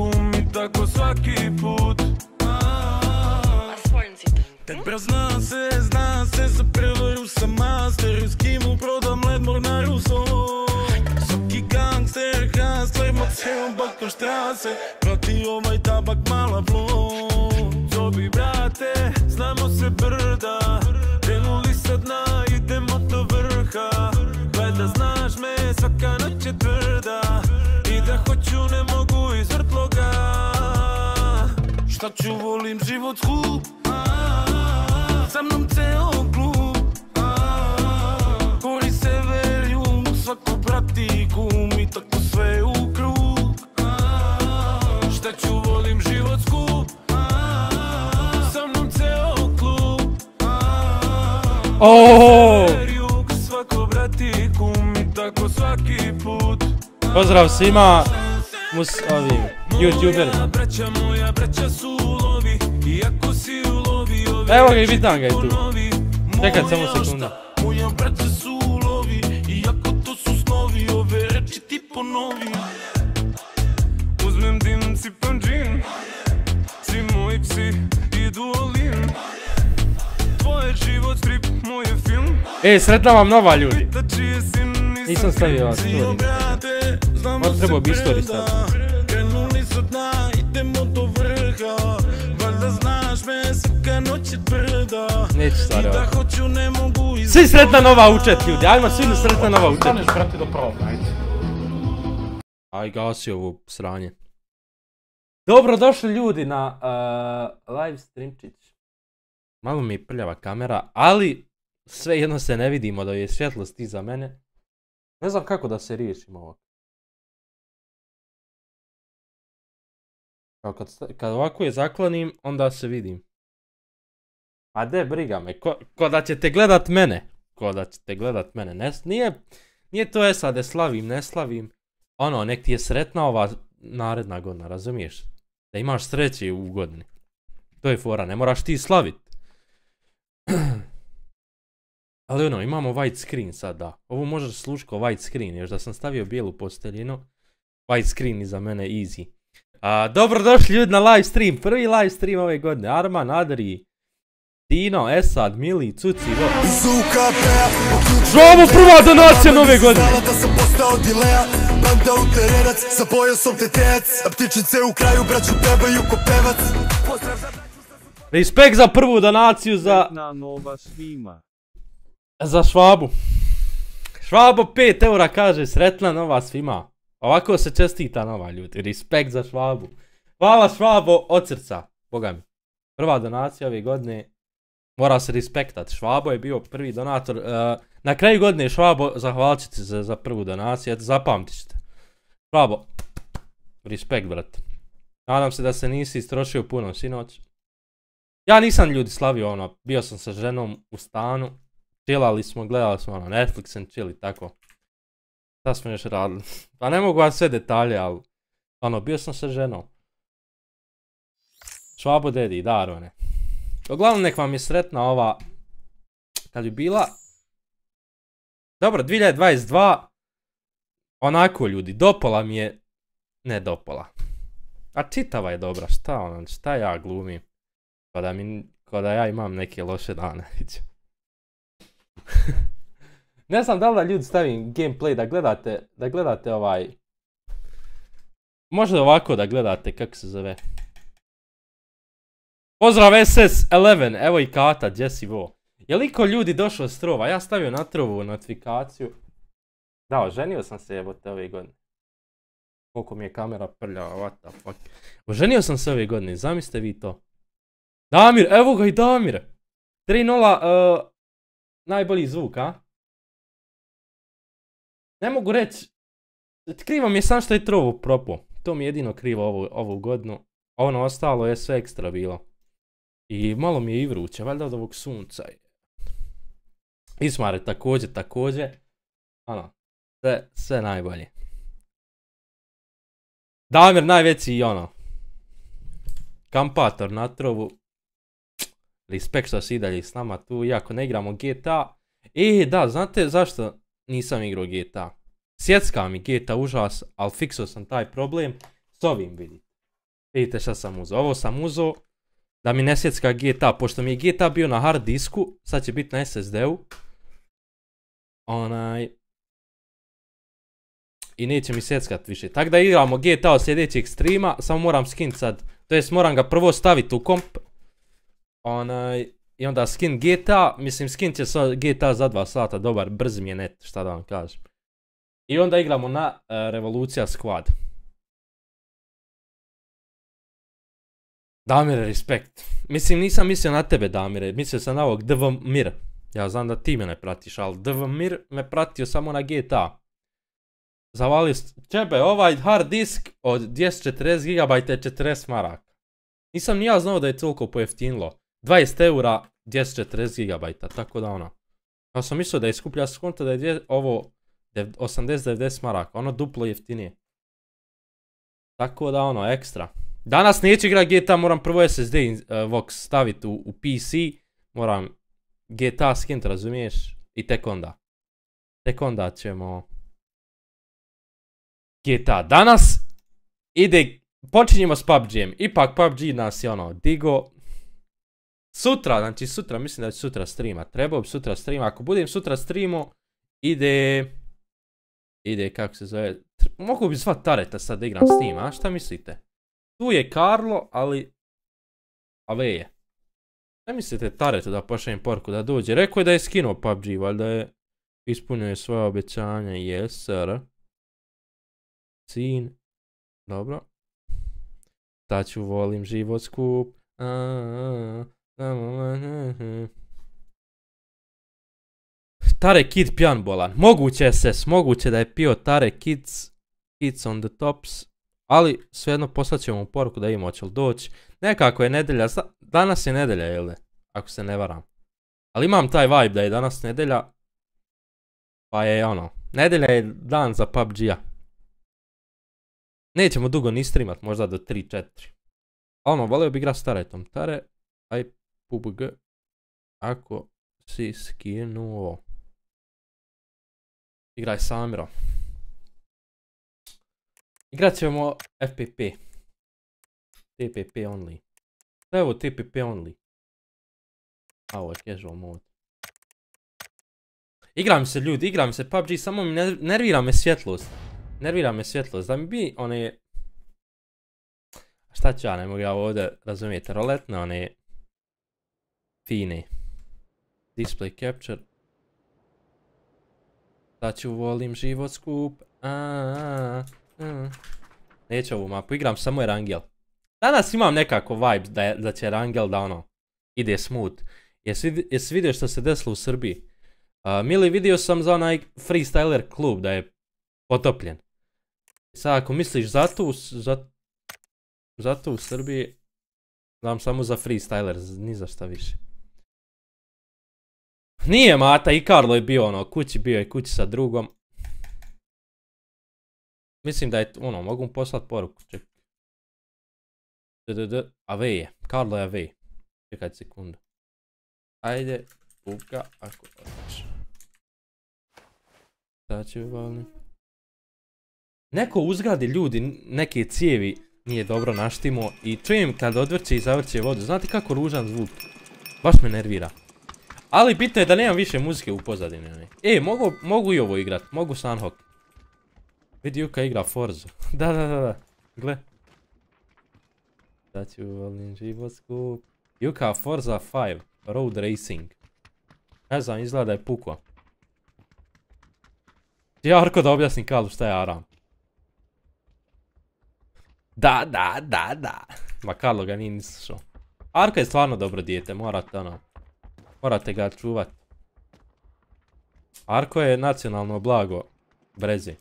kum i tako svaki put. Tebra zna se, zna se za prevaru sa master S kim mu prodam led mornaru so Svaki gangster, hustler, ma ceo balkon štrase Prati ovaj tabak mala blond Zobi brate, znamo se brda Krenuli sa dna, idemo do vrha. Valjda znaš me, svaka noć je tvrda Šta ću volim život skup. Sa mnom ceo klub. Kori sever, jug, svako prati kum I tako sve u krug. Šta ću volim život skup. Sa mnom ceo klub. Oh! Svako prati kum I tako svaki put. Pozdrav svima. Mus ovim ulovio Evo ga i Bitanga je tu. ponovi Čekaj samo Moja sekundu. ošta, Moja braća su lovi Iako to su snovi Ove reči ti ponovi Uzmem dim, sipam džin Svi moji psi idu olin Tvoje život strip, moj je film E, sretna vam nova ljudi. Nisam stavio vas Možda trebao bi story preda. Neću stvari iz Svi sretna nova učet ljudi, ajmo svi na sretna nova učet. Staneš, brate, do proba, ajde. Aj, gasi ovo sranje. Dobro došli ljudi na uh, live streamčić. Malo mi je prljava kamera, ali sve jedno se ne vidimo da je svjetlost iza mene. Ne znam kako da se riješim ovo. Kao kad, kad ovako je zaklonim, onda se vidim. A de, briga me, ko, da ćete gledat mene. Ko da ćete gledat mene. Nije, nije to je sad slavim, ne slavim. Ono, nek ti je sretna ova naredna godina, razumiješ? Da imaš sreće u godini. To je fora, ne moraš ti slavit. Ali ono, imamo white screen sad, da. Ovo može služiti kao white screen, još da sam stavio bijelu posteljinu. White screen iza mene easy. A, dobrodošli ljudi na live stream, prvi live stream ove godine. Arman, Adri, Dino, Esad, Mili, Cuci, vo. Zuka Pea Žovo prva donacija nove godine. Da sam postao Banda u terenac Sa bojosom tetejac A ptičice u kraju braću pevaju ko pevac Respekt za prvu donaciju za, na nova svima. za Švabu. Švabo 5 eura kaže sretna nova svima. Ovako se čestita nova ljudi. Respekt za Švabu. Hvala Švabo od srca. Boga mi. Prva donacija ove godine. Mora se respektat. Švabo je bio prvi donator. e, na kraju godine Švabo zahvalit ćete se za prvu donaciju. Eto, zapamtit ćete. Švabo. Respekt, brate. Nadam se da se nisi istrošio puno sinoć. Ja nisam ljudi slavio ono, bio sam sa ženom u stanu, chillali smo, gledali smo ono Netflix and chill i tako. Šta smo još radili? Pa ne mogu vam sve detalje, ali ono, bio sam sa ženom. Švabo dedi, Darone. Uglavnom nek vam je sretna ova, kad bi bila, dobro, 2022, onako ljudi, dopola mi je, ne dopola. A čitava je dobra, šta ono, šta ja glumim? Ko da, mi, ko da ja imam neke loše dane. ne znam da li da ljudi stavim gameplay da gledate, da gledate ovaj... Možda ovako da gledate, kako se zove. Pozdrav SS11, evo i Kata, Jesse Vo. Je li ko ljudi došao s trova? Ja stavio na trovu notifikaciju. Da, oženio sam se evo te ove godine. Koliko mi je kamera prljava, what the fuck. Oženio sam se ove godine, zamislite vi to. Damir, evo ga i Damir. 3-0, uh, najbolji zvuk, a? Ne mogu reći, krivo mi je sam što je trovu propo. To mi je jedino krivo ovu, ovu godinu. Ono ostalo je sve ekstra bilo. I malo mi je i vruće, valjda od ovog sunca. Ismare također, također. Ono, sve, sve najbolje. Damir najveći ono. Kampator na trovu. Respekt što si i dalje s nama tu, iako ne igramo GTA. E, da, znate zašto nisam igrao GTA? Sjecka mi GTA užas, ali fiksao sam taj problem s ovim vidi. Vidite šta sam uzeo. Ovo sam uzeo da mi ne sjecka GTA, pošto mi je GTA bio na hard disku, sad će biti na SSD-u. Onaj... I neće mi sjeckat više. Tako da igramo GTA od sljedećeg streama, samo moram skin sad. To jest moram ga prvo staviti u komp. Onaj... I onda skin GTA, mislim skin će sa GTA za dva sata, dobar, brz mi je net, šta da vam kažem. I onda igramo na e, Revolucija Squad. Damire, respekt. Mislim, nisam mislio na tebe, Damire. Mislio sam na ovog DV Mir. Ja znam da ti me ne pratiš, ali DV Mir me pratio samo na GTA. Zavalio Čebe, ovaj hard disk od 240 GB je 40 maraka. Nisam ni ja znao da je toliko pojeftinilo. 20 eura 240 GB, tako da ono. Ja sam mislio da je skuplja skonta da je ovo 80-90 maraka, ono duplo jeftinije. Tako da ono, ekstra. Danas neću igrat GTA, moram prvo SSD uh, Vox staviti u, PC. Moram GTA skint, razumiješ? I tek onda. Tek onda ćemo... GTA. Danas ide... Počinjemo s PUBG-em. Ipak PUBG nas je ono digo. Sutra, znači sutra, mislim da će sutra streama. Trebao bi sutra streama. Ako budem sutra streamo, ide... Ide, kako se zove... Mogu bi sva Tareta sad da igram s njim, a? Šta mislite? Tu je Karlo, ali... Ale je. Šta mislite Taretu da pošaljem porku da dođe? Rekao je da je skinuo PUBG, valjda je ispunio svoje obećanje. Yes, sir. Sin. Dobro. Taću volim život skup. Tare Kid pjan bolan. Moguće SS, moguće da je pio Tare Kids, Kids on the Tops. Ali svejedno poslat ćemo poruku da ima hoće li doći. Nekako je nedelja, danas je nedelja, jel ne? Ako se ne varam. Ali imam taj vibe da je danas nedelja. Pa je ono, nedelja je dan za PUBG-a. Nećemo dugo ni streamat, možda do 3-4. Ono, volio bi igrat s Taretom. Tare, aj PUBG. Ako si skinuo. Igraj Samiro. Igrat ćemo FPP. TPP only. Evo TPP only. A ovo je casual mode. Igram se ljudi, igram se PUBG, samo mi nervira me svjetlost. Nervira me svjetlost, da mi bi one... Šta ću ja, ne mogu ja ovdje razumijete, roletne one... Fine. Display capture. Da ću volim život skup. A, Neću ovu mapu, igram samo Erangel. Danas imam nekako vibe da, da će Erangel da ono ide smooth. Jesi, jesi vidio što se desilo u Srbiji? Mili, vidio sam za onaj freestyler klub da je potopljen. Sad ako misliš za tu, za, za tu u Srbiji, znam samo za freestyler, ni za šta više. Nije Mata, i Karlo je bio ono, kući bio je kući sa drugom. Mislim da je, ono, mogu mu poslat poruku, ček. Ave je, Karlo je Ave. Čekaj sekundu. Ajde, puka, ako hoćeš. Šta će volim? Neko uzgradi ljudi, neke cijevi nije dobro naštimo i čujem kad odvrće i zavrće vodu. Znate kako ružan zvuk? Baš me nervira. Ali bitno je da nemam više muzike u pozadini. E, mogu, mogu i ovo igrat. Mogu Sunhawk. Vidi Juka igra Forza. da, da, da, da. Gle. Da ću volim život skup. Juka Forza 5. Road Racing. Ne znam, izgleda da je puklo. Ja Arko da objasnim Kalu šta je Aram. Da, da, da, da. Ma Karlo ga nije nislušao. Arko je stvarno dobro dijete, morate ono. Morate ga čuvat. Arko je nacionalno blago Brezi.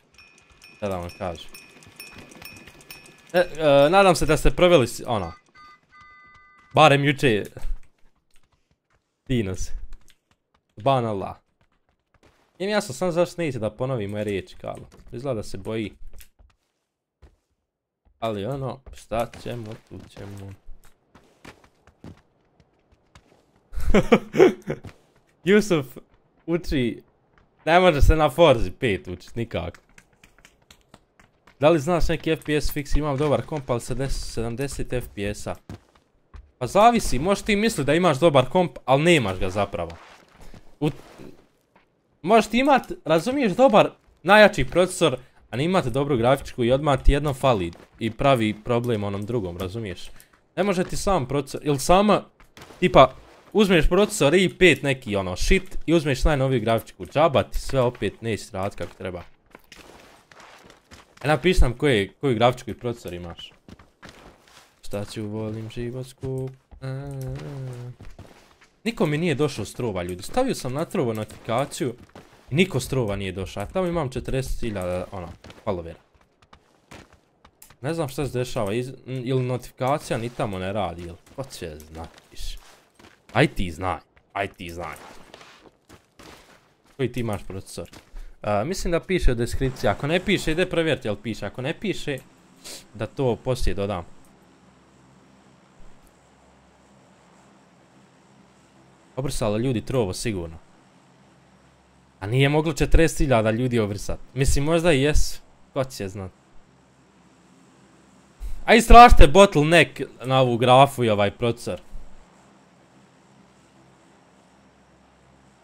Šta da vam kažem. E, e, nadam se da ste proveli ono. Barem juče. Dino se. Banala. Nije jasno sam zašto neće da ponovi moje riječi, Karlo. Izgleda da se boji. Ali ono, šta ćemo, tu ćemo. Jusuf uči, ne može se na Forzi 5 učit, nikako. Da li znaš neki FPS fix, imam dobar komp, ali 70 FPS-a. Pa zavisi, možeš ti misliti da imaš dobar komp, ali nemaš ga zapravo. Možeš ti imat, razumiješ, dobar, najjači procesor, a ne imate dobru grafičku i odmah ti jedno fali i pravi problem onom drugom, razumiješ? Ne može ti sam procesor, ili sama, tipa, uzmeš procesor i5 neki ono shit i uzmeš najnoviju grafičku, džaba ti sve opet neće raditi kako treba. E napiši nam koji, koju grafičku i procesor imaš. Šta ću volim život skup. Niko mi nije došao s trova ljudi. Stavio sam na trovo notifikaciju i niko s trova nije došao. Tamo imam 40.000 ono, followera. Ne znam šta se dešava, ili notifikacija ni tamo ne radi, ili ko će znati više. Aj ti znaj, aj ti znaj. Koji ti imaš procesor? Mislim da piše u deskripciji, ako ne piše ide provjeriti jel piše, ako ne piše da to poslije dodam. Obrsalo ljudi trovo sigurno. A nije moglo 40.000 ljudi obrsat. Mislim možda i jesu. Ko će znat. A istražite bottleneck na ovu grafu i ovaj procesor.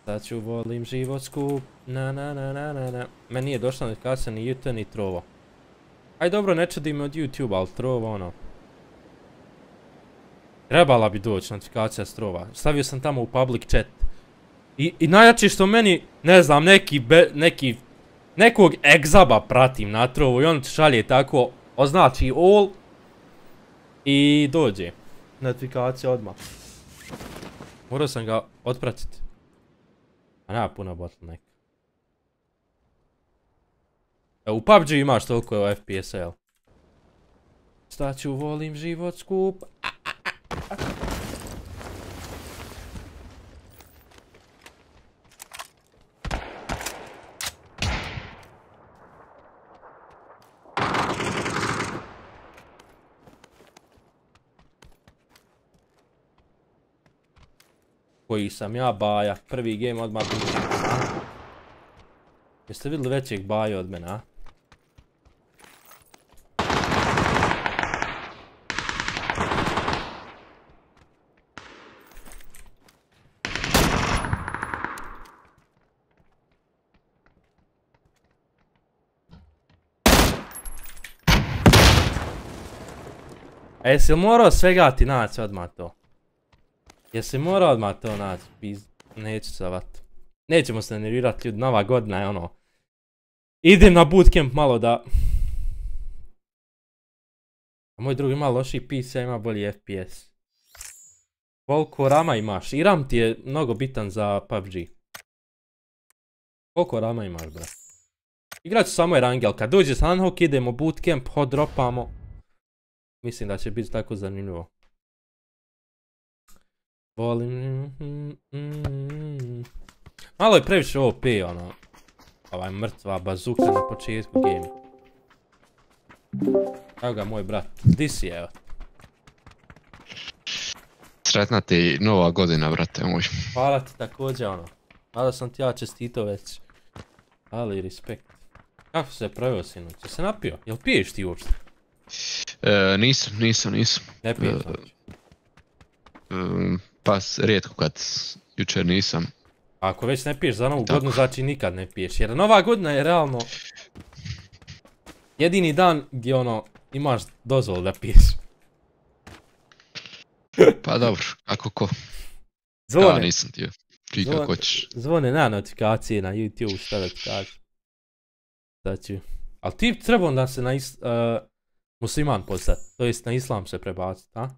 Sad ću volim život skup, na na na na na na. Meni nije došla notifikacija ni YouTube ni Trovo. Aj dobro, ne čudi me od YouTube, ali Trovo ono. Trebala bi doći notifikacija s Trova. Stavio sam tamo u public chat. I, i najjače što meni, ne znam, neki, be, neki, nekog egzaba pratim na Trovu i on šalje tako, označi all i dođe. Notifikacija odmah. Morao sam ga otpratiti. A nema puno bottleneck. E, u PUBG imaš toliko FPS-a, Staću, volim život skup. Koji sam ja baja. Prvi game odmah biće. Jeste vidjeli većeg baja od mene, a? A jesi morao svega ti naći odmah to? Jesi morao odmah to naći? Neću savat. Nećemo se nervirati ljudi, nova godina je ono. Idem na bootcamp malo da... A moj drugi ima loši PC, ima bolji FPS. Koliko rama imaš? I RAM ti je mnogo bitan za PUBG. Koliko rama imaš, bro? Igrat ću samo Erangel, kad dođe Sunhawk idemo bootcamp, hot dropamo. Mislim da će biti tako zanimljivo. Volim... Mm, mm. Malo je previše OP, ono. Ovaj mrtva bazuka na početku game. Evo ga moj brat. Di si evo? Sretna ti nova godina, brate moj. Hvala ti također, ono. Mada sam ti ja čestito već. Ali respekt. Kako se proveo sinoć? se napio? Jel piješ ti uopšte? E, nisam, nisam, nisam. Ne piješ e, pa rijetko kad jučer nisam. Ako već ne piješ za novu godinu, znači nikad ne piješ. Jer nova godina je realno jedini dan gdje ono imaš dozvolu da piješ. pa dobro, ako ko. Zvone. Ja nisam ti Ti kako hoćeš. Zvone na notifikacije na YouTube, šta da ti kažem. Znači, ali ti treba da se na is, uh, musliman postati, to jest na islam se prebaciti, a?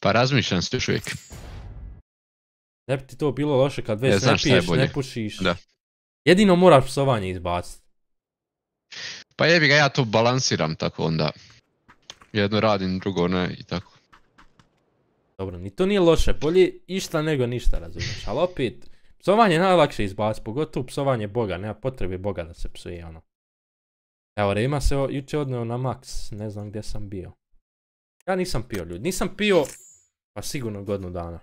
Pa razmišljam se još uvijek. Ne bi ti to bilo loše kad već ne, piješ, ne pušiš. Da. Jedino moraš psovanje izbaciti. Pa jebi ga, ja to balansiram tako onda. Jedno radim, drugo ne i tako. Dobro, ni to nije loše, bolje išta nego ništa, razumiješ, ali opet, psovanje je najlakše izbaciti, pogotovo psovanje Boga, nema potrebe Boga da se psuje, ono. Evo, Rema se juče odneo na max, ne znam gdje sam bio. Ja nisam pio, ljudi, nisam pio pa sigurno godinu dana.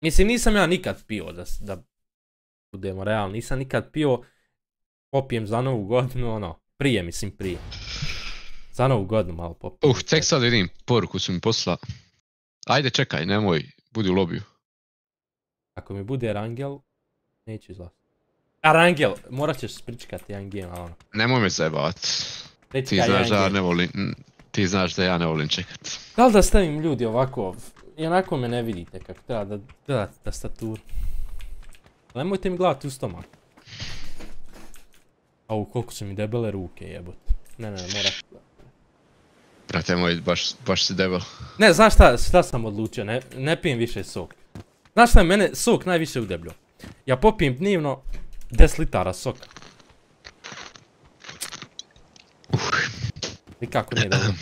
Mislim, nisam ja nikad pio, da, da budemo realni, nisam nikad pio popijem za novu godinu, ono, prije, mislim prije. Za novu godinu malo popijem. Uh, tek sad vidim poruku su mi posla. Ajde čekaj, nemoj, budi u lobiju. Ako mi bude Rangel, neću izlaziti. A Rangel, morat ćeš pričekati jedan game, ali ono. Nemoj me zajebat. Pričekaj Ti znaš da ne volim, ti znaš da ja ne volim čekat. Da li da stavim ljudi ovako, i onako me ne vidite kako treba da gledate tastaturu. Nemojte mi gledati u stomak. Au, koliko su mi debele ruke jebote. Ne, ne, ne, morat. Brate moj, baš, baš si debel. Ne, znaš šta, šta sam odlučio, ne, ne pijem više sok. Znaš šta je mene sok najviše udebljio? Ja popijem dnevno 10 litara soka. Nikako nije dobro.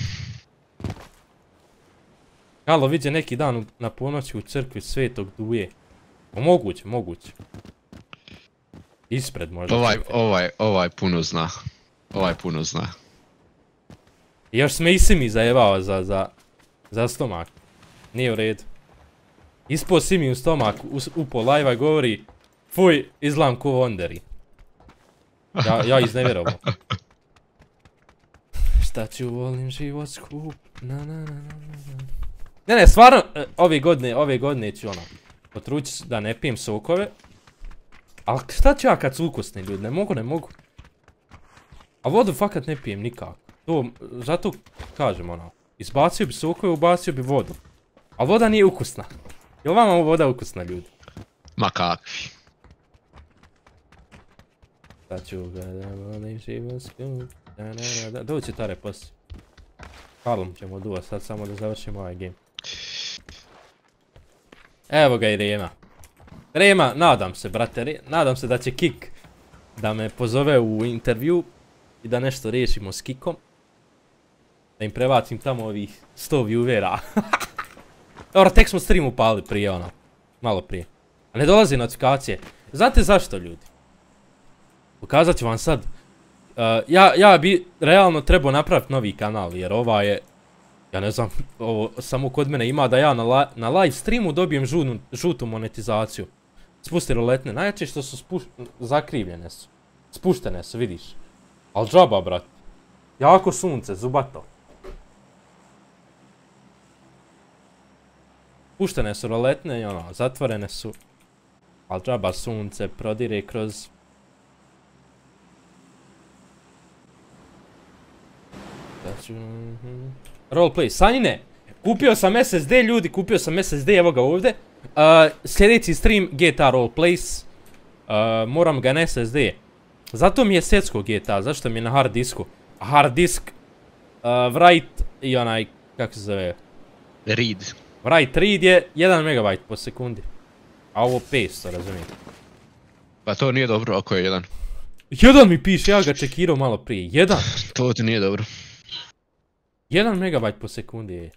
Halo, viđe neki dan u- na ponoći u crkvi Svetog Duje. O, moguće, moguće. Ispred možda. Ovaj, ovaj, ovaj puno zna. Ovaj puno zna. I još me i Simi zajebao za, za, za stomak. Nije u redu. Ispo Simi u stomak, us- upo live i govori Fuj, izgledam ko Wonderi. Ja, ja iznevjerovao. Ću volim život skup, na na na na na na. Ne ne, stvarno, e, ove godine, ove godine ću ono, potrući da ne pijem sokove. Ali šta ću ja kad su ukusni ljudi, ne mogu, ne mogu. A vodu fakat ne pijem nikako. To, zato kažem ono, izbacio bi sokove, ubacio bi vodu. A voda nije ukusna. Jel vama voda ukusna ljudi? Ma kakvi. Sad ću ga da volim život skup, da na na da, doći tare poslije. Karlom ćemo duva sad samo da završimo ovaj game. Evo ga i Rema. Rema, nadam se brate, nadam se da će Kik da me pozove u intervju i da nešto riješimo s Kikom. Da im prebacim tamo ovih 100 viewera. Dobro, tek smo stream upali prije ono, malo prije. A ne dolazi notifikacije. Znate zašto ljudi? Pokazat ću vam sad. Uh, ja, ja bi realno trebao napraviti novi kanal jer ova je, ja ne znam, ovo samo kod mene ima da ja na, na live streamu dobijem žunu- žutu monetizaciju. Spusti roletne, najjače što su spuš- zakrivljene su. Spuštene su, vidiš. Al džaba, brat. Jako sunce, zubato. Puštene su roletne i ono, zatvorene su. Al džaba sunce prodire kroz Da ću... mhm. Roleplay, Sanjine! Kupio sam SSD, ljudi, kupio sam SSD, evo ga ovdje. Uh, sljedeći stream GTA Roleplays. Uh, moram ga na SSD. Zato mi je setsko GTA, zašto mi je na hard disku. Hard disk, uh, write i onaj, kako se zove, Reed. write read je 1 MB po sekundi. A ovo 500, razumijete. Pa to nije dobro ako je jedan. Jedan mi piše, ja ga čekirao malo prije. Jedan. To ti nije dobro. 1 megabajt po sekundi je.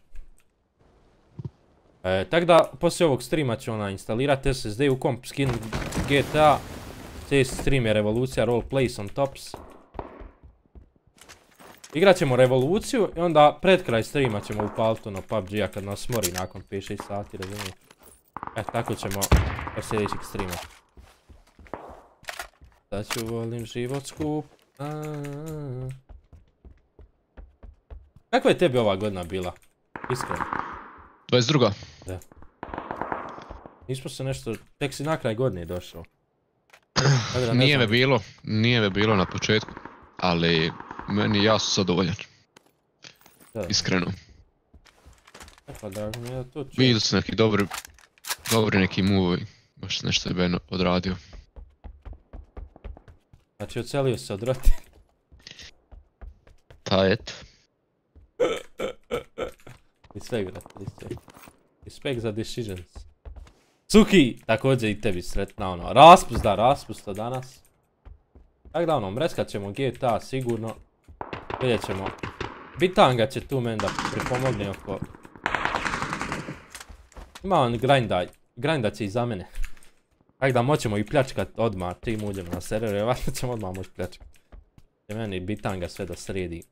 E, tak da, poslije ovog streama ću ona instalirati SSD u komp, skin GTA. Sljedeći stream je Revolucija Roleplays on Tops. Igrat ćemo Revoluciju i onda pred kraj streama ćemo upaliti ono PUBG-a kad nas smori nakon 5-6 sati, razumijete? E, tako ćemo do sljedećeg streama. Da ću volim život skup. Kakva je tebi ova godina bila? Iskreno. 22. Nismo se nešto, tek si na kraj godine došao. Da Nije me bilo, nije me bilo na početku. Ali meni ja sam zadovoljan, Da, iskreno. e pa drago mi je da to čujem. Vidio sam neki dobri, dobri neki move, baš nešto je Ben odradio. Znači ocelio se od roti. Ta eto. Respekt, brate, respekt. Respekt za decisions. Suki, također i tebi sretna ono. Raspust, da, raspusta danas. Tako da ono, mreskat ćemo GTA sigurno. Vidjet ćemo. Bitanga će tu meni da pripomogne oko... Ima on grinda, grinda će i za mene. Tako da moćemo i pljačkat odmah, čim uđemo na server, vjerojatno ćemo odmah moći pljačkat. Će meni bitanga sve da sredi.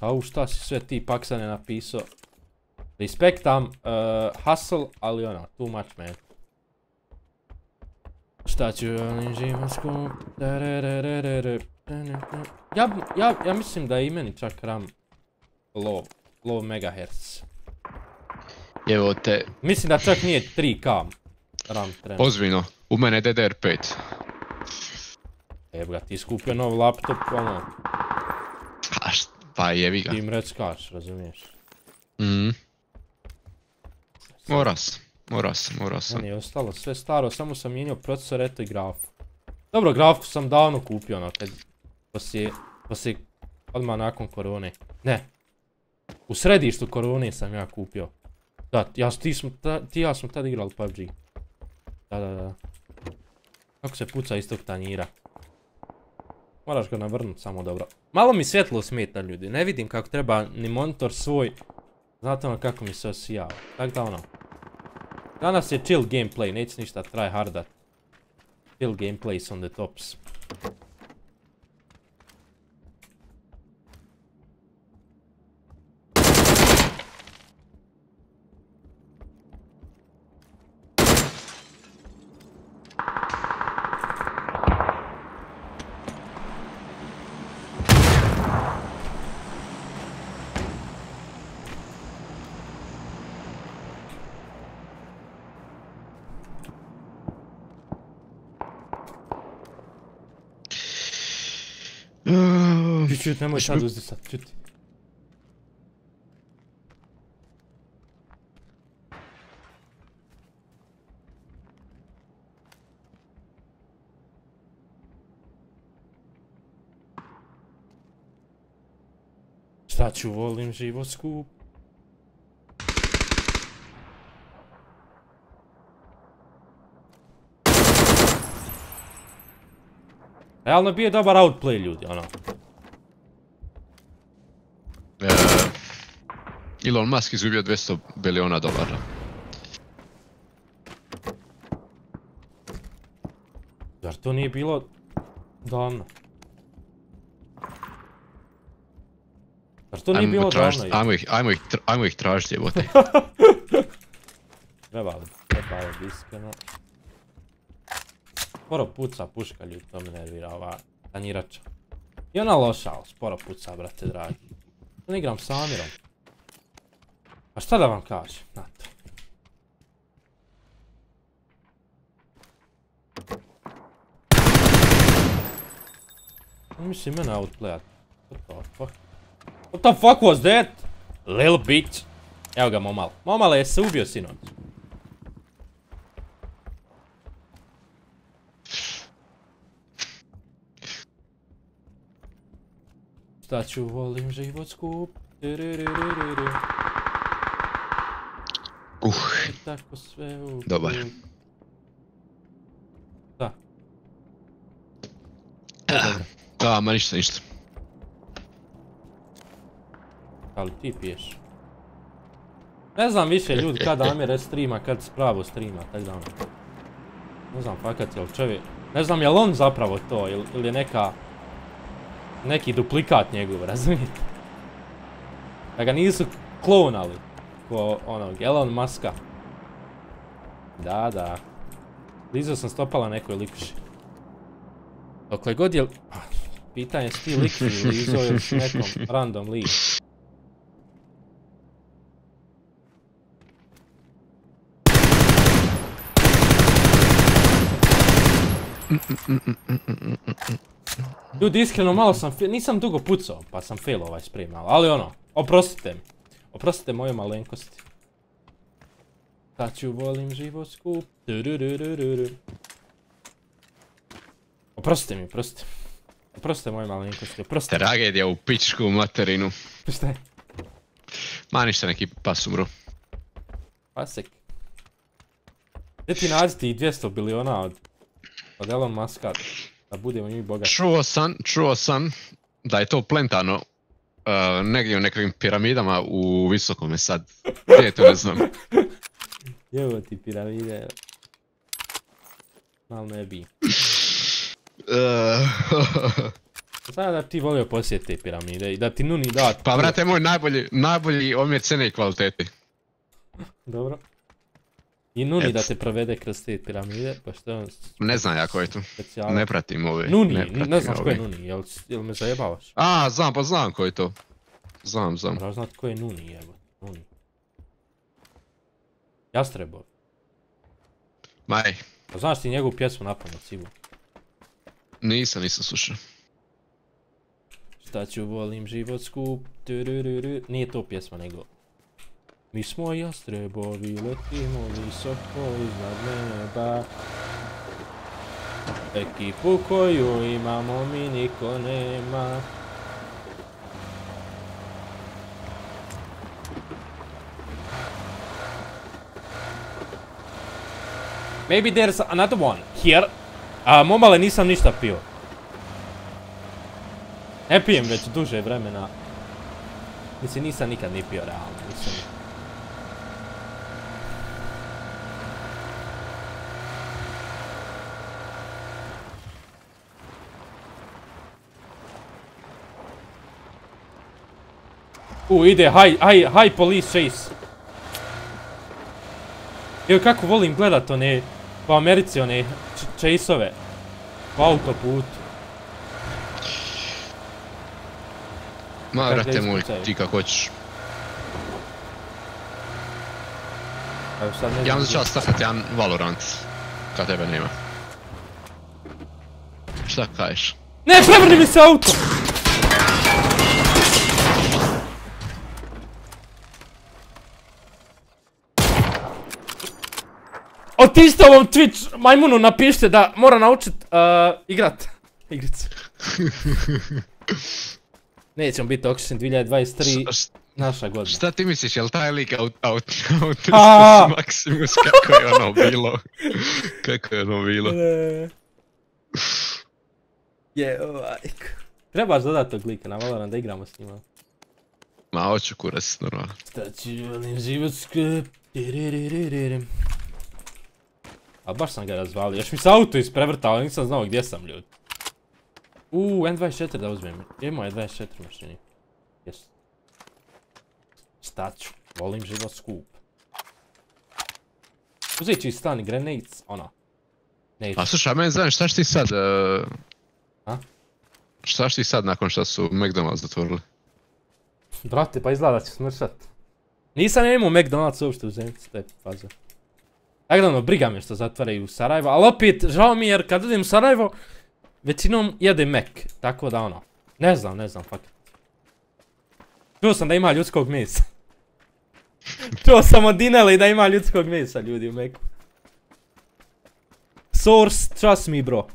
Au, šta si sve ti paksane napisao? Respektam, uh, hustle, ali ono, too much man. Šta Šta ću skup, tararararara, ja, ja, ja mislim da je i meni čak RAM low, low megahertz. Evo te, Mislim da čak nije 3K RAM trenutno. ozbiljno, u mene je DDR5. Evo ga, ti skupio nov laptop, ono, A št- pa jevi ga. ti im reckaš, razumiješ? Mhm. Mora se, mora se, mora se. Meni je ostalo sve staro, samo sam mijenjao procesor, eto i grafu. Dobro, grafu sam davno kupio, ono, kad, poslije, poslije, odmah nakon korone. Ne, u središtu korone sam ja kupio. Da, ja, ti, smo, ta- ti ja smo tad igrali PUBG. Da, da, da. Kako se puca iz tog tanjira. Moraš ga navrnut samo dobro. Malo mi svjetlo smeta ljudi, ne vidim kako treba ni monitor svoj. Znate ono kako mi se osijava. Tako da ono. Danas je chill gameplay, neće ništa try hardat. Chill gameplays on the tops. Čut, nemoj sad uzdisat, čut. Šta ću, volim život skup. Realno bio je dobar outplay ljudi, ono. E, Elon Musk izgubio 200 biliona dolara. Zar to nije bilo davno? Zar to nije Ajmo, bilo tražit- davno? ajmo ih, ajmo ih, ajmo ih tražiti, jebote. Trebalo, trebalo bi iskreno. Sporo puca puška ljudi, to me nervira ova tanjirača. I ona loša, ali sporo puca, brate dragi. Ne igram s Amirom. A šta da vam kažem, znate. On misli mene outplayat. What the fuck? What the fuck was that? Lil bitch. Evo ga momal. Momale, je se ubio sinoć. Šta ću, volim život skup. Uh, tako sve u... Dobar. Da. E, dobro. da, ma ništa, ništa. Ali ti piješ. Ne znam više ljudi kad Amir streama, kad spravo streama, tak da ono. Ne znam fakat jel čovjek... Ne znam jel on zapravo to, ili, ili je neka... Neki duplikat njegov, razumijete? Da ga nisu klonali. Ko onog Elon Muska. Da, da. Lizao sam stopala nekoj likuši. Dokle god je... Pitanje s ti likuši lizao ili nekom random lik. Ljudi, iskreno malo sam, nisam dugo pucao, pa sam fail ovaj spray malo, ali ono, oprostite mi. Oprostite moje malenkosti. Sad ću volim život skup. Oprostite mi, oprostite. Oprostite moje malenkosti, oprostite. Tragedija u pičku materinu. Šta je? Ma ništa, neki pas umro. Pasek. Gdje ti nađi ti 200 biliona od, od Elon Muska, da budemo mi bogati. Čuo sam, čuo sam da je to plentano uh, negdje u nekakvim piramidama u visokome sad. Gdje je to ne znam. Jevo ti piramide. Mal ne bi. Znam da ti volio posjetiti te piramide i da ti nuni dat. pa brate moj najbolji, najbolji omjer cene i kvalitete. Dobro. I Nuni Et. da te provede kroz te piramide, pa što je on Ne znam ja ko je tu. Ne pratim ove. Nuni, ne, pratim znaš ko je. Nuni, jel, jel me zajebavaš? A, znam, pa znam ko je to. Znam, znam. Moraš znat ko je Nuni, jebo. Nuni. Jastrebo. Maj, Pa znaš ti njegovu pjesmu na pamet, sigurno. nisam, nisam slušao. Šta ću volim život skup, turururu. Nije to pjesma nego. Mi smo jastrebovi, letimo visoko iznad neba. Ekipu koju imamo mi niko nema. Maybe there's another one here. A momale nisam ništa pio. Ne pijem već duže vremena. Mislim, nisam nikad ni pio, realno. U, ide, high, high, high police chase. Evo kako volim gledat one, po Americi one chase-ove. Po autoputu. Ma, brate moj, ti kako hoćeš. Ja vam znam za čas stakat jedan Valorant. Kad tebe nema. Šta kažeš? Ne, prevrni mi se auto! Otište ovom Twitch majmunu napišite da mora naučit uh, igrat. Igrice. Nećemo biti Oxygen 2023 Š- naša godina. Šta ti misliš, jel taj lik aut, aut, A! Maximus, kako je ono bilo? Kako je ono bilo? Je, ovaj. Trebaš dodat tog lika na Valorant da igramo s njima. Ma, hoću kurac, normalno. Šta ću volim život skup. A baš sam ga razvalio, još mi se auto isprevrtao, nisam znao gdje sam ljudi. Uuu, N24 da uzmem. Je moj N24 u mašini? Jes. Šta ću, volim život skup. Uzet ću i stani grenades, ono. Neću. A slušaj, a mene zanima šta ćeš ti sad? Uh, A? Šta ćeš ti sad nakon što su McDonald's zatvorili? Brate, pa izgleda da će smršat. Nisam imao McDonald's uopšte u te faze. Tako da ono, briga me što zatvaraju Sarajevo, ali opet, žao mi je jer kad idem u Sarajevo, većinom jedem Mac, tako da ono, ne znam, ne znam, fakat. Čuo sam da ima ljudskog mesa. Čuo sam od Dineli da ima ljudskog mesa ljudi u Macu. Source, trust me bro.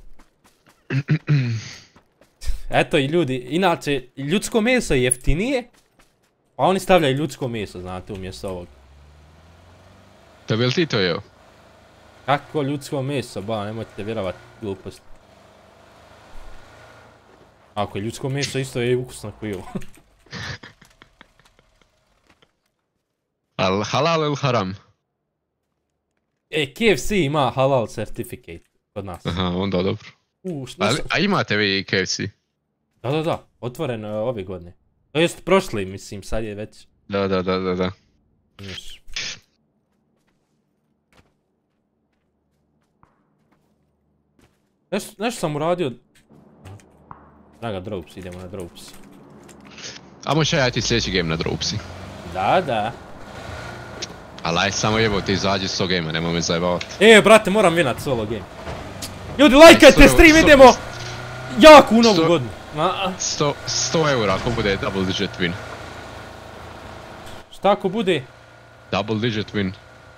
Eto i ljudi, inače, ljudsko meso je jeftinije, a oni stavljaju ljudsko meso, znate, umjesto ovog. Da bi li ti to jeo? Kako ljudsko meso, ba, nemojte vjerovat glupost. Ako je ljudsko meso isto je i ukusno kao i ovo. Al halal ili haram? E, KFC ima halal certificate kod nas. Aha, onda dobro. U, šta sam- a imate vi KFC? Da, da, da, otvoreno je ove godine. To jest prošli, mislim, sad je već. Da, da, da, da, da. Nešto, nešto sam uradio... Draga Dropes, idemo na Dropes. A možda ja ti sljedeći game na Dropsi. Da, da. Ali aj samo jebo ti izađi s tog gamea, nemoj me zajebavat. E, brate, moram vinat solo game. Ljudi, lajkajte stream, idemo! Jako u novu sto- godinu. Ma, 100, 100 eura ako bude double digit win. šta ako bude? Double digit win.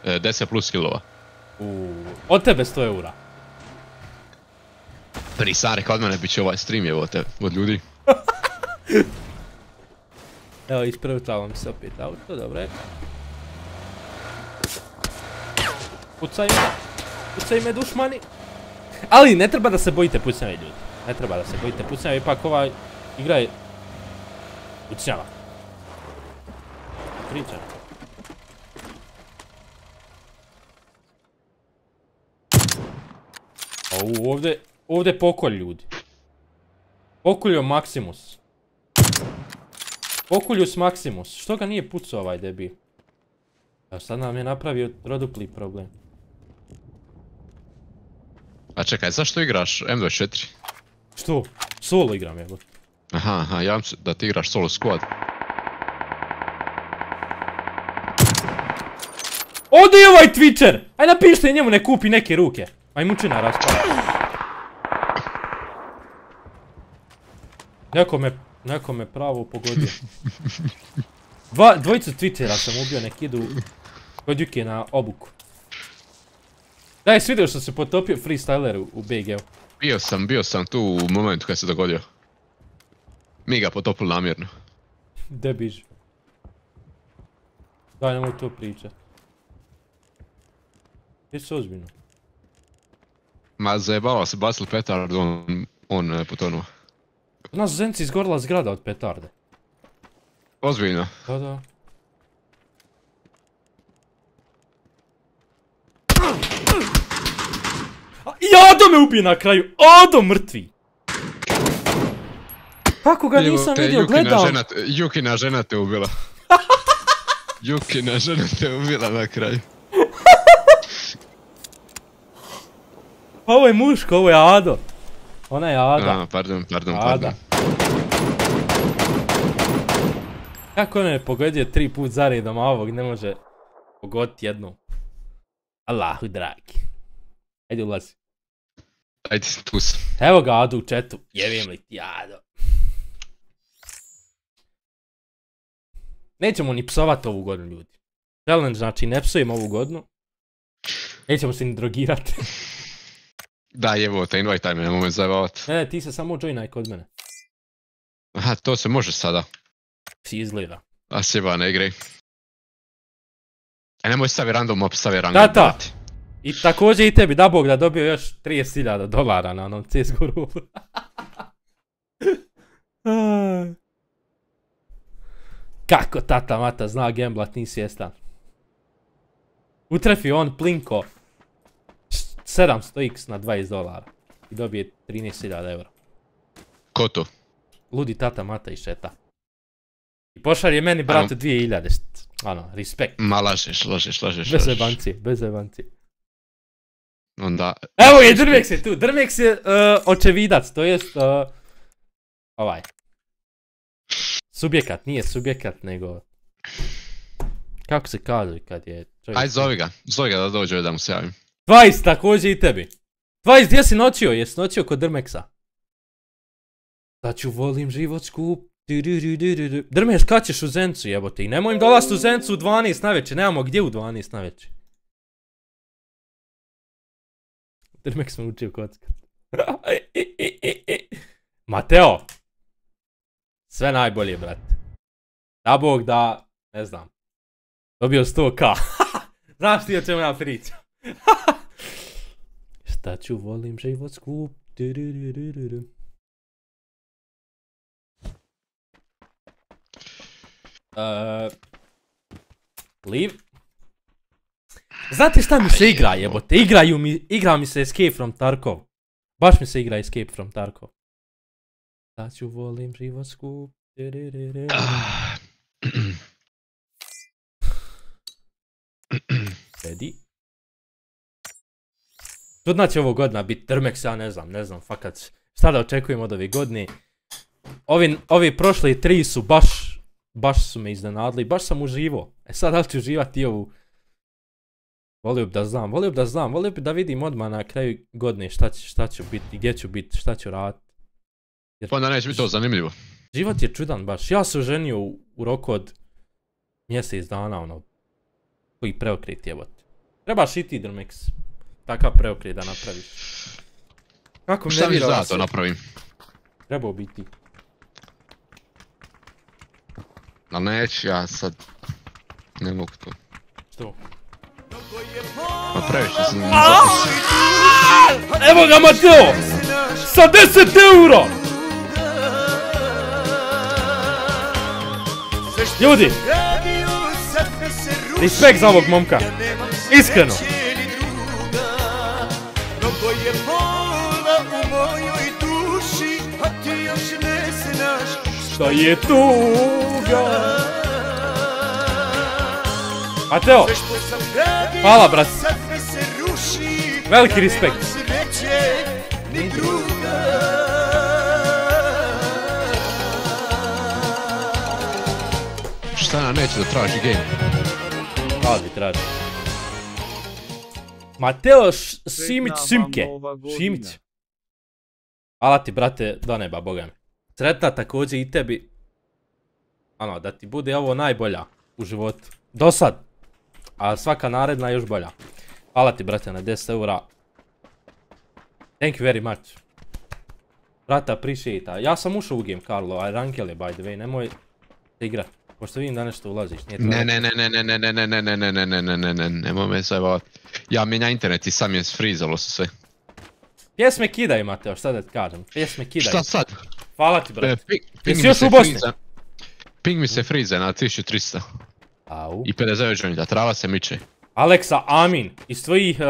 E, 10 plus killova. U, od tebe 100 eura. Prvi sam rekao od mene bit će ovaj stream jevo te, od ljudi. Evo, isprevtavam se opet auto, dobro je. Pucaj me, pucaj me dušmani. Ali ne treba da se bojite pucnjave ljudi. Ne treba da se bojite pucnjave, ipak ova igra je pucnjava. Pričam. Ovdje, ovdje je pokolj ljudi. Pokoljio Maximus. Pokuljus Maximus, što ga nije pucao ovaj debil? A sad nam je napravio rodupli problem. A čekaj, zašto igraš M24? Što? Solo igram jebote. Aha, aha, ja mislim da ti igraš solo squad. Ode je ovaj Twitcher! Aj napišite njemu ne kupi neke ruke. Majmučina raspala. Neko me, neko me pravo pogodio. Dva, dvojicu Twittera sam ubio, nek idu kod Juke na obuku. Daj, si vidio što se potopio freestyler u, u BG-u. Bio sam, bio sam tu u momentu kad se dogodio. Mi ga potopili namjerno. Gdje biš? Daj, nemoj to pričat. Gdje se ozbiljno? Ma zajebava se, bacili petard, on, on e, potonuo. Kod nas u Zenci izgorila zgrada od petarde. Ozbiljno. Da, da. I Ado me ubije na kraju! Ado mrtvi! Kako ga nisam te, vidio, Jukina gledam. žena, te- Jukina žena te ubila. Jukina žena te ubila na kraju. Ovo je muško, ovo je Ado. Ona je Ada. A, pardon, pardon, Ada. pardon. Kako on je pogodio tri put zaredom, a ovog ne može pogoditi jednu. Allahu dragi. Ajde ulazi. Ajde, tu sam. Evo ga Adu u četu. Jebim li ti Ado. Nećemo ni psovat ovu godinu ljudi. Challenge znači ne ovu godinu. Nećemo se ni drogirati. Da, evo te, invite me, nemoj me zajebavat. ne, ne, ti se samo joinaj kod mene. Aha, to se može sada. Si izgleda. A sjeba, ne igraj. E, nemoj stavi random op, stavi random. Tata! brate. I također i tebi, da bog da dobio još 30.000 dolara na onom CSGO rubu. Kako tata mata zna gamblat, nisi svjestan. Utrefi on plinko 700x na 20 dolara. I dobije 13.000 eura. Ko to? Ludi tata mata i šeta. I pošalje meni brate 2000. št- Ano, respekt. Ma lažeš, lažeš, lažeš. Bez jebanci, bez jebanci. Onda... Evo je, Drmex je tu. Drmex je uh, očevidac, to jest uh, ovaj. Subjekat, nije subjekat, nego... Kako se kaže kad je čovjek... Aj, zovi ga, zovi ga da dođe da mu se javim. 20, također i tebi. 20, gdje si noćio? Jesi noćio kod Drmeksa? Da ću volim život skup. Drmeš, kad ćeš u Zencu jebote? I nemoj im u Zencu u 12 navečer, nemamo gdje u 12 navečer. Drmek smo učio kockat. Mateo! Sve najbolje, brate. Da bog da, ne znam, dobio 100k. Znaš ti o čemu ja pričam? Šta ću, volim život skup. Uh, leave. Znate šta mi se igra jebote? Igraju mi, igra mi se Escape from Tarkov. Baš mi se igra Escape from Tarkov. Šta ću, volim život skup. Du, Čudna će ovo godina biti Drmex, ja ne znam, ne znam, fakat. Šta da očekujem od ove godine? Ovi, ovi prošli tri su baš, baš su me iznenadili, baš sam uživo. E sad da li ću uživati ovu? Volio bi da znam, volio bi da znam, volio bi da vidim odmah na kraju godine šta, će, šta ću biti, gdje ću biti, šta ću raditi. Pa onda neće biti to zanimljivo. Život je čudan baš. Ja se oženio u, u roku od mjesec dana, ono, koji preokret jebote. Trebaš i ti Drmex. Takav preokret da napraviš. Kako Šta mi da vas to se. napravim? Trebao biti. Ali neću ja sad. Ne mogu to. Što? Pa previše sam Evo ga Mateo! Sa 10 eura! Ljudi, respekt za ovog momka. Iskreno. što je tuga. Mateo, hvala brat. Veliki respekt. Šta neće da traži game? Traži, traži. Mateo Simić Simke Simić. Hvala ti brate, do neba, boga mi. Sretna također i tebi. Ano, da ti bude ovo najbolja u životu. Do sad. A svaka naredna još bolja. Hvala ti, brate, na 10 eura. Thank you very much. Brate, appreciate. Ja sam ušao u game, Karlo, a Rankel je, by the way, nemoj se igrat. Pošto vidim da nešto ulaziš, nije Ne, ne, ne, ne, ne, ne, ne, ne, ne, ne, ne, ne, ne, ne, ne, nemoj me zajebavat. Ja mijenja internet i sam je sfrizalo se sve. Pjesme kidaj, Mateo, šta da ti kažem. Pjesme kidaj. Šta sad? Hvala ti, E, brate. ping, ping Jesi još u Bosni? friza- Ping mi se frize na 1300 Au. i 59 jointa, trava se miče. Aleksa, amin. Iz tvojih uh,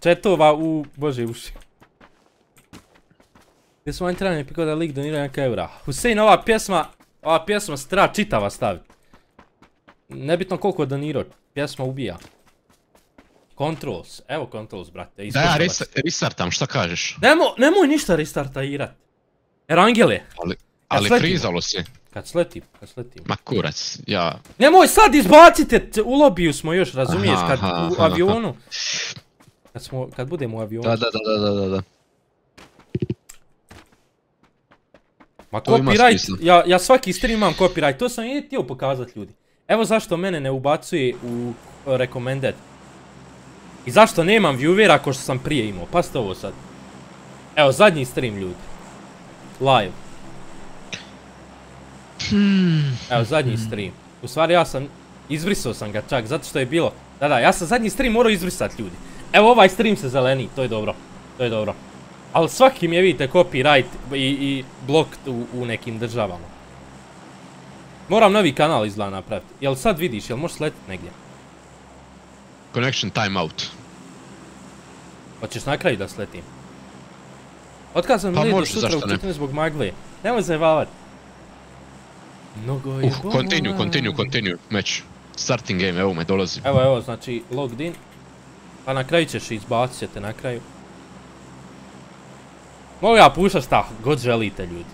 četova u Bože uši. Gdje smo internet piko da lik donira neka eura. Husein, ova pjesma, ova pjesma se treba čitava staviti. Nebitno koliko donirao, pjesma ubija. Controls, evo controls, brate. Da ja restartam, šta kažeš? Nemo, nemoj ništa restartairat. Erangele, Ali, ali frizalo se. kad sletim, kad sletim. Ma kurac, ja... Nemoj sad izbacite, u lobiju smo još, razumiješ, Aha, kad aha, u aha. avionu. Kad smo, kad budemo u avionu. Da, da, da, da, da, da. Ma copyright, ja, ja svaki stream imam copyright, to sam i htio pokazat ljudi. Evo zašto mene ne ubacuje u uh, recommended. I zašto nemam viewera ako što sam prije imao, pazite ovo sad. Evo zadnji stream ljudi. Live. Evo zadnji stream. U stvari ja sam, izbrisao sam ga čak, zato što je bilo, da da, ja sam zadnji stream morao izbrisat ljudi. Evo ovaj stream se zeleni, to je dobro, to je dobro. Ali svaki mi je vidite copyright i, i blocked u, u nekim državama. Moram novi kanal izgleda napraviti. Jel sad vidiš, jel možeš sletit negdje? Connection timeout. Hoćeš na kraju da sletim? Otkazam Pa mi do može, sutra u? 14 zbog magle. Nemoj zajebavat. Mnogo je Uh, continue, continue, continue, match. Starting game, evo me dolazi. Evo, evo, znači logged in. Pa na kraju ćeš izbacit ćete na kraju. Mogu ja pušat šta god želite ljudi.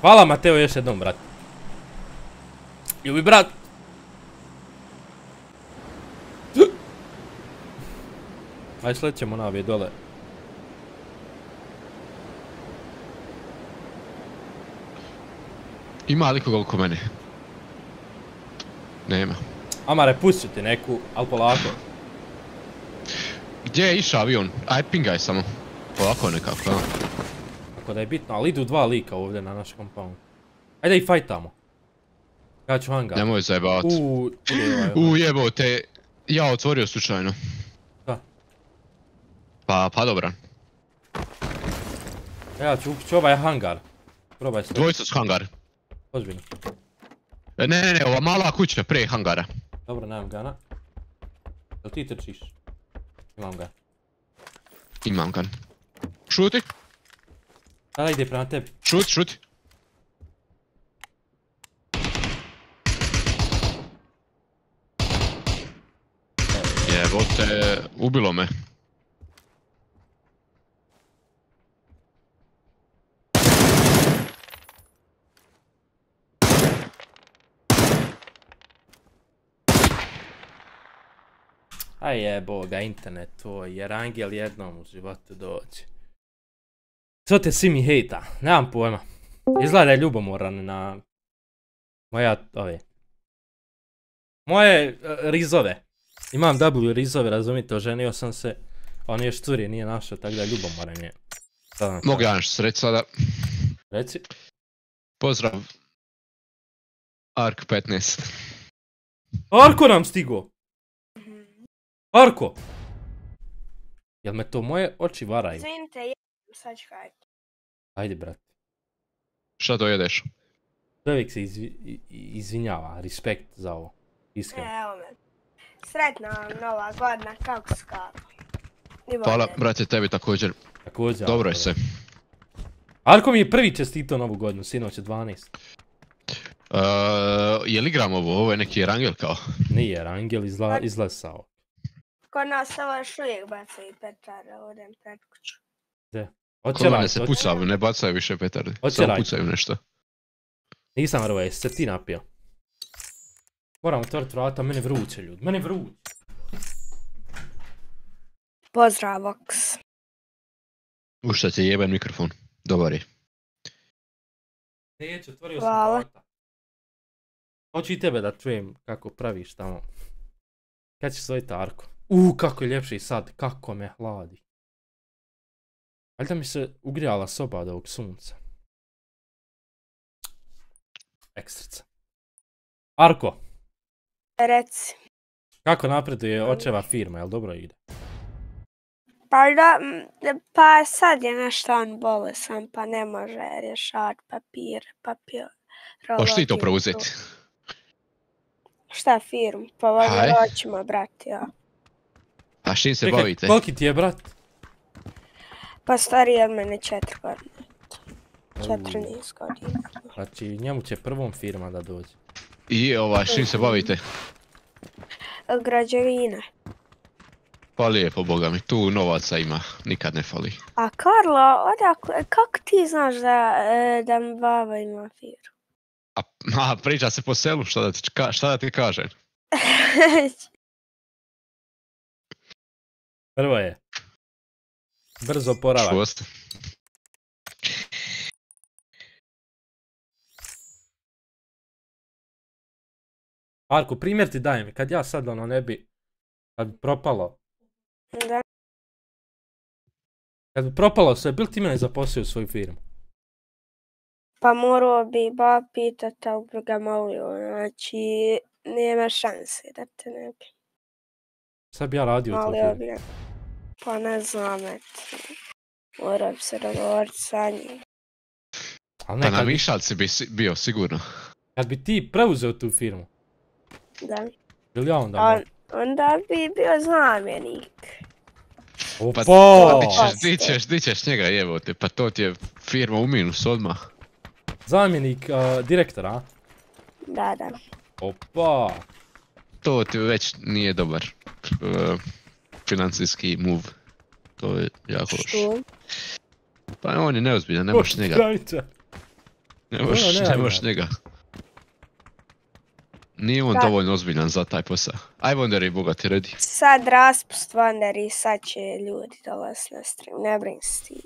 Hvala Mateo još jednom brat. Ljubi brat. Aj slećemo na ove dole. Ima li koga oko mene? Nema. Amare, pustit ti neku, al polako. Gdje je išao avion? Aj pingaj samo. Ovako nekako, a? Ako da je bitno, ali idu dva lika ovdje na naš compound. Ajde i fajtamo. Ja ću hangar. Nemoj zajebavat. Uuu, ovaj. U jebote, ja otvorio slučajno. Pa, pa dobra. Ja ću ući ovaj hangar. Probaj se. Dvojica su hangar. Ozbiljno. E, Ne, ne, ne, ova mala kuća prije hangara. Dobro, nemam gana. Jel ti trčiš? Imam ga. Imam ga. Šuti, Sada ide prema tebi. šuti, šuti. Jebote, ubilo me. Aj jebo ga internet tvoj, jer Angel jednom u životu dođe. Co te svi mi hejta? Nemam pojma. Izgleda da je ljubomoran na... Moja, ove... Moje e, rizove. Imam W rizove, razumite, oženio sam se. On još curi nije našao, tako da je ljubomoran je. Mogu ja nešto reći sada. Reci. Pozdrav. Ark 15. Arko nam stigo! Arko! Jel me to moje oči varaju? Izvinite, jedem, sad ću hajti. Ajde, brate. Šta to jedeš? Čovjek se izvi- izvinjava, respekt za ovo. Iskreno. Evo me. Sretna vam nova godina, kako. I Hvala, brate, tebi također. Također. Dobro je se. Arko mi je prvi čestito novu godinu, sinoć je 12. Uh, je li igram ovo? Ovo je neki rangel kao? Nije, jer Angel izla, izlesao. Kod nas ovo još uvijek bacaju petarde ovdje pred kuću. Kod mene raj, se hoće. puca, ne bacaju više petarde. Samo pucaju nešto. Nisam jesi se ti napio? Moram otvoriti vrata, meni vruće ljudi, meni vruće. Pozdrav, Vox. U šta ti je jeben mikrofon. Dobar je. Neću, otvorio sam Hvala. vrata. Hoću i tebe da čujem kako praviš tamo. Kad će svoj Tarko? Uuu, kako je ljepši sad, kako me hladi. Valjda mi se ugrijala soba od ovog sunca. Ekstrica. Arko, Reci. kako napreduje očeva firma, jel dobro ide? Pa da, pa sad je nešto on bolesan, pa ne može rješavati papir, papir. Pa što ti to preuzeti? Šta firmu? Pa valjda hoćemo, brati, ja. A s čim se Čekaj, bavite? koliki ti je brat? Pa stariji od mene četiri godine. Četiri niz godina. Znači, njemu će prvom firma da dođe. I ova, s čim se bavite? Građevine. Pa lijepo, boga mi, tu novaca ima, nikad ne fali. A Karlo, odakle, kako ti znaš da, e, da mi baba ima firmu? A, a priča se po selu, šta da ti, šta da ti kažem? Prvo je. Brzo poravak. Čuo ste? Marko, primjer ti dajem, kad ja sad ono ne bi, kad bi propalo, da. kad bi propalo sve, bil ti mene zaposlio u svoju firmu? Pa morao bi ba pitat, ali bi ga molio, znači nema šanse da te ne bi. Sad bi ja radio bi ga. Pa ne znam, eto. Morao bi se dogovoriti sa njim. Ali Pa na Mišalci bi si- bio, sigurno. kad bi ti preuzeo tu firmu, Da. bil ja onda On, onda bi bio zamjenik. Pa Opa! di Pa, ćeš, di ćeš, di ćeš njega jebote, pa to ti je firma u minus odmah. Zamjenik a, direktora, a? Da, da. Opa! To ti već nije dobar uh, financijski move. To je jako loš. Što? Pa on je neozbiljan, ne možeš njega. Ne možeš, ne možeš ga. njega. Nije on Da. dovoljno ozbiljan za taj posao. Aj Wonder je bogati redi. Sad raspust Wonder i sad će ljudi dolaziti na stream, ne brini se ti.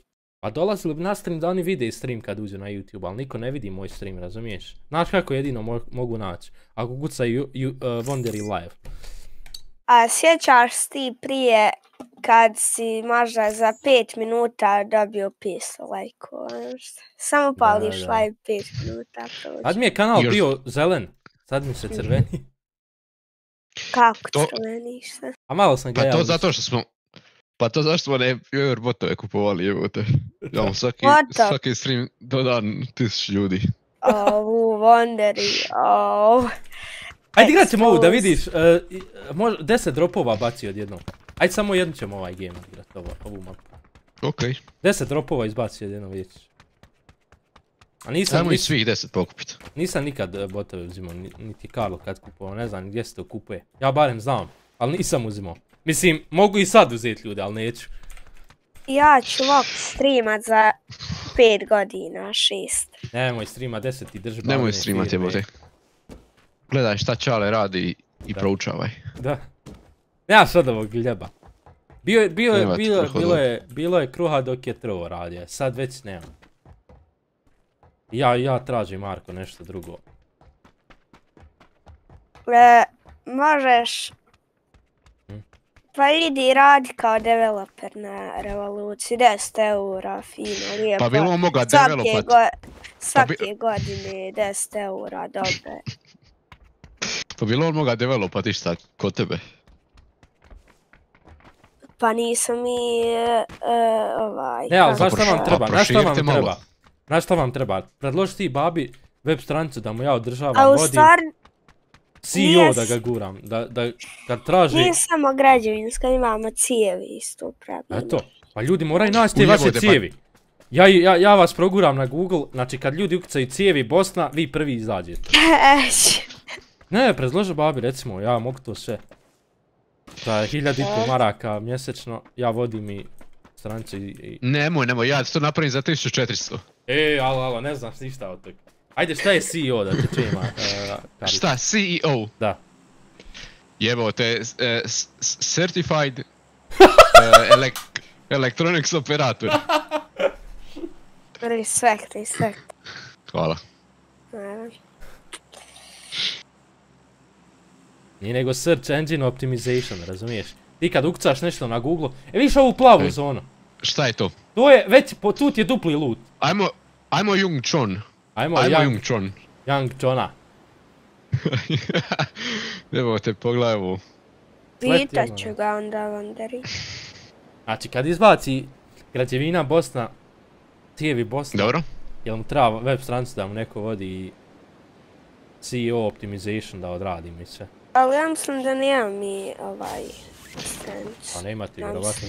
Pa dolazili bi na stream da oni vide stream kad uđu na YouTube, ali niko ne vidi moj stream, razumiješ? Znaš kako jedino mo- mogu naći? Ako kucaju ju, uh, Wondery live. A sjećaš ti prije kad si možda za pet minuta dobio 500 lajkova, nešto? Samo pališ da. live pet minuta prođe. Sad mi je kanal Još- bio zelen, sad mi se crveni. Kako To- crveniš se? A malo sam ga Pa to zato što smo... Pa to zašto smo ne viewer botove kupovali, jebote. Imamo svaki, the- svaki stream dodan tisuć ljudi. Ovu, Wonderi, ovu. Ajde igrat ćemo ovu da vidiš, uh, i- mož- 10 dropova baci odjednom. Ajde samo jednu ćemo ovaj game igrat, ovo, ovu mapu. Okej. 10 dropova izbaci odjednom, vidjet ćeš. A nisam, Ajmo i svih deset pokupit. nisam nikad uh, botove uzimao, ni- niti Karlo kad kupovao, ne znam gdje se to kupuje. Ja barem znam, ali nisam uzimao. Mislim, mogu i sad uzeti ljude, ali neću. Ja ću ovak streamat za pet godina, šest. Nemoj streama 10 i drži Nemoj streamat firme. jebote. Gledaj šta Čale radi i Da. proučavaj. Da. Nemaš od ovog ljeba. Bio je, bio je, bilo, bilo je, bilo je kruha dok je trvo radio, sad već nema. Ja, ja tražim Marko nešto drugo. E, možeš... Pa idi radi kao developer na revoluciji, 10 eura, fino, lijepo. Pa bilo moga developat. go, svake bi- godine 10 eura, dobre. Pa bilo on moga developat išta kod tebe. Pa nisam i e, ovaj... Ne, ali znaš šta vam treba, znaš šta vam treba? Znaš šta vam treba? Predloži ti babi web stranicu da mu ja održavam, A u stvari CEO da ga guram, da, da kad traži, nije samo građevinska, imamo cijevi isto upravljamo. eto, pa ljudi moraju naći te vaše cijevi. Ja, ja, ja vas proguram na Google, znači kad ljudi ukucaju cijevi Bosna, vi prvi izađete. Ne, predloži babi, recimo, ja mogu to sve. Za hiljad i pol maraka mjesečno, ja vodim i stranicu i... Nemoj, nemoj, ja to napravim za 1400. E, alo, alo, ne znaš ništa od toga. Ajde, šta je CEO da te čujemo? e? Šta, CEO? Da. Jebo te, e, certified e, elek- electronics operator. Respekt, respekt. Hvala. Naravno. Nije nego search engine optimization, razumiješ? Ti kad ukucaš nešto na Google, e vidiš ovu plavu E. zonu? Šta je to? To je već, po, tu ti je dupli loot. Ajmo, ajmo Jung Chon. Ajmo, Ajmo Young, Jung Chon. Young Johna. Evo te, pogledaj ovo. Leti Pitat ću ga onda Vanderi. Znači, kad izbaci građevina Bosna, cijevi Bosna, Dobro? jel mu treba web stranicu da mu neko vodi CEO optimization da odradimo i sve. Ali ja mislim da nemam mi ovaj stranicu. Pa nema ti vjerovatno.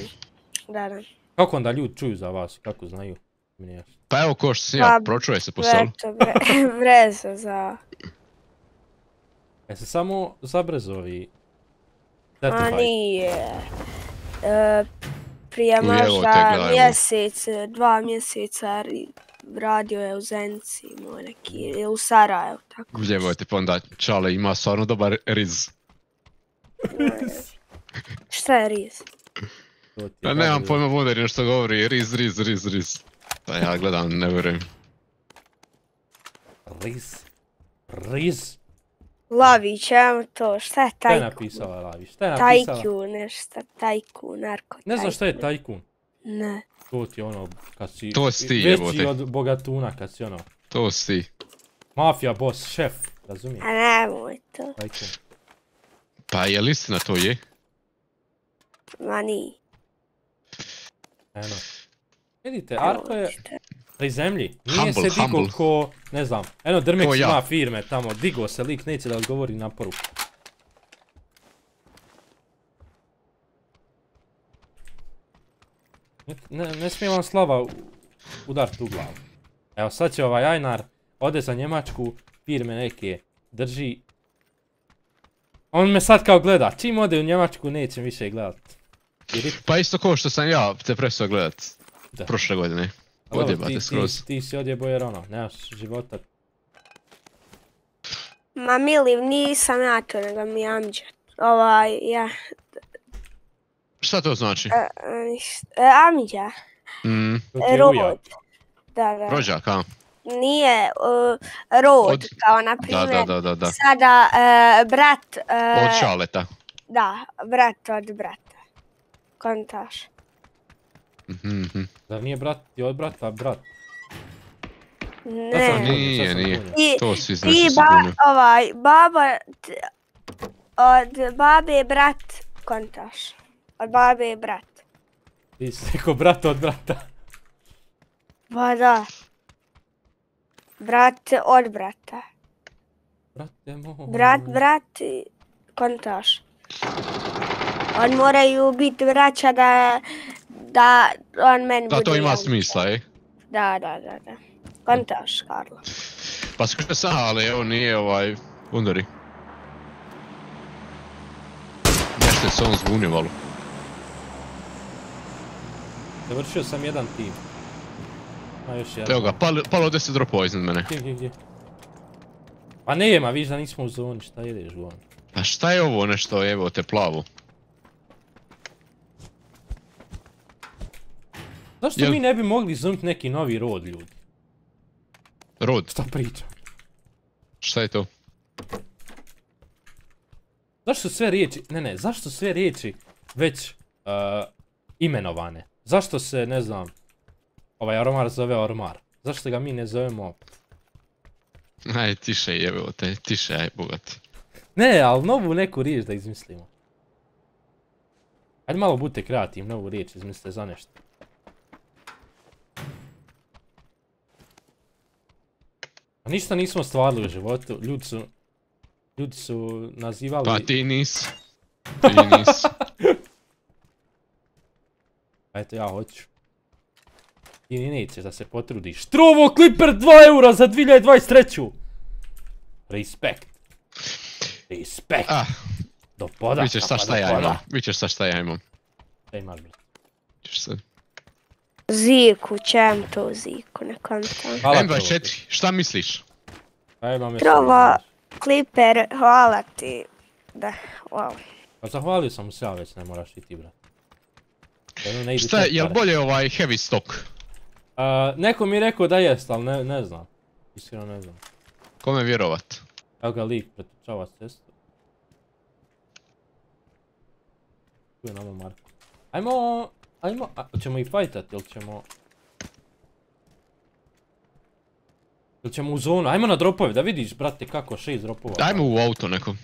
Da, da. Kako onda ljudi čuju za vas, kako znaju? Nije. Pa evo ko što sam ja, Pa, pročuje se po selu. Eto, bre, breza za... E se samo zabrezovi A nije. E, prije možda mjesec, dva mjeseca radio je u Zenci, imao neki, ili u Sarajevu, tako. Jebo te, pa onda Čale ima stvarno dobar riz. Šta je riz? Ti Ja nemam pojma Vodari što govori, riz, riz, riz, riz. Pa ja gledam, ne vjerujem. Riz. Riz. Lavić, evo to, šta je Šta je tajkun? napisala Lavi? Šta je napisala? Tajkun, nešto, tajkun, narko Ne znam šta je tajkun. Ne. To ti ono, kad si To si ti, veći od bogatuna, kad si ono, To si ti. mafija boss, šef, razumiješ? A nemoj to, Tajkun. Pa je li istina to je? ma nije. Eno. Vidite, Arko je pri zemlji. Nije Humble, se digo ko, ne znam, eno Drmex ja. ima firme tamo, digo se lik, neće da odgovori na poruku. Ne, ne, smije vam slava u- udarit u glavu. Evo sad će ovaj Ajnar, ode za Njemačku, firme neke, drži. On me sad kao gleda, čim ode u Njemačku neće više gledat. Jer Pa isto ko što sam ja te prestao gledat. Da. Prošle godine. Odjebate ti- skroz. Ti, ti si odjebo jer ono, nemaš života. Ma Miliv, nisam ja to, nego mi Amđad. Ovaj, ja, Šta to znači? e, e, e, Amđa, Mm. Rod. Da, da. rođak, a? Nije, uh, Rod, Od- kao na primjer. da, da, da, da. Sada, e, brat, e, Od Šaleta. da, brat od brata. Kontaš. Mhm, mhm. Zar nije brat ti od brata brat? Ne. Nije, nije. I, To svi znaš što se ba, ovaj, baba, t- od babe brat, kontaš. Od babe brat. Ti si rekao brat od brata. Ba da. Brat od brata. Brate moj. Brat, brat, i kontaš. On moraju biti braća da, da on meni Da, bude to ima smisla, ej. Da, da, da, da. Kontaš, Karlo. Pa skuša sam, ali evo nije ovaj... Undari. Nešto je se on zbunio malo. Završio sam jedan tim. Ma još jedan. Evo ga, palo, palo 10 dropova iznad mene. Gdje, gdje, gdje? Pa nema, viš da nismo u zoni, šta ideš govorim? Pa šta je ovo nešto, evo te plavo? Zašto Jel- mi ne bi mogli izumiti neki novi rod ljudi? Rod, Šta pričam? šta je to? Zašto su sve riječi, ne ne, zašto sve riječi već uh, imenovane? Zašto se, ne znam, ovaj ormar zove ormar? Zašto ga mi ne zovemo... Aj, tiše evo te, tiše, aj, bogati. Ne, ali novu neku riječ da izmislimo. Ajde malo budite kreativni, novu riječ izmislite za nešto. A ništa nismo stvarili u životu, ljudi su... Ljudi su nazivali... Pa ti nisi. Ti nisi. A eto ja hoću. Ti ni nećeš da se potrudiš. Trovo Clipper 2 eura za 2023. Respekt. Respekt. Ah, Do poda. vidit ćeš sad šta ja imam. Vidit ćeš sad šta ja imam. Šta imaš bre? Ćeš sad. Ziku, čem to Ziku, ne kontam. Hvala M24, šta misliš? Jedan. Kliper, hvala ti. Da, wow. Pa zahvalio sam mu se ja već, ne moraš i ti brat. Ne Šta je, jel bolje ovaj heavy stock? A, neko mi je rekao da jest, ali ne, ne znam. Iskreno ne znam. Kome vjerovat? Evo ga lik pretrčava s cestu. Tu je nama Marko. Ajmo, ajmo, a, ćemo i fajtat ili ćemo... Ili ćemo u zonu, ajmo na dropove, da vidiš brate kako šest dropova. Dajmo u auto neko.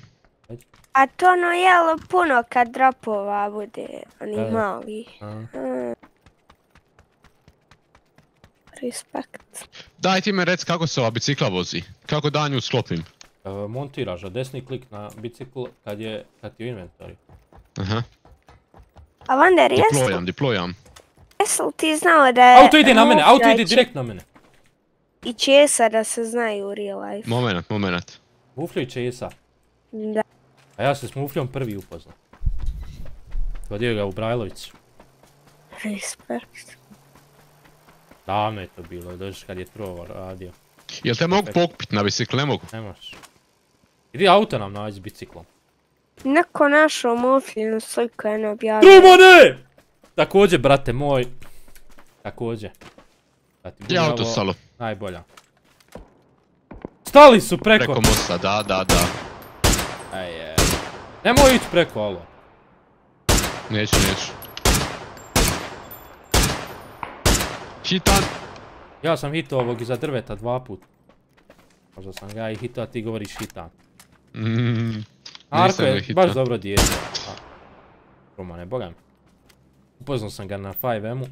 A to ono jelo puno kad dropova bude, oni mali. Mm. Respekt. Daj ti me rec kako se ova bicikla vozi. Kako da nju sklopim. e, montiraš, a desni klik na bicikl kad je, kad ti je u inventori. Aha. A Vander, jesi Diplojam, diplojam. jesi li ti znao da je... Auto ide na mene, auto ide direkt na mene. I Česa da se znaju u real life. Moment, moment. Muflja i Česa. Da. A ja se s Mufljom prvi upoznao. Vodio ga u Brajlović. Respekt. Davno je to bilo, dođeš kad je Trovo radio. Jel te mogu pokupit na bicikl? Ne mogu. Ne možeš. Idi auto nam nađi s biciklom. Neko našao mufljinu sliku je objavio. Trumane! Također, brate moj. Također. Bude Ja auto ovo stalo. Najbolja. Stali su preko. Preko mosta, da, da, da. Ej, je. Nemoj ići preko, alo. Neću, neću. Hitan. Ja sam hitao ovog iza drveta dva put. Možda sam ga i hitao, a ti govoriš hitan. Mm, Arko je baš dobro dijete. A, Romane, boga mi. Upoznao sam ga na 5M-u.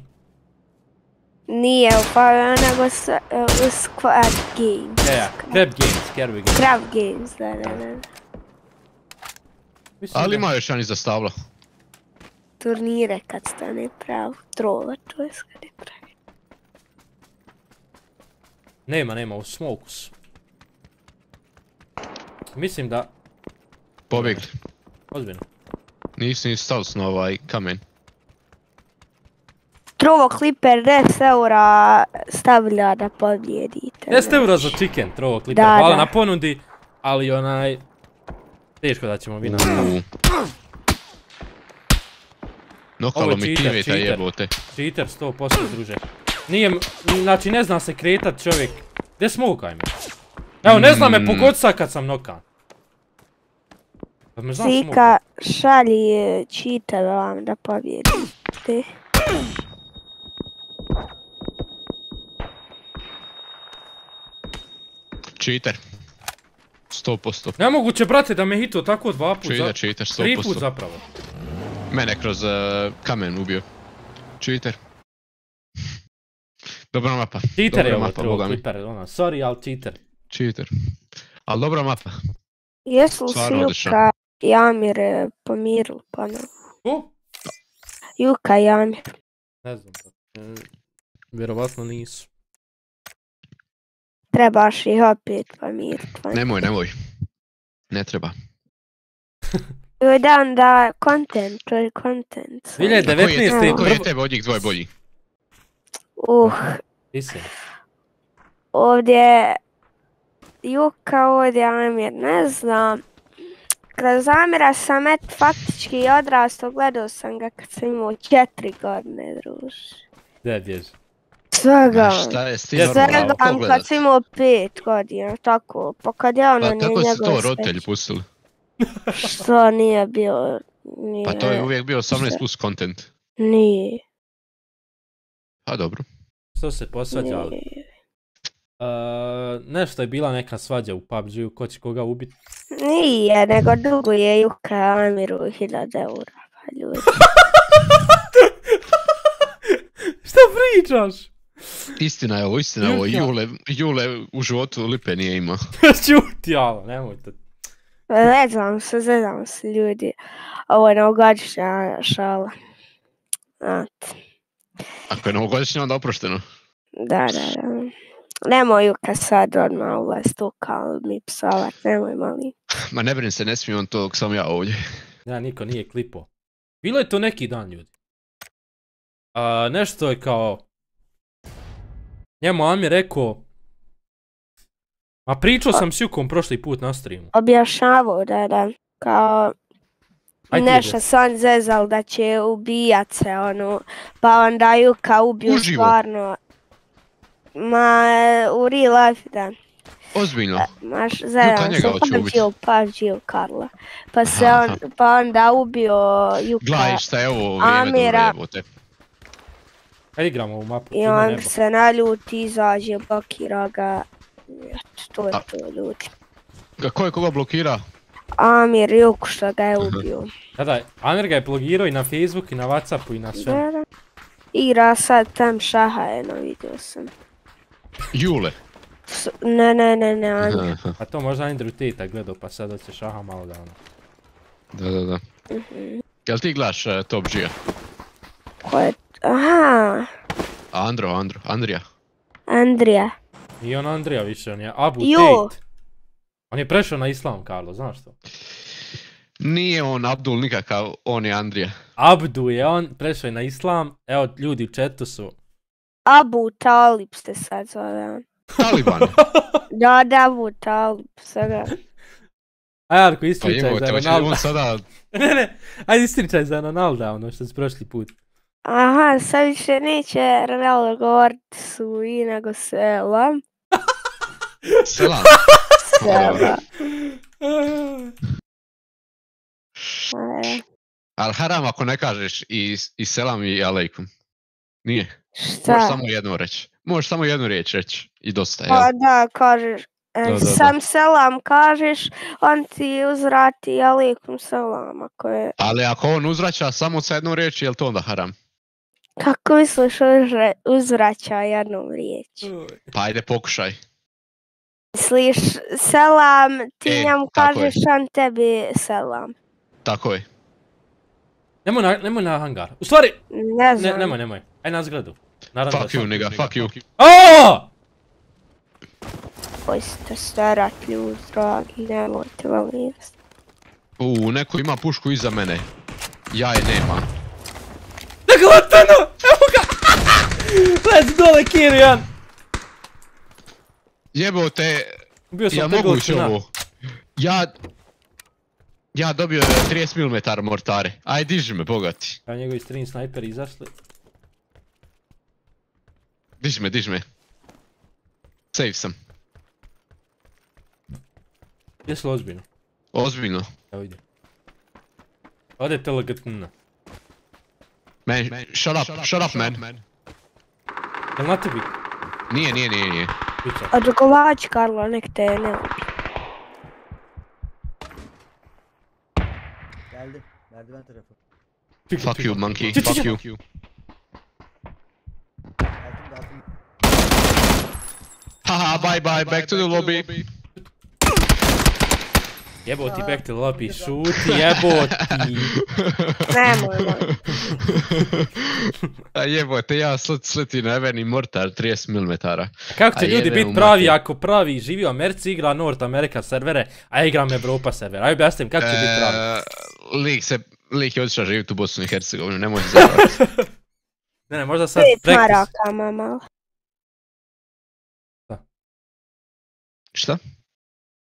Nije u Fire, nego s, uh, u Squad Games. E, ja, Crab Games, Kerby Games. Crab Games, da, da, da. Ali da- ima još jedan iza stabla. Turnire kad stane prav. Trova, to je kad je pravi. Nema, nema, u smokus. Mislim da... Pobjegli. Ozbiljno. Nisu ni stali su na ovaj kamen. Trovo Clipper 10 eura stavlja da pobjedite. 10 eura za chicken, trovo kliper. Da, Hvala da. na ponudi, ali onaj... Teško da ćemo vi na... Uuu. Nokalo mi cheater. jebote. Cheater 100% druže. Nije, znači ne zna se kretat čovjek. Gdje smokaj me? Evo ne zna me Mm. pogodca kad sam nokan. Pa me zna Zika šalje čitave vam da pobjedite. Cheater. 100%. Nemoguće brate da me hito tako dva put. Cheater, za... cheater, Tri put 100%. zapravo. Mene kroz eh, kamen ubio. Cheater. Dobra mapa. Cheater je Dobra ovo mapa, mi. kliper, ono, sorry, ali cheater. Cheater. Ali dobra mapa. Jesu li se Stvarno odlično. Juka i Amir eh, pomirili ponovo? Ko? Juka i Amir. Ne znam. Mm, Vjerovatno nisu. Trebaš ih opet pomiriti. ponovo. Nemoj, nemoj. Ne treba. Joj da onda content, to je content. A koji je, 2019. koji je tebe od njih dvoje bolji? Uh, Mislim. ovdje Juka, ovdje Amir, ne znam. Kroz Amira sam et faktički odrastao, gledao sam ga kad sam imao četiri godine, druž. Gdje bježi? Svega. A šta je s tim Ja normalno? Svega To kad sam imao pet godina, tako. Pa kad je ono Pa nije kako su njegove to roditelji pustili? Što nije bio, nije, Pa to je uvijek bio 18 plus content. nije, Pa dobro. Što se posvađali? nije. Uh, nešto je bila neka svađa u PUBG-u, ko će koga ubiti. Nije, nego duguje Juka Amiru 1000 eura. Pa ljudi. Šta pričaš? Istina je ovo, istina je ovo. Jule, Jule u životu lipe nije imao. Čuti, alo, nemojte. Zezam se, zezam se ljudi. Ovo je novogodišnja šala. Znate. Ako je novogodišnje onda oprošteno. Da, da, da. Nemoj Juka sad odmah uvest u kao mi psovat, nemoj mali. Ma ne brin se, ne smijem on to dok sam ja ovdje. Ja, niko nije klipo. Bilo je to neki dan, ljudi. A, nešto je kao Njemu Amir rekao... Ma pričao sam s Jukom prošli put na streamu. Objašnjavao da, da, kao nešto se on zezal da će ubijat se, ono, pa onda Juka ubio Uživo? stvarno. Ma, u real life, da. Ozbiljno. Maš, zezam njega se, hoće pa ubit. Jill, pa Jill Karla. Pa se Aha, on, aha. pa onda ubio Juka Gledaj šta je ovo vrijeme dobro Amira. jebote. Kad igramo ovu mapu? i on nebo. se naljuti, izađe, blokira ga. Eto, to je A- to ljudi. Ko je koga blokira? Amir Juk što ga je ubio. Da, da, Amir ga je blogirao i na Facebooku i na Whatsappu i na sve. Da, da. Igra sad tam šaha, eno vidio sam. Jule. S- Ne, ne, ne, ne. Aha, A to možda Andrew Tate gledao pa sad hoće šaha malo da ono. Da, da, da. Mhm. Jel ti gledaš uh, Top G-a? Ko je? Aha, Andro, Andro, Andrija. Andrija. I on Andrija više, on je Abu Jo. Tate. On je prešao na islam, Karlo, znaš to? Nije on Abdul nikakav, on je Andrija. Abdu je on, prešao je na islam, evo ljudi u chatu su. Abu Talib se sad zove on. Taliban. Da, da, Abu Talib, sada. A Jarko, Pa ispričaj evo za on sada... ne, ne, ajde ispričaj za Ronalda, ono što si prošli put. Aha, sad više neće Ronaldo govorit su i nego selam. Selam. Selam. Al haram ako ne kažeš i, i selam i alejkum. Nije. Možeš Šta? samo jednu reći. Možeš samo jednu riječ reći. I dosta, jel? Pa da, kažeš, e, Da, da, da. sam selam kažeš, on ti uzvrati alikum selam, ako je... Ali ako on uzvraća samo sa jednom riječi, jel to onda haram? Kako misliš uzvraća jednom riječ? Pa ajde pokušaj. Misliš selam, ti E, njemu tako je. kažeš, on tebi selam. Tako je. Nemoj na, nemoj na hangar. U stvari, Ne ne, znam. nemoj, nemoj. Aj na zgradu. Naravno Fuck da you, nigga, fuck you. Aaaa! Koji ste starat ljudi, dragi, nemojte molim vas. U, neko ima pušku iza mene. Ja je nemam. Dakle, letano! Evo ga! Let's dole, Kirijan! Jebote, Bio sam ja te mogu ići golfina. ovo. Ja... Ja dobio 30 mm mortare. Aj, diži me, bogati. Evo njegovi stream snajperi izašli. Diži me, diži me. Save sam. Jesi li ozbiljno? Ozbiljno. Evo ide. Ode telegatnina. Man, shut up, shut up, man. Jel na tebi? Nije, nije, nije, nije. Pića. Odgovać, Karlo, nek te ne ubi. Geldi. Merdiven tarafı. Pića, Fuck pića. you, monkey. Çık, çık, Fuck çık. you. Haha, bye bye, back to the lobby. Jeboti back to the lobby, šuti, jeboti. Nemoj, molim. A jebote, ja slet, sleti na Everni mortar 30 mm. Kako će ljudi biti pravi ako pravi živi u Americi igra North America servere, a ja igram Europa server? Ajde objasnim kako će biti pravi. E, lik se, lik je otišao živjeti u Bosnu i Hercegovinu, nemoj se. Ne, ne, možda sad Pet maraka, mama. Šta?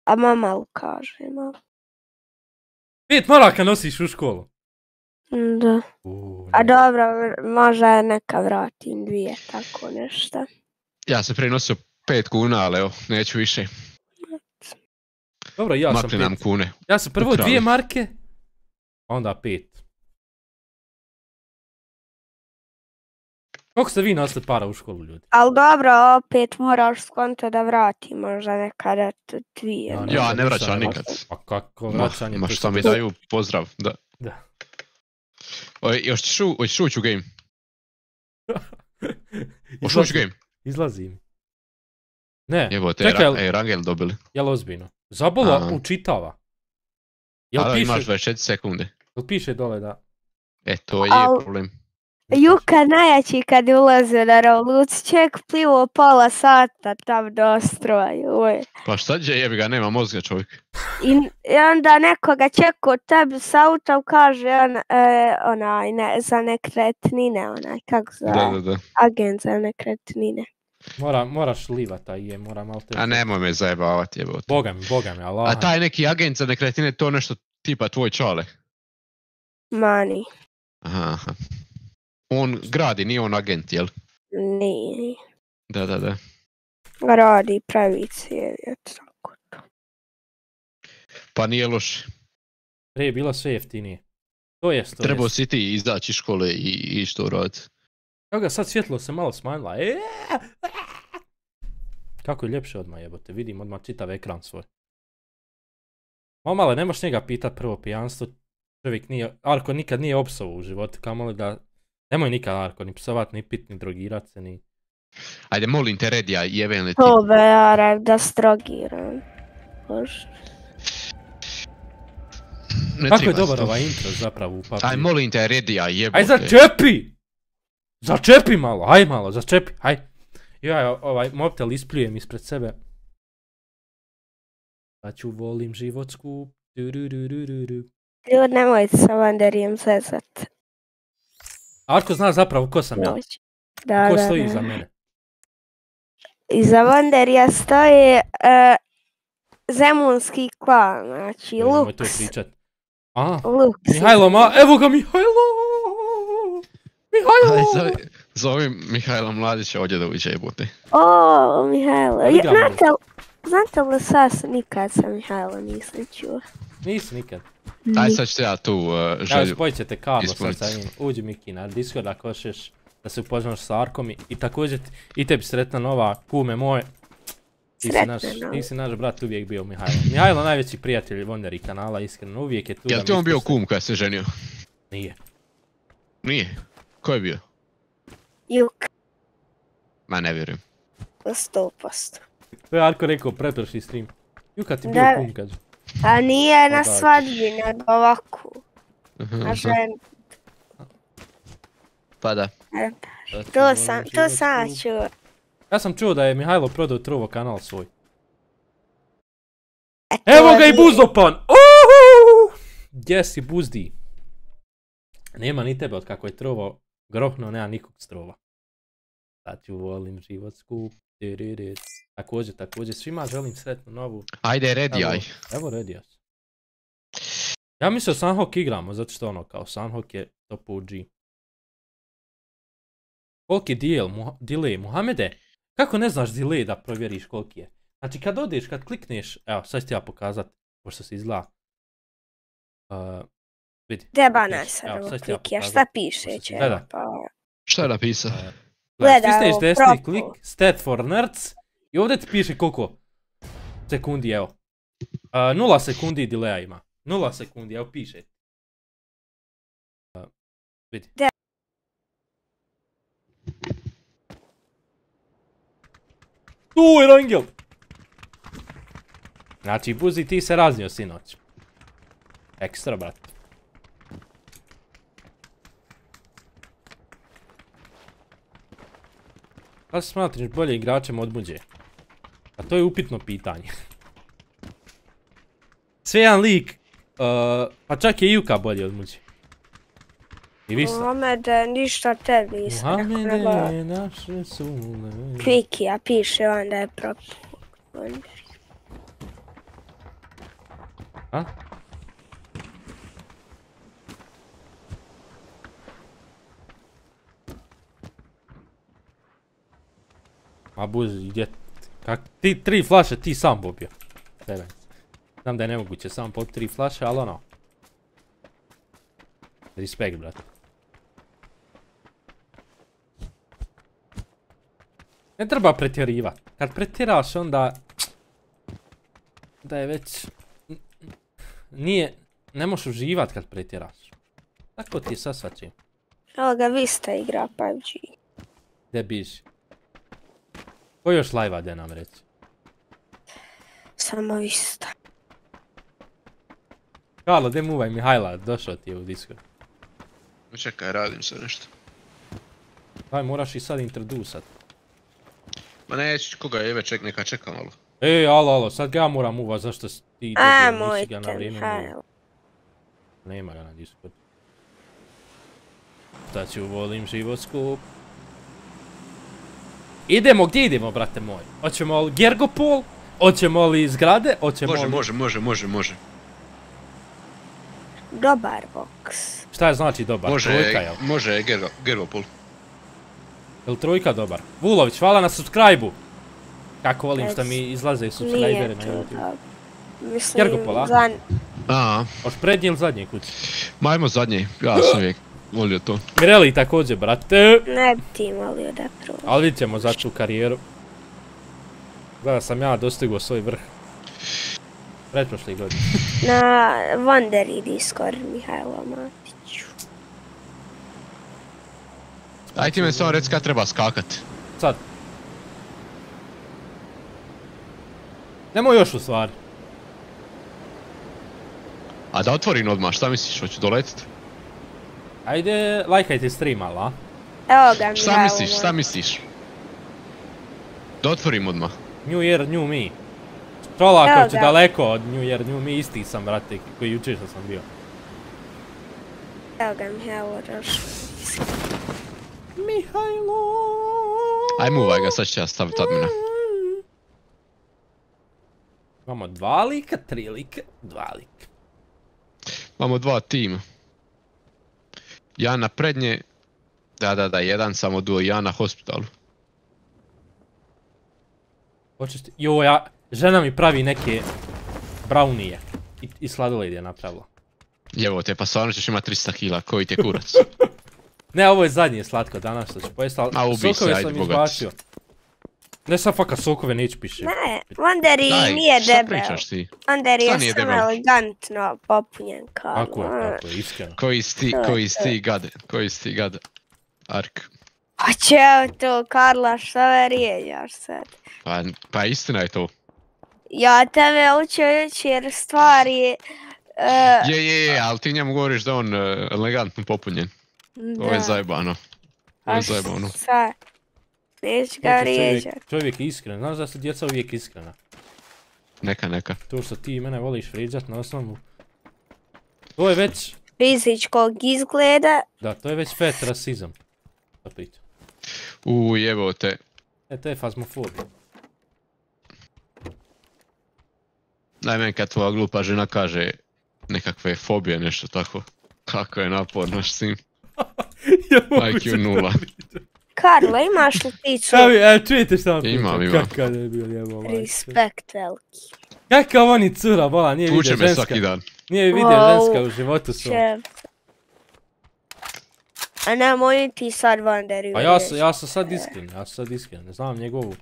A mama kaže, malo. Pet maraka nosiš u školu. Da. A dobro, možda neka vratim dvije, tako nešto. Ja sam prenosio 5 kuna, ali evo, neću više. Dobro, ja sam Makli nam pet. kune. Ja sam prvo Ukrali. dvije marke, onda pet. Koliko ste vi nosili para u školu, ljudi? Ali dobro, opet moraš skonto da vrati, možda nekada dvije. Ja, ne. Ja ne vraćam nikad. Pa kako Ma, vraćanje? ma to šta mi daju, pozdrav, da. Da. Oj, još ćeš ući u game? Hoćeš ući u game? Izlazi mi. Ne, Jebote, Čekaj, ra- jel- e, Rangel dobili. jel ozbiljno? Zabola Aha. učitava. Jel A piše, imaš 24 sekunde. jel piše dole da... E, to je Al- problem. Juka najjači kad je ulazio na revoluciju, čovjek plivo pola sata tam do stroja. oj. Pa šta će, jebi ga, nema mozga čovjek. I, I onda nekoga čeka od tebi s autom, kaže on, e, onaj, ne, za nekretnine, onaj, kako zove, Da, da, da. agent za nekretnine. Mora, moraš livat taj je, mora malo te... A nemoj me zajebavati jebote. Boga mi, boga mi, Allah. A taj neki agent za nekretnine to nešto tipa tvoj čale. Mani. Aha, aha. On gradi, nije on agent, jel? Nije. Da, da, da. Radi, pravi cijevi, tako to. Pa nije loš. Prije je bilo sve jeftinije. To jest, to Trebao si ti izaći iz škole i, i što raditi. Evo ga, sad svjetlo se malo smanjila. E, Kako je ljepše odmah jebote, vidim odmah čitav ekran svoj. Malo male, nemaš njega pitat prvo pijanstvo. Čovjek nije, Arko nikad nije opsovao u životu, kamoli da... Nemoj nikad Arko, ni psovat, ni pit, ni drogirat se, ni... Ajde, molim te, Redija, jebem li ti. To be, jara, da strogiram. Bože. Ne Kako je dobar ovaj intro zapravo u papir. Aj, molim te, Redija, jebote. Aj začepi! Začepi malo, aj malo, začepi, aj. Ja, ovaj mobitel ispljujem ispred sebe. Pa ću volim život skup. Du-du-du-du-du-du. Ljud, nemojte sa Vanderijem zezat. Arko zna zapravo ko sam ja. Da, Ko da, stoji da. iza mene? Iza Vanderija stoji e, Zemunski klan, znači Nemoj to pričat. A, Lux. Mihajlo, ma, evo ga Mihajlo! Aj, Mihajlo! zovi, zovi Mihajla Mladića ovdje da uđe jebote. O, Mihajlo. Znate li sas nikad sa Mihajlo nisam čuo. Nisi nikad. Aj sad ću ja tu uh, želju. spojit ćete kablo sad sa njim. Uđi Miki na Discord ako hoćeš da se upoznaš sa Arkom i, i također i tebi sretna nova kume moje. Ti si, Sretna naš, nova. ti si naš brat uvijek bio Mihajlo. Mihajlo najveći prijatelj Wonderi kanala, iskreno, uvijek je tu Jel ti on bio kum kada se ženio? Nije. Nije. Ko je bio? Juk, Ma ne vjerujem. sto posto. To je Arko rekao preprošli stream. Juka ti bio kum kaže. A nije na svadbi, nego ovako. Na žen... Pa da. To sam, to sam čuo. Ja sam čuo da je Mihajlo prodao Trovo kanal svoj. E, Evo ga i Buzdopan! Uhu! Gdje si Buzdi? Nema ni tebe od kako je Trovo grohno, nema nikog strova. Sad ću volim život skup. Također, također, svima želim sretnu novu. Ajde, Evo, aj. evo redio sam. Ja mislio Sanhok igramo, zato što ono, kao Sanhok je top OG. Koliki dijel, Muha- delay, Muhamede? Kako ne znaš delay da provjeriš koliki je? Znači kad odeš, kad klikneš, evo sad ću ti ja pokazat, pošto se izgleda. Uh, vidi. Sad ću ti ja šta piše će? Pa, Šta je napisao? Uh, Gledaj, Gledaj, stisneš ovo, desni klik, stat for nerds, i ovdje ti piše koliko sekundi, evo. Uh, nula sekundi delaya ima. Nula sekundi, evo piše. Uh, vidi. Tu je Rangel! Znači, Buzi, ti se raznio sinoć. Ekstra, brat. Se smatriš bolje igračem od Muđe? A to je upitno pitanje. Sve jedan lik, uh, pa čak je Juka bolji od Muđe. I vi ste. Mohamede, ništa tebi nisam rekao, nego Muhammede, naše sule. Kvikija piše onda je propao. A? Buzi, gdje... Kak, ti tri flaše ti sam popio. Tebe. Znam da je nemoguće sam popiti tri flaše, ali ono... Respekt, brate. Ne treba pretjerivat. Kad pretjeraš onda... Da je već... Nije... Ne možeš uživat kad pretjeraš. Tako ti je sa svačim. Evo ga, Vista igra PUBG. Gdje biš? Ko još live da nam reći? Samo Vista. Karlo, gdje muvaj Mihajla, došao ti je u Discord. Čekaj, radim se nešto. Daj, moraš i sad introdusat. Ma neću, koga jebe, ček, neka čeka malo. Ej, alo, alo, sad ga ja moram uvat, zašto si ti A, dobio, nisi ga na mojte, vrijeme Mihajlo. uveo. Nema ga na Discord. Šta ću, volim život skup. Idemo, gdje idemo, brate moj? Hoćemo li Gergopol? Hoćemo li zgrade? Hoćemo Može, li... može, može, može, može. Dobar boks. Šta je znači dobar? Može, Trojka, jel? može Gergo, Gergopol. Jel trojka dobar? Vulović, hvala na subscribe-u. Kako volim što mi izlaze Nije subscriberi na YouTube. Mislim, Gergopol, a? za- A, Hoš prednji ili zadnji kući? ma ajmo zadnji, ja sam uvijek volio to. Mireli također, brate. ne bi ti molio da prođe. Ali vidit ćemo za tu karijeru. Gleda sam ja dostigao svoj vrh. Pretprošli godin. Na Wonderi Discord Mihajlo Matiću. Aj ti me samo reci kad treba skakat. Sad. Nemoj još u stvari. A da otvorim odmah, šta misliš, hoću doletit? Ajde, lajkajte stream, ali, a? Evo ga Šta Mihajlo misliš, šta misliš? Da otvorim odmah. New Year, New Me. Čolakov će daleko od New Year, New Me, isti sam, brate, koji jučer što sam bio. Evo ga Mihajlo došao. Mihajlo! Ajmo uvaj ga, sad ću ja staviti admina. Imamo dva lika, tri lika, dva lika. Imamo dva tima. Ja na prednje, da da da, jedan samo duo, ja na hospitalu. Hoćeš ti... Jo, ja... Žena mi pravi neke... Brownije. I, i sladoled je napravila. Jevo te, pa stvarno ćeš imat 300 kila, koji ti je kurac. Ne, ovo je zadnje slatko danas što ću pojesti, ali sokove sam bogat. Ne sam fakat sokove neću piše. Ne, Wonderi Daj, nije šta debel. pričaš ti? Wonderi Šta je samo debel? elegantno popunjen kao. Tako je, tako je, iskreno. Koji si ti, To je koji si to. ti gade, koji si ti gade. Ark. Pa će to, Karla, šta me rijeđaš sad? Pa, pa istina je to. Ja tebe učio jučer stvari... e, Je, je, je, ali ti njemu govoriš da je on e, elegantno popunjen. Ovo je zajebano. Ovo je zajebano. Sad. Neću ga Zato čovjek, je iskren, znaš da su djeca uvijek iskrena. Neka, neka. To što ti mene voliš vrijeđat na osnovu. To je već, Fizičkog izgleda. da, to je već fet rasizam. Da pričam. U, jebo te. E, to je fazmofobija. Daj meni kad tvoja glupa žena kaže nekakve fobije, nešto tako. Kako je naporno s tim. IQ nula. Karlo, imaš li ti Šta vi, e, čujete šta vam Imam, pričam, imam. kakav je bio jebo majke. Respekt veliki. Kakav oni cura, bola, nije Tuče vidio me ženska. svaki dan. Nije vidio Wow. ženska u životu svom. Šef. A nemoj ti sad Wonderi Pa ja sam, ja sam sad iskren, ja sam sad iskren, ne znam njegovu.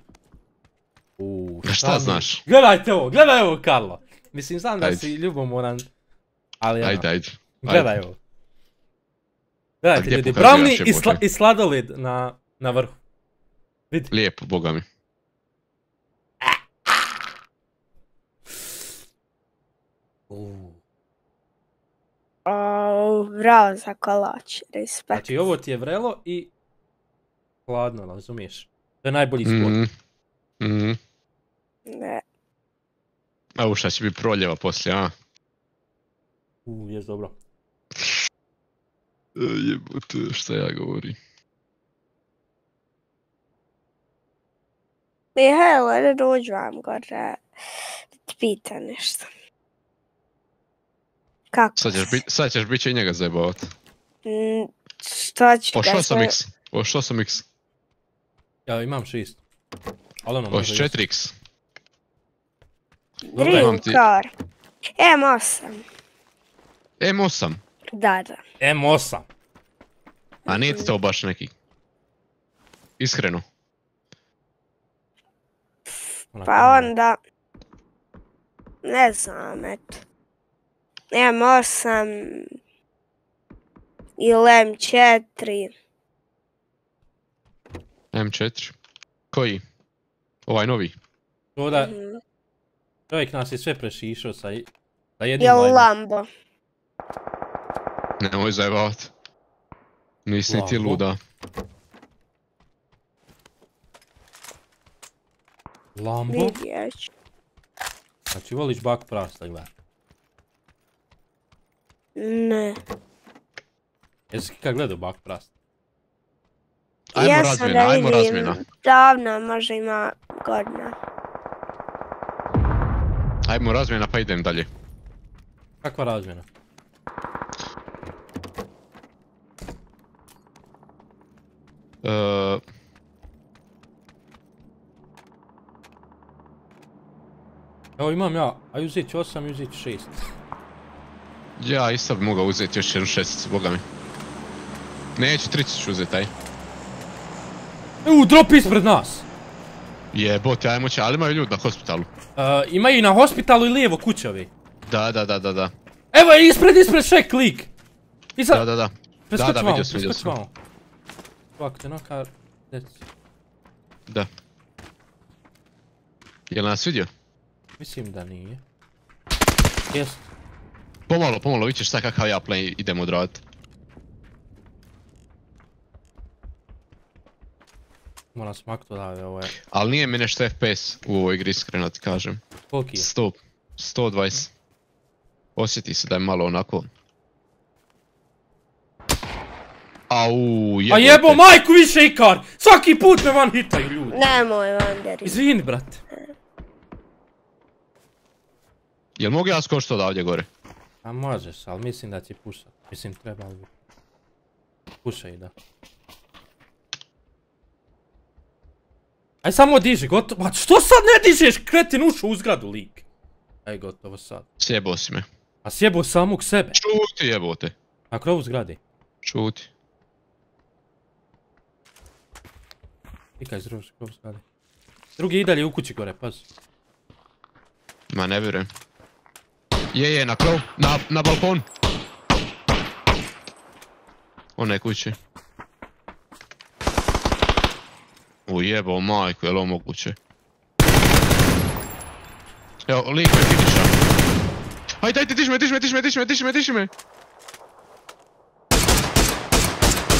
Uuu, A šta znaš? Gledajte ovo, gledaj ovo Karlo. Mislim, znam da Ajde. si ljubomoran, ali ono, Ajde, ajde. gledaj ovo. Gledajte ljudi, brownie i, sla- i sladoled na, na vrhu. Vidi. Lijepo, boga mi. Uuu. Au, bravo za kolač, respekt. Znači ovo ti je vrelo i hladno, razumiješ? To je najbolji sport. Mhm. Mhm. Ne. A u šta će biti proljeva poslije, a? Uuu, jes dobro. Jebote, šta ja govorim? Mihajlo, da dođu vam gore, da ti pita nešto. Kako? Sad ćeš, bit, sad ćeš bit će i njega zajebavat. Mm, Što ću Pošao ga sam sve- X. Pošao sam X. Ja imam šest. Ali ono može Hoš 4X. Dobro, Dream ti- car. M8. M8. Da, da. M8. A nije ti to baš neki. Iskreno. Onako, Pa onda... Ne znam, eto. M8 ili M4. M4. Koji? Ovaj novi. To da, Mhm. čovjek nas je sve prešišao sa, i- sa jednim Jel lajnom. Lambo? Nemoj zajebavat. Nisi ni ti Lambo? luda. Lambo? Vidjet ću. Znači voliš bak prasta, gledaj. Ne. Jesi kad gledao bak prasta? Ajmo razmjena, ajmo razmjena. Davno možda ima godina. Ajmo razmjena pa idem dalje. Kakva razmjena? E, Evo imam ja, a uzeti 8 i uzeti 6. ja isto bi mogao uzeti još jednu šesticu, boga mi. Neću, tricu ću uzeti, aj. U, drop ispred nas! Jebote, ajmo će, ali imaju ljudi na hospitalu. E, ima i na hospitalu i lijevo kuće ovi. Da, da, da, da, da. Evo je ispred, ispred šek lik! I sad, Da, da, da. preskoči da, vamo, vidio sam, vidio sam. Ovako te deci. Da. Jel nas vidio? Mislim da nije. Jest. Pomalo, pomalo, vidit ćeš sad kakav ja play idemo odradit. Moram smaknuti odavde, ovo je... Ali nije mi nešto FPS u ovoj igri, iskreno ti kažem. Koliki je? 100, 120. Osjeti se da je malo onako... Au, jebote. A jebo majku više ikar! Svaki put me van hitaju ljudi! Nemoj, Vanderi. Izvini, brate. Jel mogu ja skočiti odavdje gore? A možeš, ali mislim da će pušat. Mislim, treba li bi. Pušaj, da. Aj samo diži, gotovo. Ma što sad ne dižeš? Kretin ušao u zgradu, lik. Aj, gotovo sad. Sjebao si me. A sjebo samog sebe. Čuti jebote. Na krovu zgrade. Čuti. Ikaj, združi, krovu zgrade. Drugi i dalje u kući gore, pazi. Ma ne vjerujem. Je, je, na krov, na, na balkon. One kući. Ujebao majku, je li ovo moguće? Evo, lik me finiša. Ajde, ajde, diži me, diži me, diži me, diži me, diži me, diži me.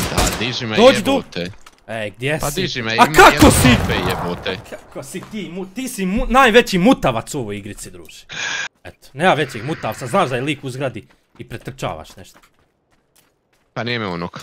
Da, diži me, Dođi tu. jebote. Ej, gdje Pa si? diži me, A kako si? Jebote. Kako si ti, mu- ti si mu- najveći mutavac u ovoj igrici, druže. Eto, nema većeg mutavca, znaš da je lik u zgradi i pretrčavaš nešto. Pa nije me onoka.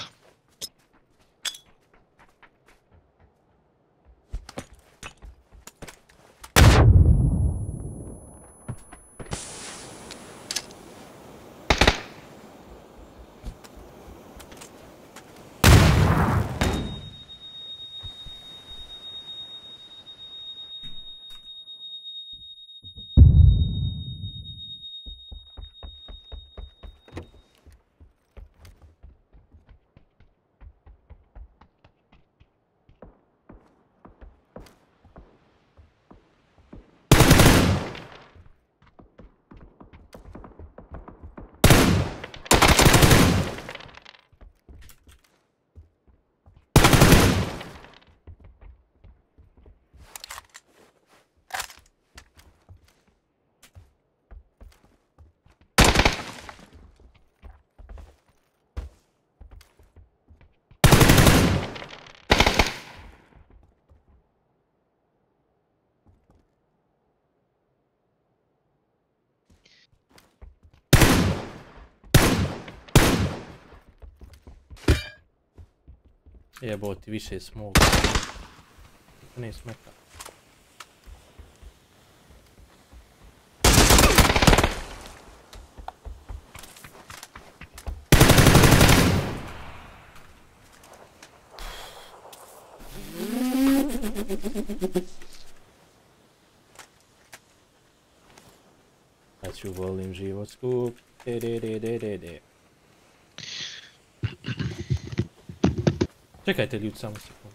Jebo ti više smog. Ne smeta. Ja ću volim život skup. De, de, de, de, de, de. Čekajte ljudi samo sekundu.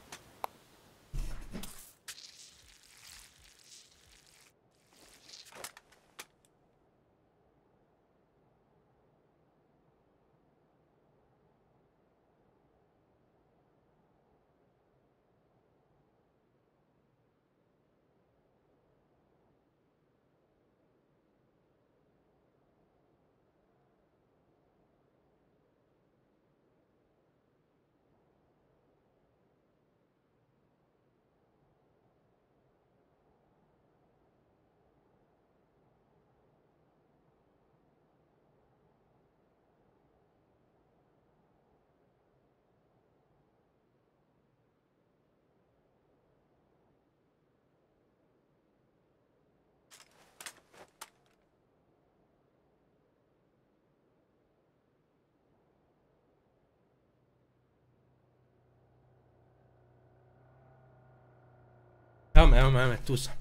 Evo me, evo me, evo me, tu sam.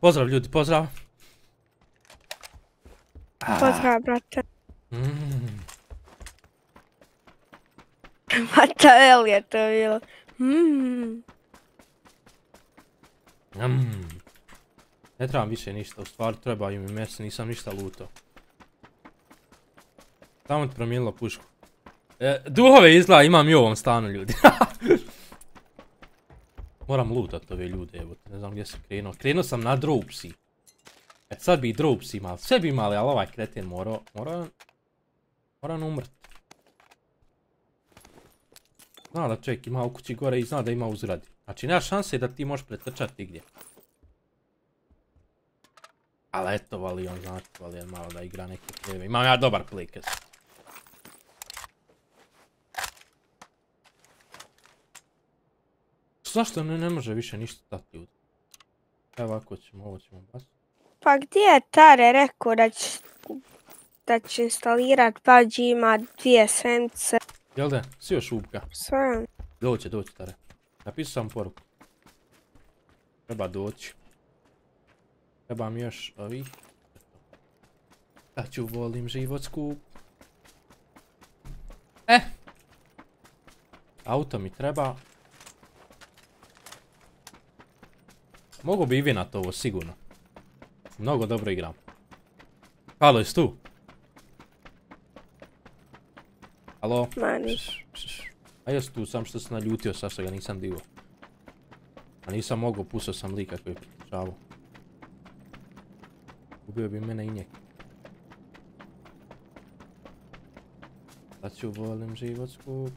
Pozdrav ljudi, pozdrav. Pozdrav, brate. Mm. What the hell je to bilo? Mm. Mm. Ne trebam više ništa, u stvari trebaju mi mesa, nisam ništa lutao. Samo ti promijenilo pušku. E, duhove izgleda imam i u ovom stanu ljudi. Moram lutat ove ljude, evo, ne znam gdje sam krenuo. Krenuo sam na dropsi. E sad bi i dropsi imali, sve bi imali, ali ovaj kreten morao, morao, mora on umrt. Zna da čovjek ima u kući gore i zna da ima u zgradi. Znači nema šanse da ti možeš pretrčati gdje. Ali eto, vali on, znate, vali malo da igra neke pleve. Imam ja dobar playcast. Zašto ne, ne može više ništa dati ljudi? Evo ovako ćemo, ovo ćemo bas. Pa gdje je Tare rekao da će, da će instalirat PUBG ima dvije sence, Jel da? Si još šupka. sve. Doće, doće, tare. Napisao sam poruku. Treba doći. Treba mi još ovih. Da ću volim život skup. E! Auto mi treba. Mogu bi i vi na to ovo, sigurno. Mnogo dobro igram. Halo, jesi tu? Halo? Ma ništa. A jes tu, sam što se naljutio sa što ga nisam digo. A nisam mogao, pustio sam lika koji je pričavao. Ubio bi mene i njeg. Da ću volim život skup.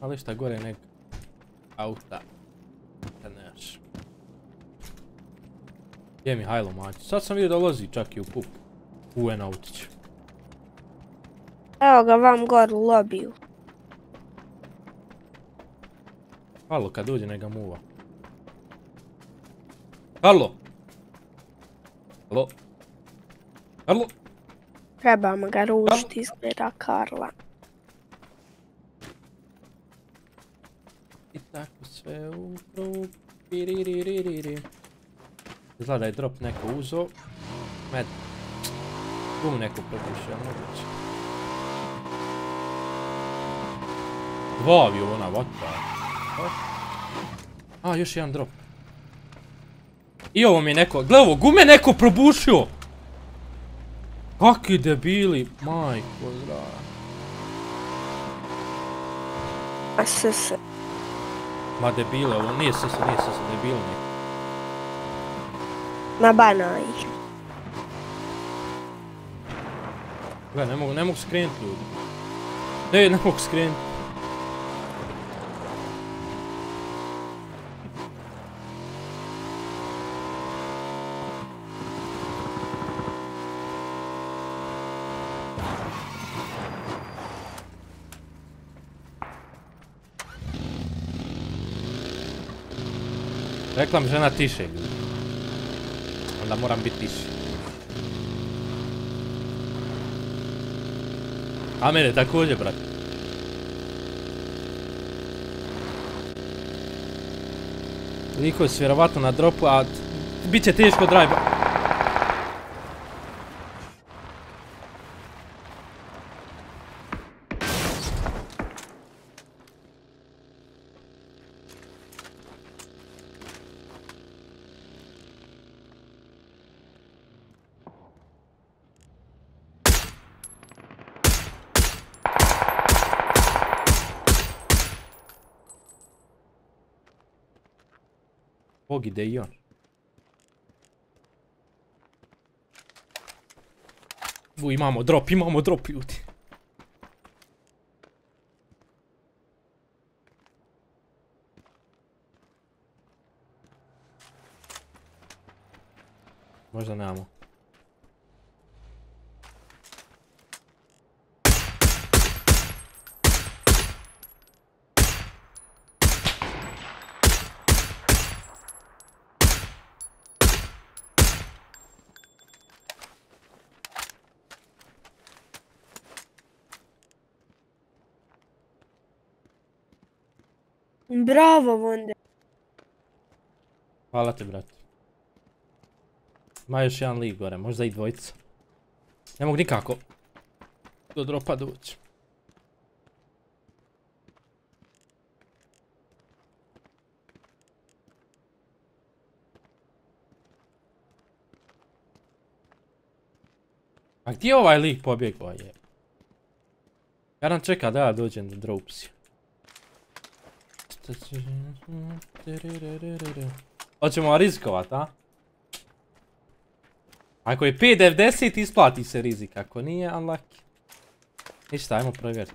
Ali šta gore nek auta. Da nemaš. Gdje je Mihajlo Mačić? Sad sam vidio da lozi čak i u kup. UN autić. Evo ga vam gor u lobiju. Halo, kad dođe neka muva. Halo! Halo? Halo? Trebamo ga ružiti, izgleda Karla. I tako sve u krug. Izgleda da je drop neko uzo. Med. Bum neko probušio, moguće. Dva aviona, what the? A, još jedan drop. I ovo mi je neko, gle ovo, gume neko probušio! Kakvi debili, majko zdrava. A. Ma debile, ovo nije sasa, nije sasa, debili neki. Na banaj. Gle, ne mogu, ne mogu skrenuti ljudi. Ne, ne mogu skrenuti. Rekla mi. Onda moram biti tiši. A mene također, brate. Liko su vjerovatno na dropu, a t- bit će teško drive. Bog ide i on. U, imamo drop, imamo drop, ljudi. Možda nemamo. Bravo, Vonde. Hvala ti, brate. Ima još jedan lik gore, možda i dvojica. Ne mogu nikako do dropa doći. A gdje je ovaj lik pobjegao je? Ja nam čeka da ja dođem do dropsija. Hoćemo rizikovat, a? Ako je 5.90 isplati se rizik, ako nije unlucky. Ništa, ajmo provjeriti.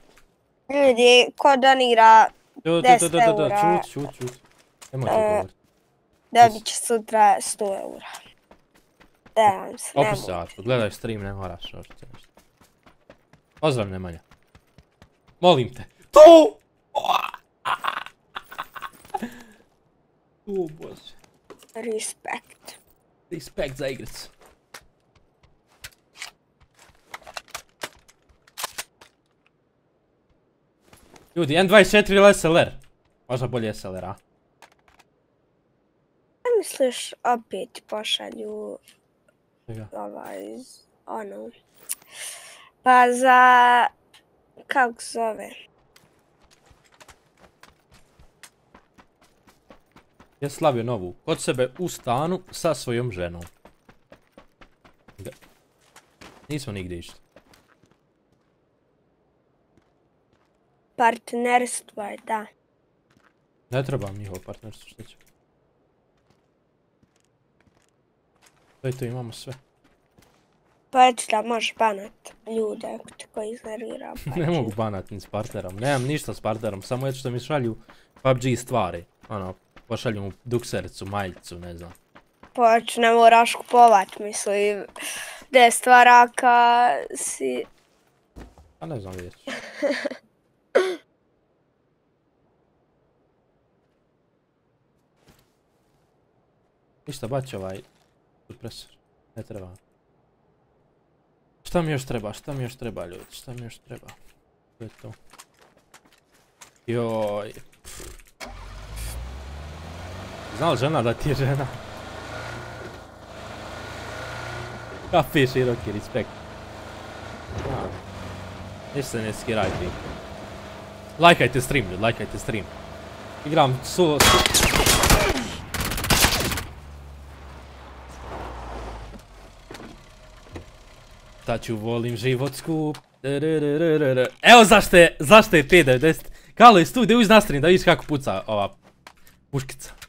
Ljudi, ko donira Jo, da, 10 da, da, da, da, eura. čut, čut, čut. Nemoj to E, govorit. dobit će sutra 100 eura. Da se ne mogu. gledaj stream, ne moraš nešto. Pozdrav Nemanja. Molim te. Tu! O bože. Respekt. Respekt za igricu. Ljudi, N24 ili SLR? Možda bolje SLR, a? A misliš opet pošalju Čega? ovaj, ono, pa za, kako zove, Je slavio novu kod sebe u stanu sa svojom ženom. Da. Nismo nigdje išli. partnerstvo je, da. Ne treba vam njihovo partnerstvo, što će. To je to, imamo sve. Pa eto da možeš banat ljude ako te koji iznervira. pa ne mogu banat ni s partnerom, nemam ništa s partnerom, samo eto što mi šalju PUBG stvari. Ono, pošalju mu duksericu, majicu, ne znam. Pa eto ne moraš kupovat, mislim, deset varaka si, Pa ne znam vidjet. Ništa, baci ovaj supresor. Ne treba. Šta mi još treba, šta mi još treba ljudi, šta mi još treba? To je to. Joj. Li žena da ti je žena? Kapi široki, respekt. Ja. Se ne skirajte. Lajkajte stream, ljudi, lajkajte stream. Igram solo... Šta ću, volim život skup. Evo zašto je, zašto je 5.90. Kalo je studij, uđi na stream da vidiš kako puca ova puškica.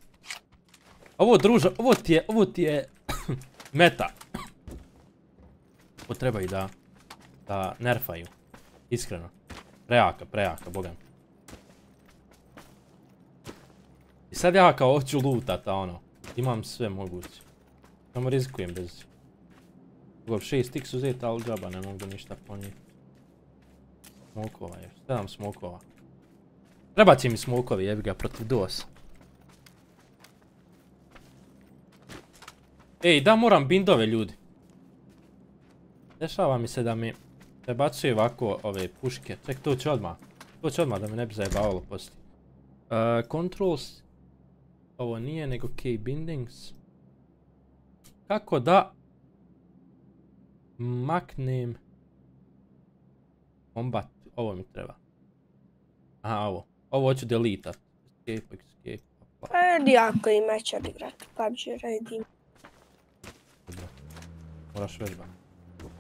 Ovo druža, ovo ti je, ovo ti je meta. Ovo treba i da, da nerfaju. Iskreno. Prejaka, prejaka, boga mi. I sad ja kao hoću lutat, a ono. Imam sve moguće. Samo rizikujem bez... Mogu 6 x uzeti, ali džaba ne mogu ništa po njih. Smokova je, 7 smokova. Treba će mi smokovi, jebi ga, protiv DOS. Ej, da moram bindove ljudi. Dešava mi se da mi prebacuje ovako ove puške. Ček, to će odmah. To će odmah da me ne bi zajebavalo poslije. Uh, controls. Ovo nije nego key bindings. Kako da maknem combat. Ovo mi treba. Aha, ovo. Ovo hoću deletat. Escape, escape. Pa, pa jako ima će odigrat PUBG Raid. Moraš vežba.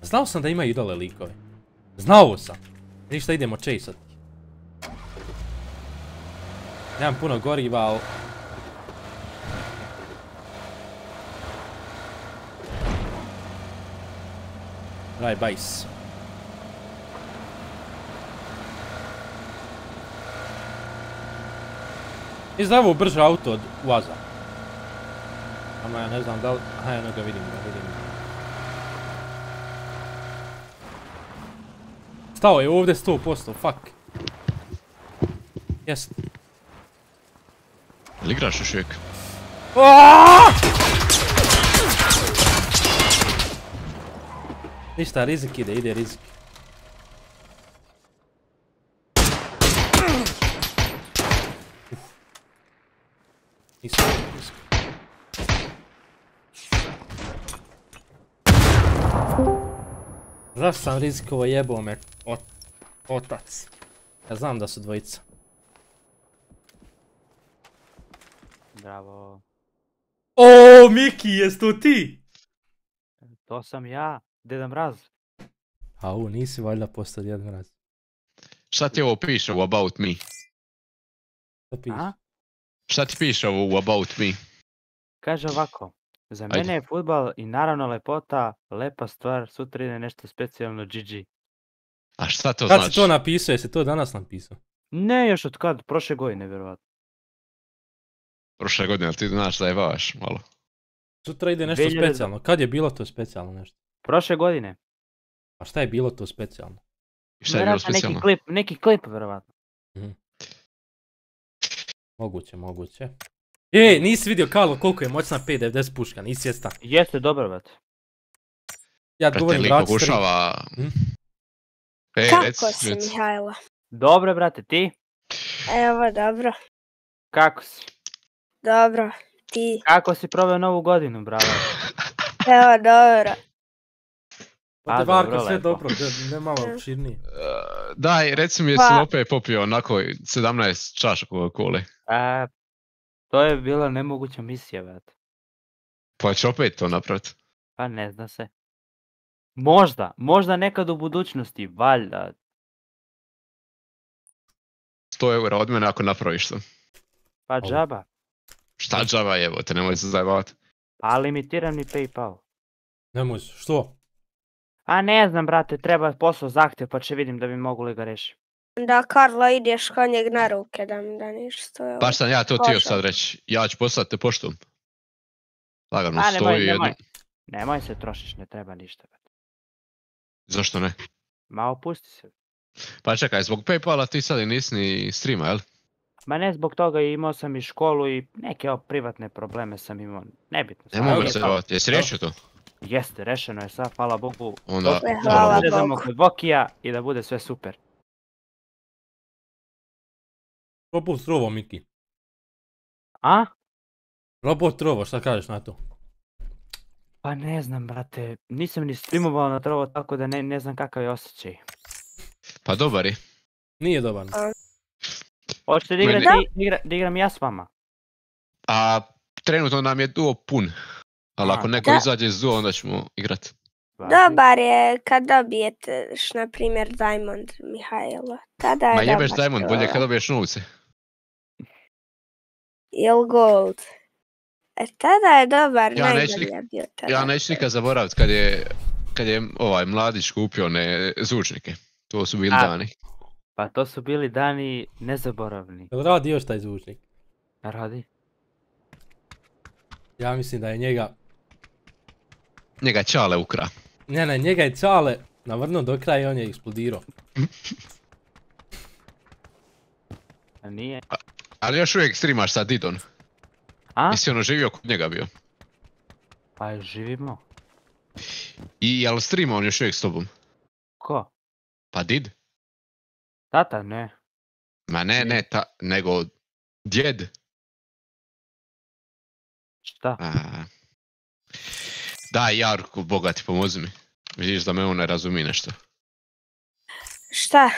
Znao sam da ima idole likove. Znao sam. Ništa idemo chaseat. Nemam puno goriva, ali... Raj bajs. Mislim da ovo brže auto od Uaza. Ama ja ne znam da li... Aha, eno ga vidim, ga vidim. Stao je ovdje 100%, fuck. Jest. Jel igraš još uvijek? Ništa, rizik ide, ide rizik. Nisam, nisam. Zašto sam rizikovo jebao me? Ot- otac? Ja znam da su dvojica. Bravo. O, Miki, jes to ti? To sam ja, Deda Mraz. Au, nisi valjda postao Djed Mraz. Šta ti ovo piše u About Me? To piše. A? Šta ti piše ovo u About Me? Kaže ovako. Za Ajde. mene je futbal i naravno lepota, lepa stvar, sutra ide nešto specijalno GG. A šta to Kad znači? si to napisao, jesi to danas napisao? Ne još od kad, prošle godine vjerovatno. Prošle godine, ali ti znaš da je vaš malo. Sutra ide nešto 2000 specijalno. Kad je bilo to specijalno nešto? Prošle godine. A šta je bilo to specijalno? I šta je bilo specijalno? Neki klip, neki klip vjerovatno. Moguće, moguće. E, nisi vidio Karlo koliko je moćna 590 puška, nisi svjestan. Jeste dobro, brate. Ja govorim lik pokušava... Hm? E, Kako reci, si, reci. Mihajlo? Dobro, brate, ti? Evo, dobro. Kako si? Dobro. Ti. Kako si proveo novu godinu, bravo? Evo, dobro. Pa te Pa, Varko, dobro, sve lepo. dobro, da- ne malo opširnije. Uh, daj, reci mi Pa- jesi li opet popio onako 17 čaša Coca-Cola. A, to je bila nemoguća misija, brate. Pa će opet to napraviti. Pa ne zna se. Možda, možda nekad u budućnosti, valjda. 100 eura od mene ako napraviš to. Pa džaba. Šta džava je, te nemoj se zajebavati. Pa limitirani Paypal. Nemoj, se, što? A ne znam, brate, treba posao zahtjev, pa će vidim da bi mogu li ga riješiti. Da, Karlo, ideš kod njeg na ruke da mi daniš sto eura. Baš sam ja to Može. sad reći. Ja ću poslati te poštom. Lagano, A, nemoj, stoji jednu. Nemoj se trošiš, ne treba ništa. Zašto ne? Ma opusti se. Pa čekaj, zbog Paypala ti sad i nisi ni streama, jel? Ma ne zbog toga imao sam i školu i neke o, privatne probleme sam imao. Nebitno. Ne mogu se zajebavati. Jesi riješio to? Jeste, rešeno je sad, hvala Bogu. Onda, hvala Bogu. kod Vokija i da bude sve super. Robot trovo, Miki. A? Robot trovo, šta kažeš na to? Pa ne znam, brate. Nisam ni streamovao na trovo, tako da ne, ne znam kakav je osjećaj. Pa dobar je. Nije dobar. Hoćete da, igra, da igram ja s vama? A trenutno nam je duo pun. Ali ako neko da. izađe iz duo, onda ćemo igrat. Važi? Dobar je kad dobijete, š, na primjer, Diamond Mihajlo. Tada je Ma jebeš Diamond, bolje kad dobiješ novce. Jel Gold? E, tada je dobar, Ja najbolji nik- je bio tada. Ja neću nikad zaboraviti kad je, kad je ovaj mladić kupio one zvučnike. To su bili A. dani. Pa to su bili dani nezaboravni. Jel radi još taj zvučnik? Radi? Ja mislim da je njega... Njega Čale ukra. Ne, ne, njega je Čale navrnuo do kraja i on je eksplodirao. A nije? Ali još uvijek streamaš sa Didon. A? Jesi ono živio kod njega bio. Pa živimo. I jel streama on još uvijek s tobom? Ko? Pa Did? Tata? Ne. Ma ne, ne, ta, nego djed. Šta? A... Daj Jarku, bogati, pomozi mi. Vidiš da me on ne razumi nešto. Šta?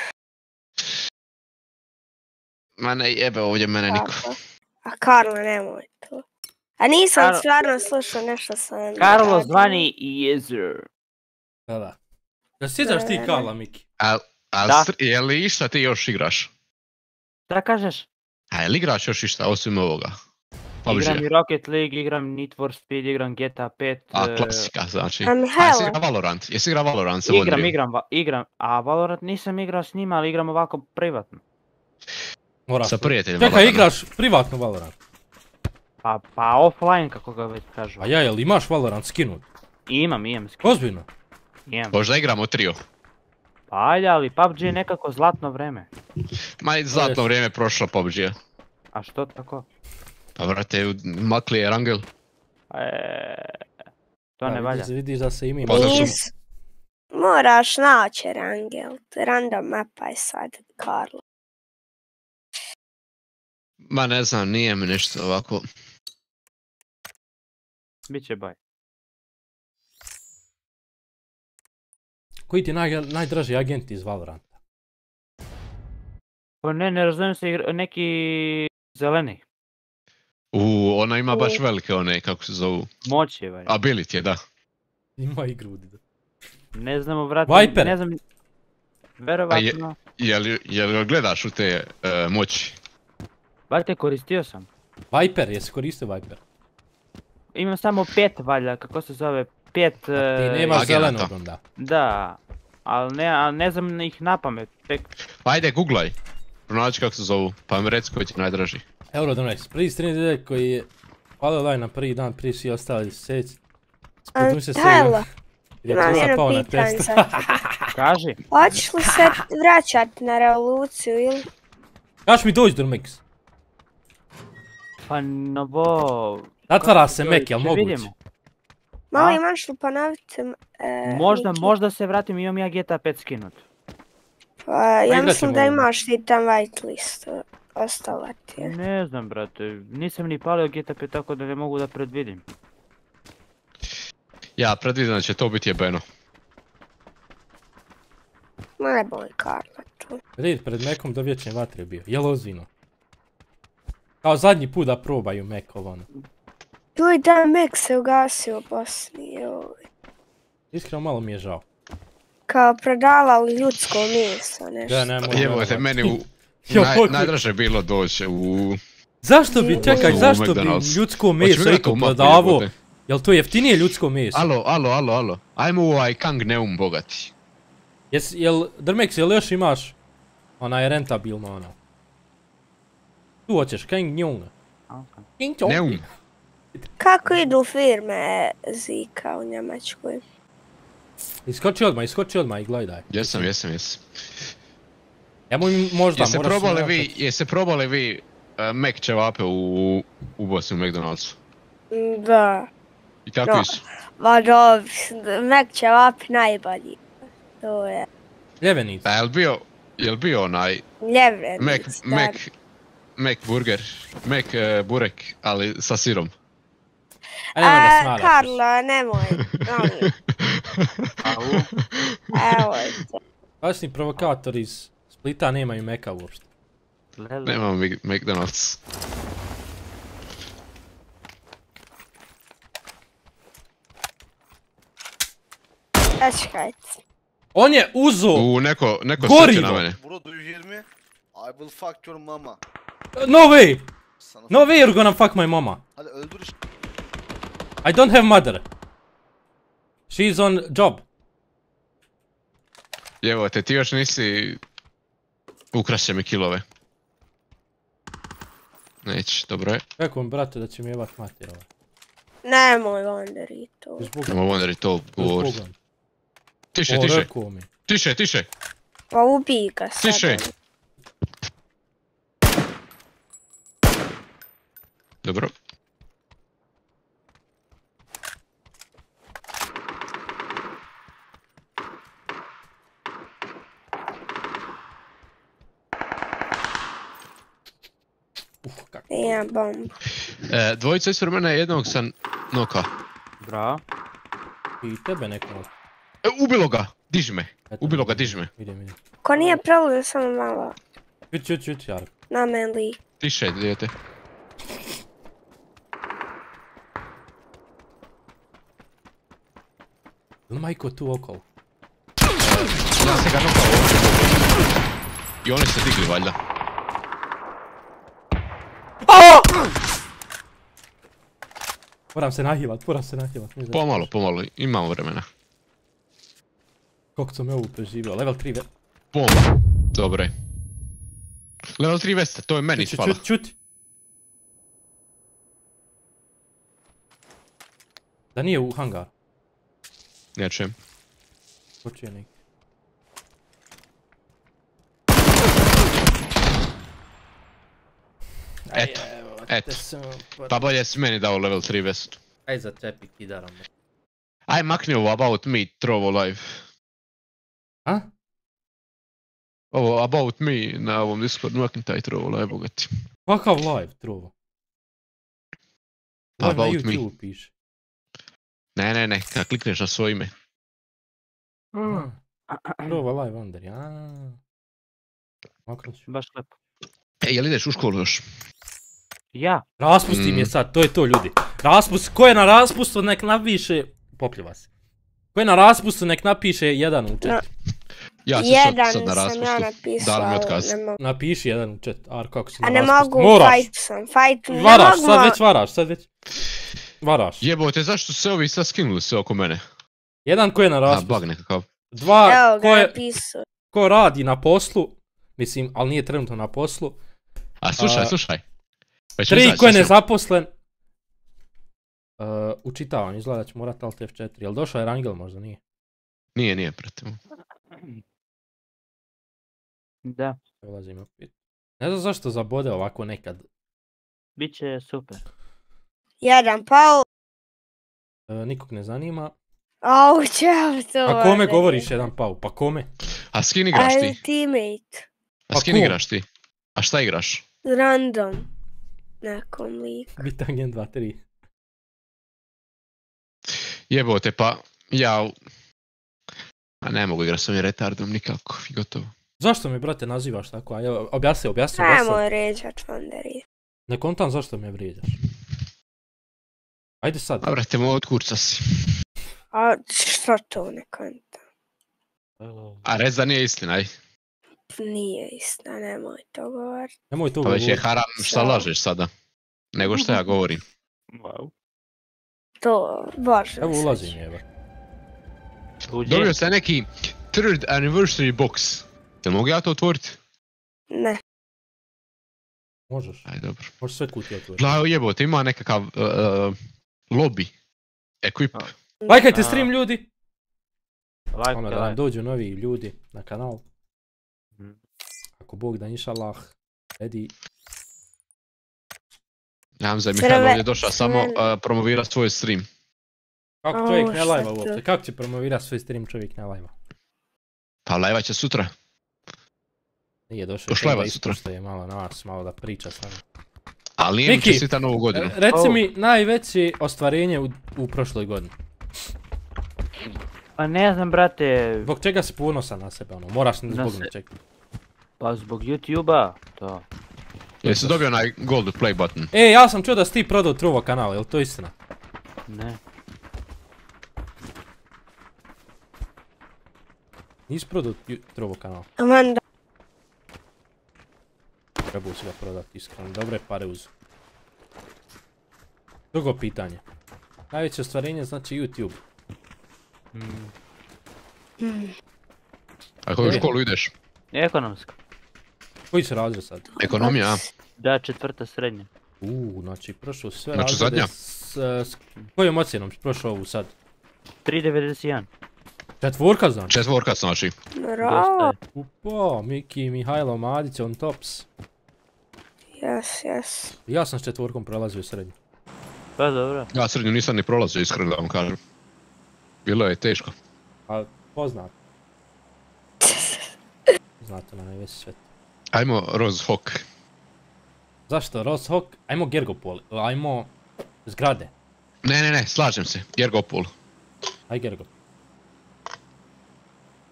Ma ne jebe ovdje mene niko. A Karlo, nemoj. A nisam Karlo- stvarno slušao nešto sam... Carlo radio. zvani Jezer. Da, da. Da sjećaš ti. Karla, Miki? Al, al Da. str- je li išta ti još igraš? Šta kažeš? A je li igraš još išta osim ovoga? PUBG. Igram i Rocket League, igram Need for Speed, igram GTA 5. A, klasika, znači. A A jesi igra Valorant? Jesi igra Valorant sa Igram, igram, va- igram. A Valorant nisam igrao s njima, ali igram ovako privatno. Moraš. Sa prijateljima. Čekaj, igraš privatno Valorant. Pa, pa offline, kako ga već kažu. A ja, jel imaš Valorant skinut? Imam, imam skin. Ozbiljno? Imam. Možda igramo trio. Pa ajde, ali PUBG je nekako zlatno vreme. Ma i zlatno vrijeme prošlo PUBG-a. A što tako? Pa brate, makli je Rangel. E, to Pa, ne valja. Vidiš, vidiš da se i mi Pa. Moraš naći Rangel. Random mapa je sad, Karlo. Ma ne znam, nije mi nešto ovako. Biće baj. Koji ti je naj, najdraži agent iz Valoranta? Pa ne, ne razumijem se, igra- neki zeleni. U, ona ima baš velike one, kako se zovu. Moć je, valjda. Ability je, da. Ima i grudi. da. Ne znamo, vrati, Viper. ne znam... Verovatno. Jel, jel gledaš u te e, moći? Brate, koristio sam. Viper, jesi koristio Viper? Imam samo pet, valjda, kako se zove, pet... Ti e, nemaš zelenog onda. Da, ali ne, al ne znam ih na pamet, tek... Pa ajde, googlaj. Pronađi kako se zovu, pa mi reci koji ti je najdraži. Eurodonex, prvi stream dede koji je palio live na prvi dan prije svi ostali. A, Sputnju se Tajla, Jer je imam sad jedno na pitanje tebe. Kaži. Hoćeš li se vraćati na revoluciju ili? Kaš mi doći Drmix. Pa no bo... Zatvara se Mek, jel će moguće? vidimo. Malo imaš li? E, Možda, možda se vratim, imam ja GTA 5 skinut. Pa, ja mislim da imaš ti tam whitelist. Ostala ti je. Ne znam, brate, nisam ni palio GTA 5 tako da ne mogu da predvidim. Ja predvidim da će to biti jebeno. Ma ne boj Karla tu. Red pred Mekom do vječne vatre bio. Jel ozbiljno? Kao zadnji put da probaju Mek ovo ono. Joj, da, Mek se ugasio u Bosni, joj. Iskreno malo mi je žao. Kao prodavali ljudsko meso, nešto. Da, ne mogu Evo te, meni u... Naj, najdraže je bilo doći u... Zašto bi, čekaj, U zašto bi ljudsko meso iko u prodavo? Jel to jeftinije ljudsko meso? Alo, alo, alo, alo. Ajmo u ovaj Kang Neum bogati. Jes, jel, Drmex, jel još imaš onaj rentabilno ono? Tu hoćeš, Kang Chong. Neum. Kako idu firme Zika u Njemačkoj? Iskoči odmah, iskoči odmah i gledaj. Jesam, jesam, jesam. Evo mi možda, Jeste moraš probali se vi, jeste probali vi uh, Mac ćevape u, u Bosni u McDonald'su? Mm, Da. I kakvi Da. su? Ma dobro, Mek će vapi najbolji. To je Ljevenica. A jel bio, jel bio onaj ljevren. Mac, Mac, Mac burger, Mac uh, burek, ali sa sirom? A nemoj smalaš. Karlo, nemoj. Au. Evo te. Kasni provokator iz Splita nemaju meka uopšte. Nemamo mi McDonald's. Sačekajte. On je uzo! U, neko, neko Gorivo. na mene. Bro, do you hear me? I will fuck your mama. No way! No way you're gonna fuck my mama. Hadi öldür işte. I don't have mother. She's on job. Evo te, ti još nisi... Ukrašće mi kilove. Neć, dobro je. Rekao mi brate da će mi jebat mater ovaj. Nemoj Wonder i to. Zbog Nemo Wonder i to govori. Zbogom. Tiše, tiše, tiše, tiše. Pa ubij ga sad. Tiše. Dobro. Imam bombu. E, dvojica ispred mene, jednog sam noka. Bravo. I tebe neko. E, ubilo ga! Diži me. Eto, Ubilo ga, diži me. Vidim, vidim. Ko nije prolazio samo malo Čut, čut, čut, Jarko. na meli. Tiše, dijete. Jel majko tu okolo? Ja se ga nokao ovdje. I oni se digli valjda. Moram se nahivat, moram se znam. Pomalo, pomalo, imamo vremena. Koliko sam je ovu preživio, level 3 ve... Pomalo. Dobro je. Level 3 veste, to je meni Čut, spala. čut, čut. Da nije u hangar, Ne čujem. počuje neki. Eto, eto. Pa bolje si meni dao level 3 vestu. Aj za tepi kidarom. Aj makni ovo about me, trovo live. A? Ovo about me na ovom Discordu, makni taj trovo live, bogati. Kakav live, trovo? Pa na about me. Piše. Ne, ne, ne, kad klikneš na svoje ime. Prova live under, ja. Baš lepo. E, jel ideš u školu još? Ja, Raspusti mi je Mm. sad, to je to ljudi. Raspust, ko je na raspustu nek napiše, popljiva se. Ko je na raspustu nek napiše jedan u chat. Ja Jedan sad, sad na sam ja raspustu. napisala, Dali mi ali otkaz. ne mogu. Napiši jedan u chat, Ar kako si na A ne raspustu. mogu, Moraš, fight sam, fight, ne varaš, mogu sad već varaš, sad već. Varaš. Jebote, zašto se ovi sad skinuli sve oko mene? Jedan ko je na A, raspustu. bug nekakav. Dva, Evo ko, je, napisao. ko radi na poslu, mislim, ali nije trenutno na poslu. A slušaj, A, slušaj. Tri, izaći ko je sa svim- nezaposlen. Uh, učitavam, izgleda da ću morat alt F4. Jel došao je Rangel možda nije? Nije, nije, pratimo. da, Ulazim opet. Ne znam zašto zabode ovako nekad. bit će super. Jedan pao, E, nikog ne zanima. au, čeo to. A kome govoriš jedan pau? Pa kome? A s kim igraš ti? Ultimate, A s kim Pa ko? igraš ti? A šta igraš? random, nekom liku. Bitangen 2, 3. Jebote, pa ja... A ne mogu igrat s ovim retardom nikako, i gotovo. Zašto me, brate, nazivaš tako? A ja, objasni, objasni, objasni. Nemoj ređat, Vanderi. Ne kontam zašto me vrijeđaš. Ajde sad. A brate, moj od kurca si. A što to ne kanta? A rec da nije istina, aj. Nije istina, nemoj to govorit. Nemoj to Pa već je govoriti. haram šta Šta? lažeš sada. Nego što ja govorim. Wow. To, bože. Evo ulazim jebe. Uđi. Dobio sam neki third anniversary box. Jel mogu ja to otvoriti? Ne, Možeš. Aj, dobro. Možeš sve kutije otvoriti. Gledaj, jebote, ima nekakav uh, lobby. Equip. Lajkajte stream ljudi. Like, Ono da nam dođu novi ljudi na kanal. Ako Bog da inšalah. Edi. Hamza je Crve- Mihajlo ovdje došao samo uh, promovira svoj stream. Kako čovjek ne lajva uopće? Kako će promovirati svoj stream čovjek ne lajva? Pa lajva će sutra. Nije došao. Još treba lajva sutra. ispušta malo nas, malo da priča sa nama. Ali nije mi Niki, čestita novu godinu. Reci Oh. mi najveće ostvarenje u, u prošloj godini. Pa ne znam, brate, Zbog čega si ponosan na sebe, ono, moraš Na zbog se- nečeg. Pa zbog YouTube-a, to. Jesi dobio onaj gold play button? E, ja sam čuo da si ti prodao Truvo kanal, jel to istina? Ne. Nisi prodao Truvo kanal, Amanda, trebao si ga prodati iskreno, dobre pare uz. Drugo pitanje. Najveće ostvarenje znači YouTube. Mm. A koju Je. školu ideš? Ekonomska. Koji se razred sad? Ekonomija? Da, četvrta srednja. Uuu, znači prošao sve Znači, razrede zadnja? s, s kojom ocjenom si prošao ovu sad? 3.91. Četvorka znači? Četvorka znači. bravo. Upa, Miki, Mihajlo, Madić on tops. Yes, yes. Ja sam s četvorkom prolazio srednju. Pa dobro. Ja srednju nisam ni prolazio, iskreno da vam kažem. Bilo je teško. A poznat. Znate na najveći svet. Ajmo Rose Hawk. Zašto Roshok? Ajmo Gergopol, ajmo zgrade. Ne, ne, ne, slažem se. Gergopol. Aj Gergo.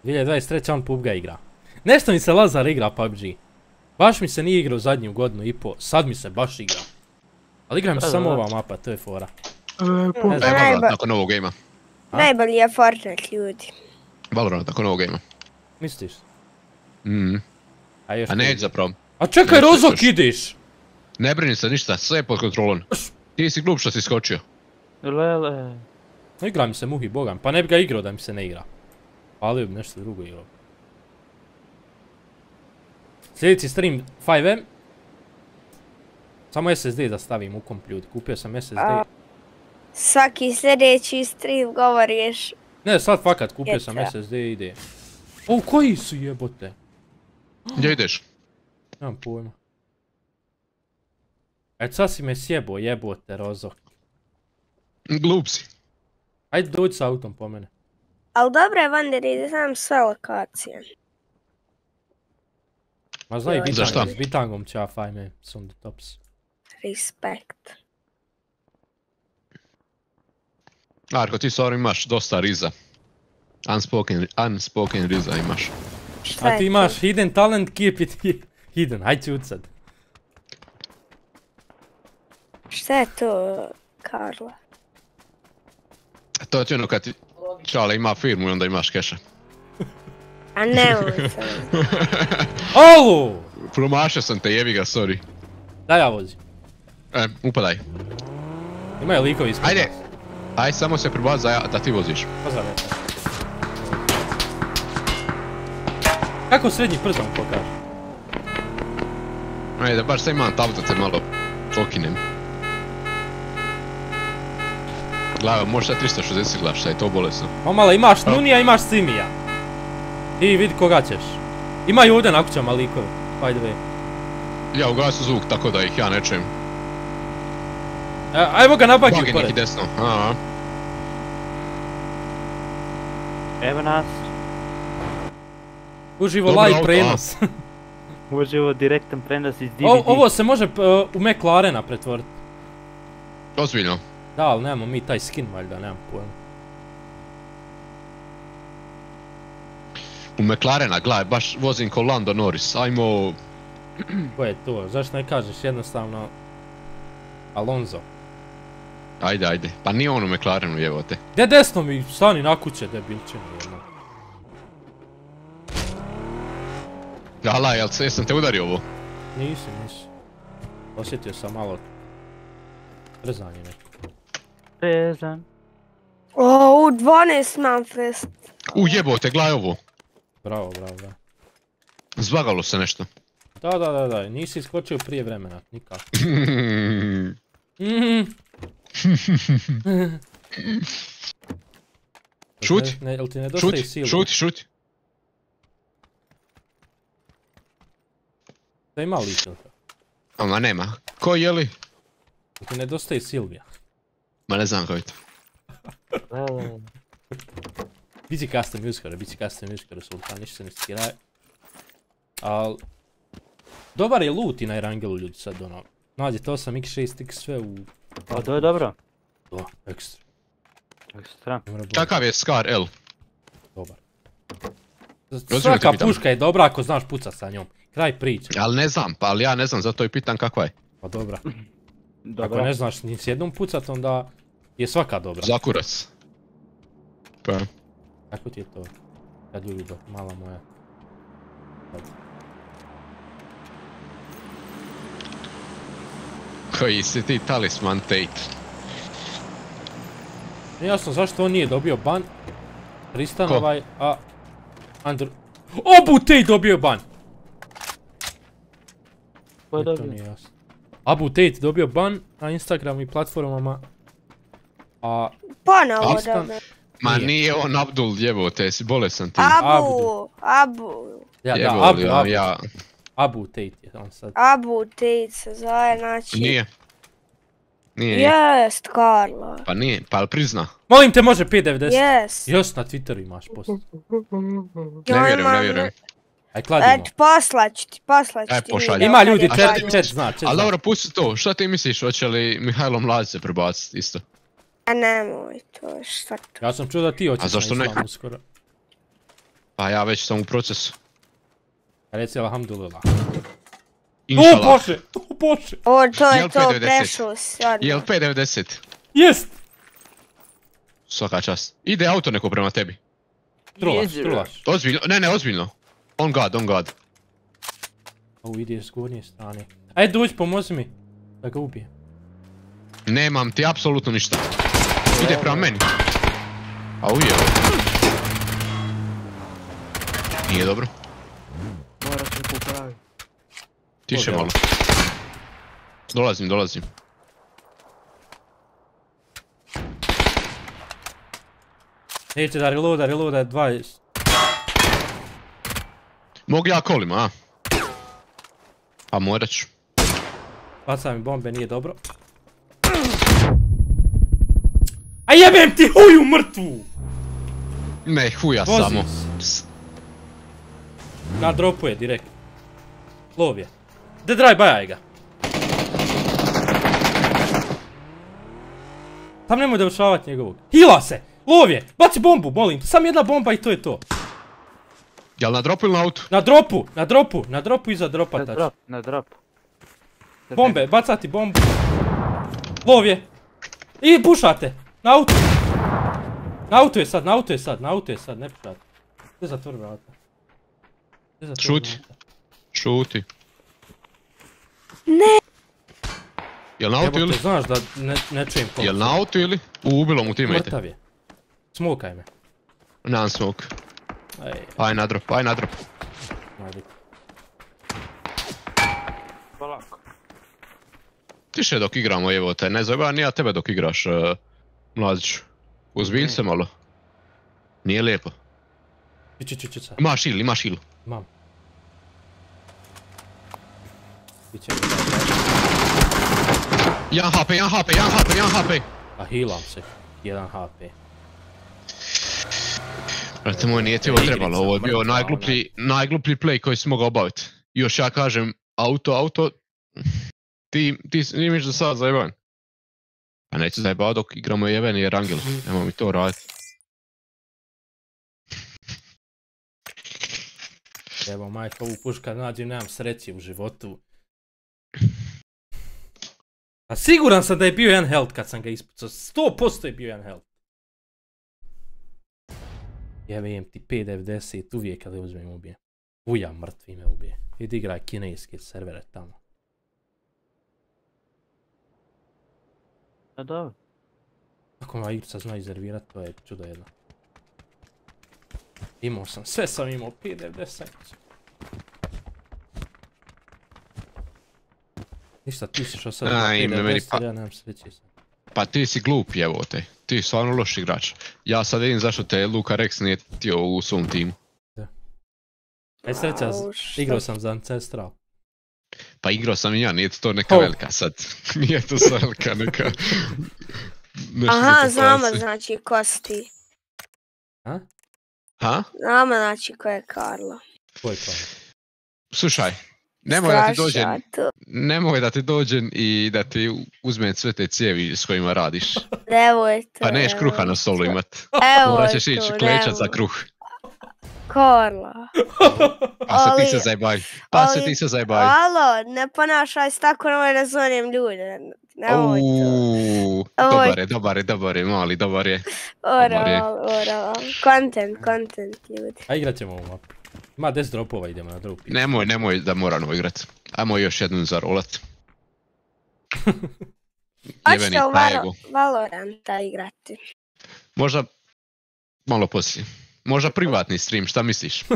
2023. on PUBG igra. Nešto mi se Lazar igra PUBG. Baš mi se nije igrao zadnju godinu i po, sad mi se baš igra. Ali igra mi se Pa samo ova mapa, to je fora. E, Ne znam. Valorant nakon novog gamea. A? Najbolji je Fortnite ljudi. Valorant nakon novog gamea. Misliš? Mm. A još A zapravo. A čekaj, Rozok ideš! Ne brini se ništa, sve je pod kontrolom. Ti si glup što si skočio. Lele. No igra mi se muhi bogam, pa ne bi ga igrao da mi se ne igra. Ali bi nešto drugo igrao. Sljedeći stream 5M. Samo SSD da stavim u komp ljudi, kupio sam SSD. A. Svaki sljedeći stream govoriš. Ne, sad fakat, kupio sam. SSD i ide. O, koji su jebote? Gdje ideš? Nemam pojma. E, sad si me sjebo, jebote, Rozok. Glup si. Ajde dođi sa autom po mene. Ali dobro je Vanderi da znam sve lokacije. Ma znaj, bitangom, s bitangom ću ja 5M, sam the tops. Respekt. Arko, ti stvarno imaš dosta riza. Unspoken, unspoken Riza imaš. Šta A ti to? imaš hidden talent, keep it hi- hidden. Hajde ćut sad. Šta je to, Karla? To ti ono kad ti Čale ima firmu i onda imaš keša. A nemoj se. Alo! Promašao sam te, jebi ga, sorry. Da ja vozim. E, upadaj. Imaju likovi ispred Ajde. Aj, samo se prebaci da, ti voziš. Pozdrav, Kako srednji prst vam to kaže? Ajde, baš sad imam tab da te malo okinem. Glava, možeš sad 360 gledaš, šta je to bolesno. Ma mala, imaš Nunija, imaš Simija. I vidi koga ćeš. Imaju ovdje na kućama likove, by the way. Ja ugasu zvuk tako da ih ja ne čujem. E, ajmo ga na bagiju Bagi neki pored. desno. A, Evo nas, Uživo live prenos. uživo direktan prenos iz DVD. O- ovo se može u McLarena pretvoriti. ozbiljno. Da, ali nemamo mi taj skin valjda, nemam pojma. U McLarena, gledaj, baš vozim ko Lando Norris. Ajmo... Ko je to? Zašto ne kažeš jednostavno Alonso? Ajde, ajde. Pa nije on u McLarenu, jevo te. Gdje desno mi stani na kuće, debilčine Gala, jel se, jesam te udario ovo? Nisi, nisi. Osjetio sam malo trzanje neko. Prezan. O, u 12 Manfest. U jebote, gledaj ovo. Bravo, bravo, bravo. Zvagalo se nešto. Da, da, da, da, nisi iskočio prije vremena, nikako. Šuti, šuti, šuti, šuti. Da ima li to? Ama nema. Ko je li? Ti nedostaje Silvija? Ma ne znam ko je to. Biće custom uskoro, biće custom uskoro, Sultan, ništa se ne skiraj. Al... Dobar je loot i na Erangelu ljudi sad ono. Nađete 8x6 x sve u... O, to je dobro. Da, ekstra. Ekstra. Kakav je Scar L? Dobar. Svaka puška je dobra ako znaš pucat sa njom. Kraj priče. Ali ne znam, pa ali ja ne znam, zato i pitam kakva je. Pa dobra. Ako Dobro. ne znaš ni s jednom pucat onda je svaka dobra. Za kurac. Pa. Kako ti je to? Kad ljubo, mala moja. Koji si ti talisman Tate? Jasno zašto on nije dobio ban. Tristan ovaj, a... Andrew... Abu Tate dobio ban! Ko je E, dobio? nije jasno. Abu Tate dobio ban na Instagramu i platformama. A Ponovo Tristan- dobro. Ma Nije. on Abdul jebote, si bolesan ti. Abu, Abu, ja, da, Abu, li, Abu, ja, Abu Tate je on sad. Abu Tate se zove, znači... nije. Nije. Jest, Karlo. Pa nije, pa jel prizna? Molim te može 5.90. Jest. Još na Twitteru imaš post. Ne Ja vjerujem, ne vjerujem. Aj kladimo. Eto, poslaću ti, poslaću Aj, ti. pošalji. video Ima ljudi, je chat, bolje. chat zna, chat Ali zna. dobro, pusti to, šta ti misliš, hoće li Mihajlo Mladić se prebaciti isto? A nemoj to, šta to. Ja sam čuo da ti hoćeš A zašto na ne? islam uskoro. Pa ja već sam u procesu. Reci alhamdulillah. Inšala. O bože, o bože. O, to je Jel to, 5,90? prešao si odmah. Jel 5.90? Jest! Svaka čast. Ide auto neko prema tebi. Trulaš, Jezivo. trulaš. Ozbiljno, ne ne, ozbiljno. On god, on god. Ovo ide s gornje strane. Ajde dođi, pomozi mi. Da ga ubijem. Nemam ti apsolutno ništa. Ide prema meni. A uje. Nije dobro. Moraš me popraviti. Tiše malo. Dolazim, dolazim. Neće da reloada, reloada 20. Mogu ja kolima, a? Pa morat ću. Baca mi bombe, nije dobro. A jebem ti huju mrtvu! Ne, huja samo. Na dropu je direkt. Lov je. De draj bajaj ga. Tam nemoj dovršavat njegovog. Hila se! Lov je! Baci bombu, molim sam jedna bomba i to je to. Jel na dropu ili na autu? Na dropu, na dropu, na dropu iza dropa Na tač. drop, na drop. Za Bombe, bacati bombu. Lov je. I pušate. Na autu. Na autu je sad, na autu je sad, na autu je sad, ne pušate. Gdje zatvori vrata? Šuti. Šuti. Ne. Jel na autu ili? znaš da ne, ne čujem. Jel na autu ili? U, ubilo mu teammate. Mrtav je. Smokaj me. Nemam smoke. Ej, Aj na drop, aj na drop. ajde. Polako. Tiše dok igramo, evo te, ne zajebam ni ja tebe dok igraš, uh, mladiću. Uzbilj se malo. Nije lijepo. Či, Imaš il, imaš il. Mam. Biće Jedan HP, jedan HP, jedan HP, jedan HP. A healam se. 1 HP. Brate moj, nije ti ovo Igrica, trebalo, ovo je bio najgluplji, najgluplji play koji si mogao obaviti. Još ja kažem, auto, auto, ti, ti s- nimiš da sad zajeban. Pa neću zajebavat dok igramo jebeni Erangel, nemoj mi to raditi. Evo majka ovu pušku kad nađem nemam sreće u životu. A siguran sam da je bio jedan health kad sam ga ispucao. 100% je bio jedan health. Jebem ti 5.90 uvijek kada uzmem ubije. Uja mrtvi me ubije. Idi igraj kineske servere tamo. Pa dobro. Ako ova igrica zna izervirat, to je čudo jedno. Imao sam, sve sam imao, 5.90. Ništa, ti si što sad Aj, me meni 5.90, pa- ja nemam sreće sad. Pa ti si glup jevo te, ti si stvarno loš igrač. Ja sad vidim zašto te Luka Rex nije htio u svom timu. Aj sreća, Au, šta? igrao sam za Ancestral. Pa igrao sam i ja, nije to neka Oh. velika sad. nije to sad velika neka... nešto Aha, znamo znači ko si ti. Ha? Znamo znači ko je Karlo. Ko je to? Slušaj, nemoj da ti dođem, nemoj da ti dođem i da ti uzmem sve te cijevi s kojima radiš. Nemoj to. Pa neš kruha na stolu to. imat. Evo Morat je ćeš ići klečat za kruh. Karlo. Pa se ti se zajebaj. Pa se ti se zajebaj. Alo, ne ponašaj se tako, nemoj da zvonim ljude. Nemoj to. Dobar je, dobar je, dobar je, mali, dobar je. Ora, Dobar je. ora. Content, content, ljudi. A igrat ćemo ovu mapu. Ima 10 dropova, idemo na drugu. Nemoj, nemoj da moramo igrat. Ajmo još jednu zarolat. Jebeni Hoćete u Paego. Valo- Valoranta igrati? Možda malo poslije. Možda privatni stream, šta misliš?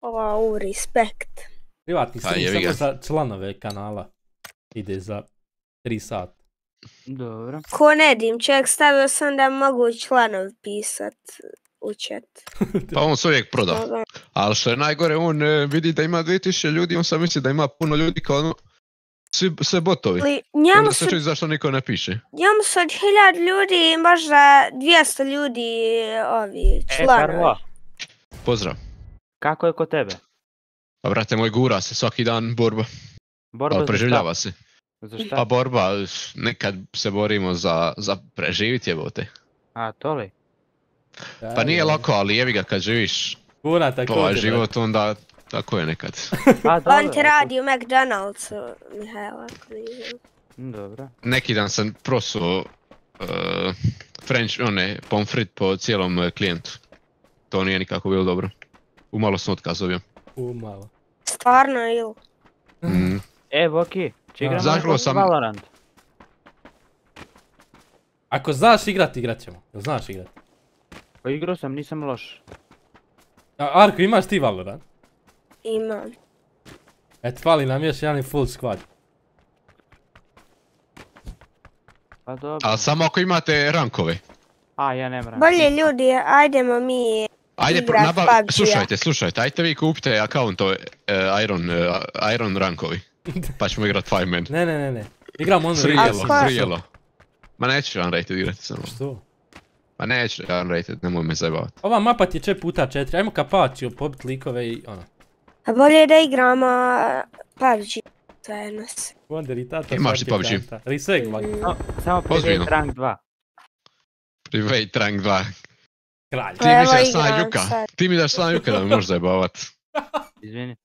Wow, respekt. Privatni Pa, stream samo za članove kanala. Ide za 3 sata. Dobro. Ko ne dim, čovjek stavio sam da mogu članov pisat u chat. Pa on se uvijek proda. Ali što je najgore, on e, vidi da ima 2000 ljudi, on sam misli da ima puno ljudi kao ono, svi, sve botovi. Ali njemu se čuje zašto niko ne piše. njemu su od hiljad ljudi, možda 200 ljudi ovi E, članovi. Karlo, Pozdrav. kako je kod tebe? Pa brate moj gura se svaki dan borba, Borba ali za preživljava se. Za šta? Pa borba, nekad se borimo za, za preživit jebote. A, to li? Pa nije lako, ali jevi ga kad živiš Kuna također. ovaj brate. život, onda tako je nekad. A, dobro. On te radi u McDonald'su, Mihajla. Mm, Dobro. Neki dan sam prosuo uh, French, one, pomfrit po cijelom eh, klijentu. To nije nikako bilo dobro. Umalo sam otkaz dobio. U, malo. Stvarno ili? Mm. E, Boki, će A. igramo neko sam- Valorant. Ako znaš igrat, igrat ćemo. Jel znaš igrat? Pa igrao sam, nisam loš. A, Arko, imaš ti Valorant? Imam. Et, fali nam još jedan full squad. Pa dobro. Ali samo ako imate rankove. A, ja ne moram. Bolje ljudi, ajdemo mi Ajde, Igrat nabav... PUBG-a. slušajte, slušajte, ajte vi kupite akauntove eh, Iron, eh, Iron rankovi. Pa ćemo igrat five man. Ne, ne, ne, ne. Igram ono A free yellow. Ma neću unrated igrati samo. Što? Ma neću unrated, nemoj me zajebavati. Ova mapa ti je 4 puta 4, ajmo kapaciju, pobit likove i ono. A bolje da igramo PUBG zajedno se. Wonder i tata Imaš ti PUBG? Reseg, mali. No, samo privet rank 2. Private rank 2. Kralj. Ti mi daš slan Juka. Ti mi daš slan Juka da me možeš zajebavat. Izvini.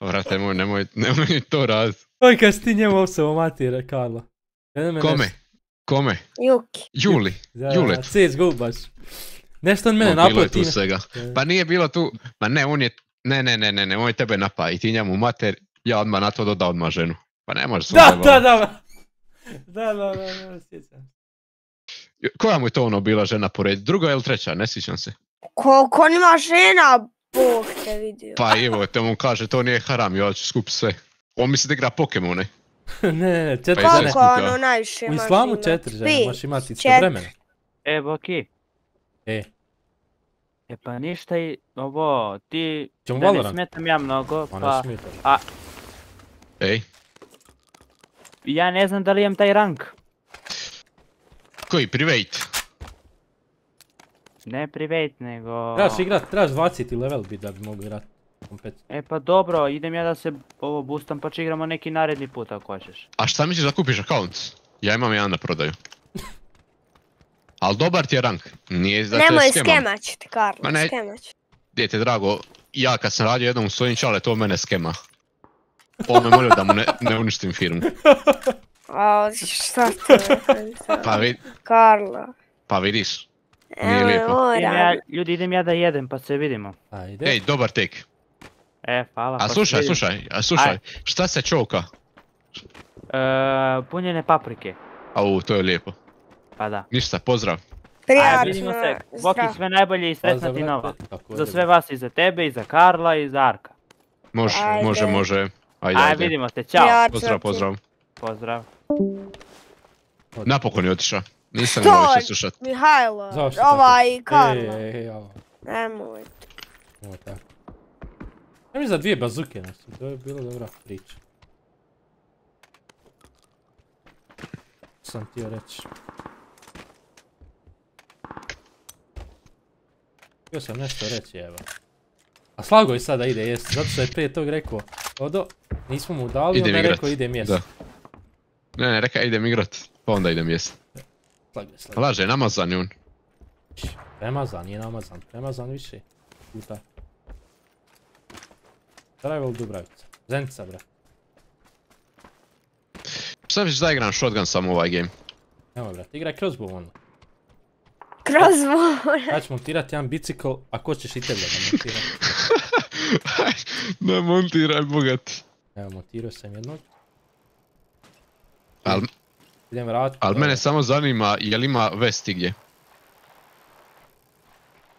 Vrate moj, nemoj, nemoj mi to radit. Oj, kad si ti njemu opsao matire, Karlo. Jedno me Kome? Kome? Juki. Juli. Da, Julet. da, CSGO baš. Nešto on mene bilo je napao tu svega. Pa nije bilo tu, ma ne, on je, ne, ne, ne, ne, nemoj tebe napa i ti njemu mater, ja odmah na to dodao odmah ženu. Pa ne može se Da, zajebavat. da, da. Da, da, da, da, sjećam. se. Koja mu je to ono bila žena pored? Druga ili treća, ne sjećam se. Koliko on ima žena, Bog te vidio. Pa evo, te mu kaže to nije haram, ja ću skup sve. On misli da igra Pokemone. Ne, ne, četiri Pa žene. Koliko ono najviše U ima islamu četiri žene, možeš imati četiri. istovremeno. E, Boki. E, E pa ništa i ovo, ti... Ćemo da ne smetam ja mnogo, ona pa smeta. Ej, ja ne znam da li imam taj rank. koji, private? Ne private, nego... Trebaš igrat, trebaš 20 level bit da bi mogu igrat. Kompet. E pa dobro, idem ja da se ovo boostam pa će igramo neki naredni put ako hoćeš. A šta misliš da kupiš account? Ja imam jedan na prodaju. Al dobar ti je rank, nije da te Nemoj skemać ti, Karlo, Ma ne. skemać. Dijete drago, ja kad sam radio jednom u svojim čale, to mene skema. On me molio da mu ne, ne uništim firmu. A, šta ti Pa, vi, Karlo. pa vidiš. Nije lijepo. Idem ja, ljudi idem ja da jedem pa se vidimo. Ajde. Ej, dobar tek. E, hvala. A pa slušaj, slušaj, a slušaj, Aj. šta se čoka? E, punjene paprike. Au, to je lijepo. Pa da. Ništa, pozdrav. Prijatno. vidimo se. Boki, sve najbolje i sretna Pozdrav, ti nova. Za sve vas i za tebe i za Karla i za Arka. Može, Ajde. može, može. Ajde, Ajde, ajde. vidimo se, čao. Prijatno Pozdrav, pozdrav. Pozdrav. Napokon je otišao. Nisam ga više slušat. Mihajlo, ovaj Karlo. Ej, ej, ej, tako. Ja mi za dvije bazuke, znači, to je bilo dobra priča. Sam htio reći. Htio sam nešto reći, evo. A slago je sada ide jesti, zato što je prije tog rekao, Odo, nismo mu dali, Idem onda je rekao idem jesti. Da. Ne, ne, reka idem igrat, pa onda idem jest. Slago je, slago. Laže, namazan je on. Premazan, nije namazan, premazan više puta. Travel Dubravica, Zenica bre. Šta misliš da igram shotgun samo ovaj game? Nemoj brate, igraj crossbow ono. Kroz more. Ja ću montirati jedan bicikl, a ko ćeš i tebe da montiram? ne montiraj, bogati. Evo, montirao sam jednog. Al, Idem vratiti. al mene samo zanima, jel ima vesti gdje?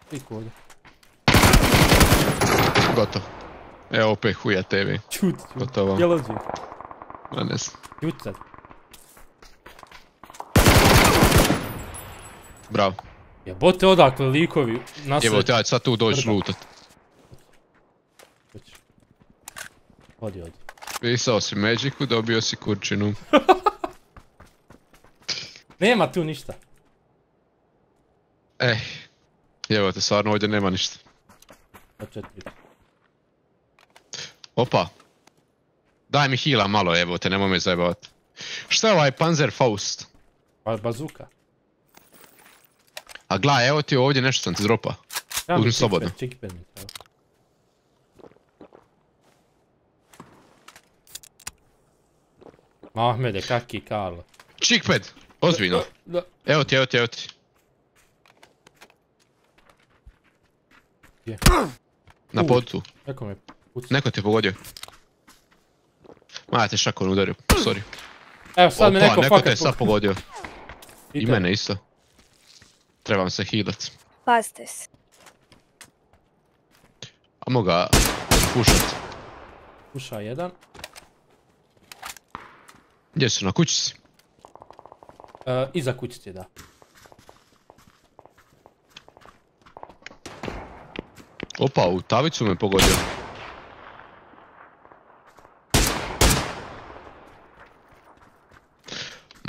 Klik ovdje. Gotovo. Evo opet huja TV. Čut, čut. Gotovo. Jel ođe? Ma ne znam. Čut sad. Bravo. Jebote odakle likovi nasred. Evo te, ajde sad tu doći Brdo. lutat. Odi, odi. Pisao si Magicu, dobio si kurčinu. Nema tu ništa. Eh, evo te, stvarno ovdje nema ništa. Od četiri. Opa. Daj mi hila malo, evo te, nemoj me zajebavat. Šta je ovaj Panzer Faust? Pa bazuka. A gla, evo ti ovdje nešto sam ti mi Uzmi slobodno. chickpad mi treba. Ahmede, kaki Karlo. Chickpad, ozbiljno. Da. Evo ti, evo ti, evo ti. Gdje? Na podu. Neko me. Neko te pogodio. Ma ja te šakon udario, sorry. Evo sad me neko Opa, neko te fakat je sad pogodio. I mene isto. Trebam se healat. Pazite se. A mogu ga pušat. Puša jedan. Gdje su, na kući si? E, iza kućice, da. Opa, u tavicu me pogodio.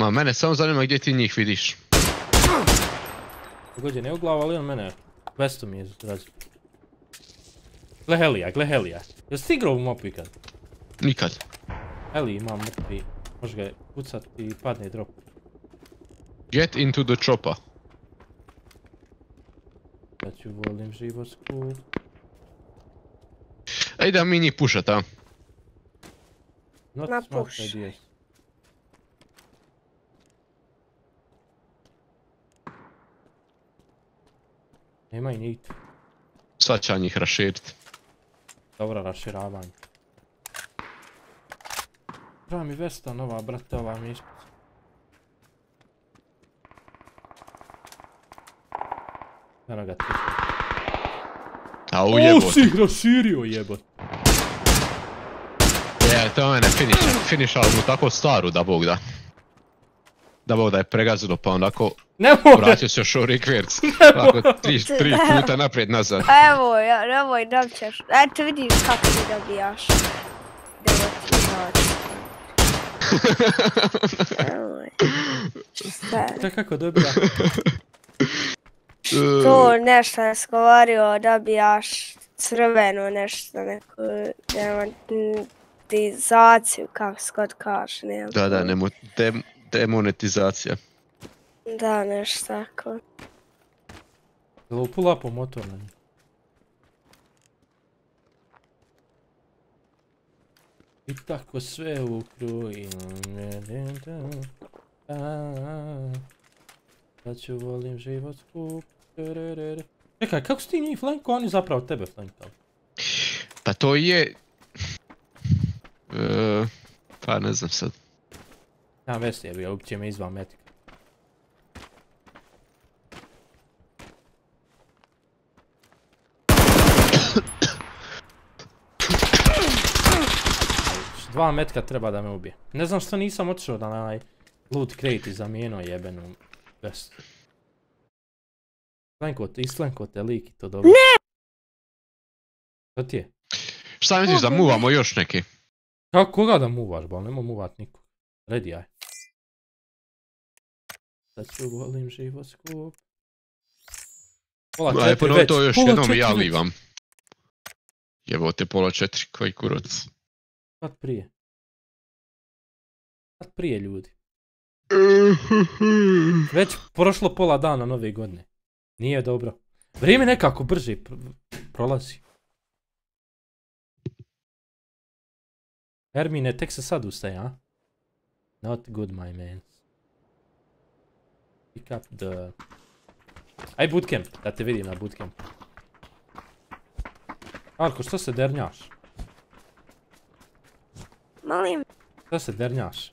Ma, mene samo zanima gdje ti njih vidiš. Također ne u glavu, ali on mene vestu mi je zrazio. Gle Helija, gle Helija. Jesi ti igrao u mopu ikad? Nikad. Heli ima mrtvi, može ga pucat i padne drop. Get into the chopper. Da ću volim život skup. Ej da mi njih pušat, a? Not Ma smart ideas. Nema i nit. Sad će njih raširit. Dobro raširavanje. Treba mi vesta nova, brate, ova mi ispod. Eno ga ti. A O, ujebote. si ih raširio jebot. Je, to je mene ali mu tako staru da bog da. Da da je pregazilo pa ondako Ne vratio se još u rikverc. Tako tri, tri puta naprijed nazad. Evo, ja, nemoj dobćeš. Eto vidiš kako ti dobijaš. Šta? Kako dobija? To nešto je govorio, dobijaš crveno nešto, neku demonetizaciju, kako god kaže, nemam Da, da, nemo, dem, demonetizacija. Da, nešto tako. Jel upula po motor na njih? I tako sve u. Da ću volim život skup. Čekaj, kako si ti njih flanko, oni zapravo tebe flankali? Pa to je... E, pa ne znam sad. Ja vesti je bio, uopće me izvao metika. Dva metka treba da me ubije. Ne znam što nisam otišao da na onaj loot crate i zamijenio jebenu vestu. Flanko te, isflanko te lik i to dobro. Ne! Što ti je? Šta misliš da muvamo još neki? Kako koga da muvaš, bol, nemo muvat nikog. Ready aj. Da ću volim život skup. Pola Aj, četiri ponovi već, to još pola jednom ja livam. Jebote pola četiri, koji kurac. Kad prije? Kad prije ljudi? Već prošlo pola dana nove godine. Nije dobro. Vrijeme nekako brže pr- prolazi. Hermine, tek se sad ustaje, a? Not good, my man. Pick up the... Aj bootcamp, da te vidim na bootcamp. Arko, što se dernjaš? Molim, Što se dernjaš?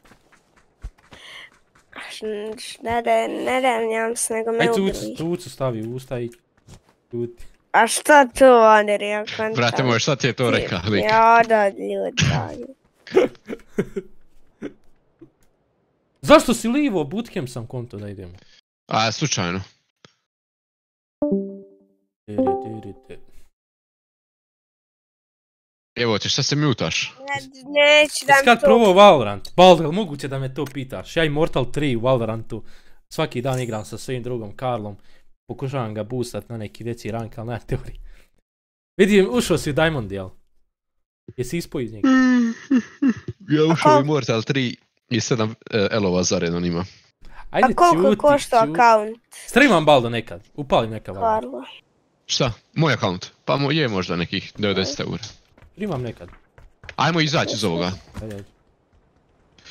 ne, da, ne danjam se, nego me Aj tucu, ubili. tucu stavi u usta i tuti. A šta tu oni rekao? Brate moj, šta ti je to rekao? Ja, da, ljudi. Zašto si livo bootcamp sam konto da idemo? A, slučajno. Evo te, šta se mutaš? Ne, neću da mi kad to... probao Valorant? Baldo, jel moguće da me to pitaš? Ja i Mortal 3 u Valorantu svaki dan igram sa svojim drugom Karlom. Pokušavam ga boostat na neki veći rank, ali nema teorije. Vidim, ušao si u Diamond, jel? Jesi ispao iz njega? Ja ušao u Mortal 3 i 7 elova zaredom ima. Ajde, A koliko ćuti, košta ćuti. akaunt, Streamam Baldo nekad, upali neka. Karlo? Šta? Moj akaunt? Pa mo, je možda nekih 90 eura. Streamam nekad. Ajmo izaći iz ovoga. Ajde, ajde.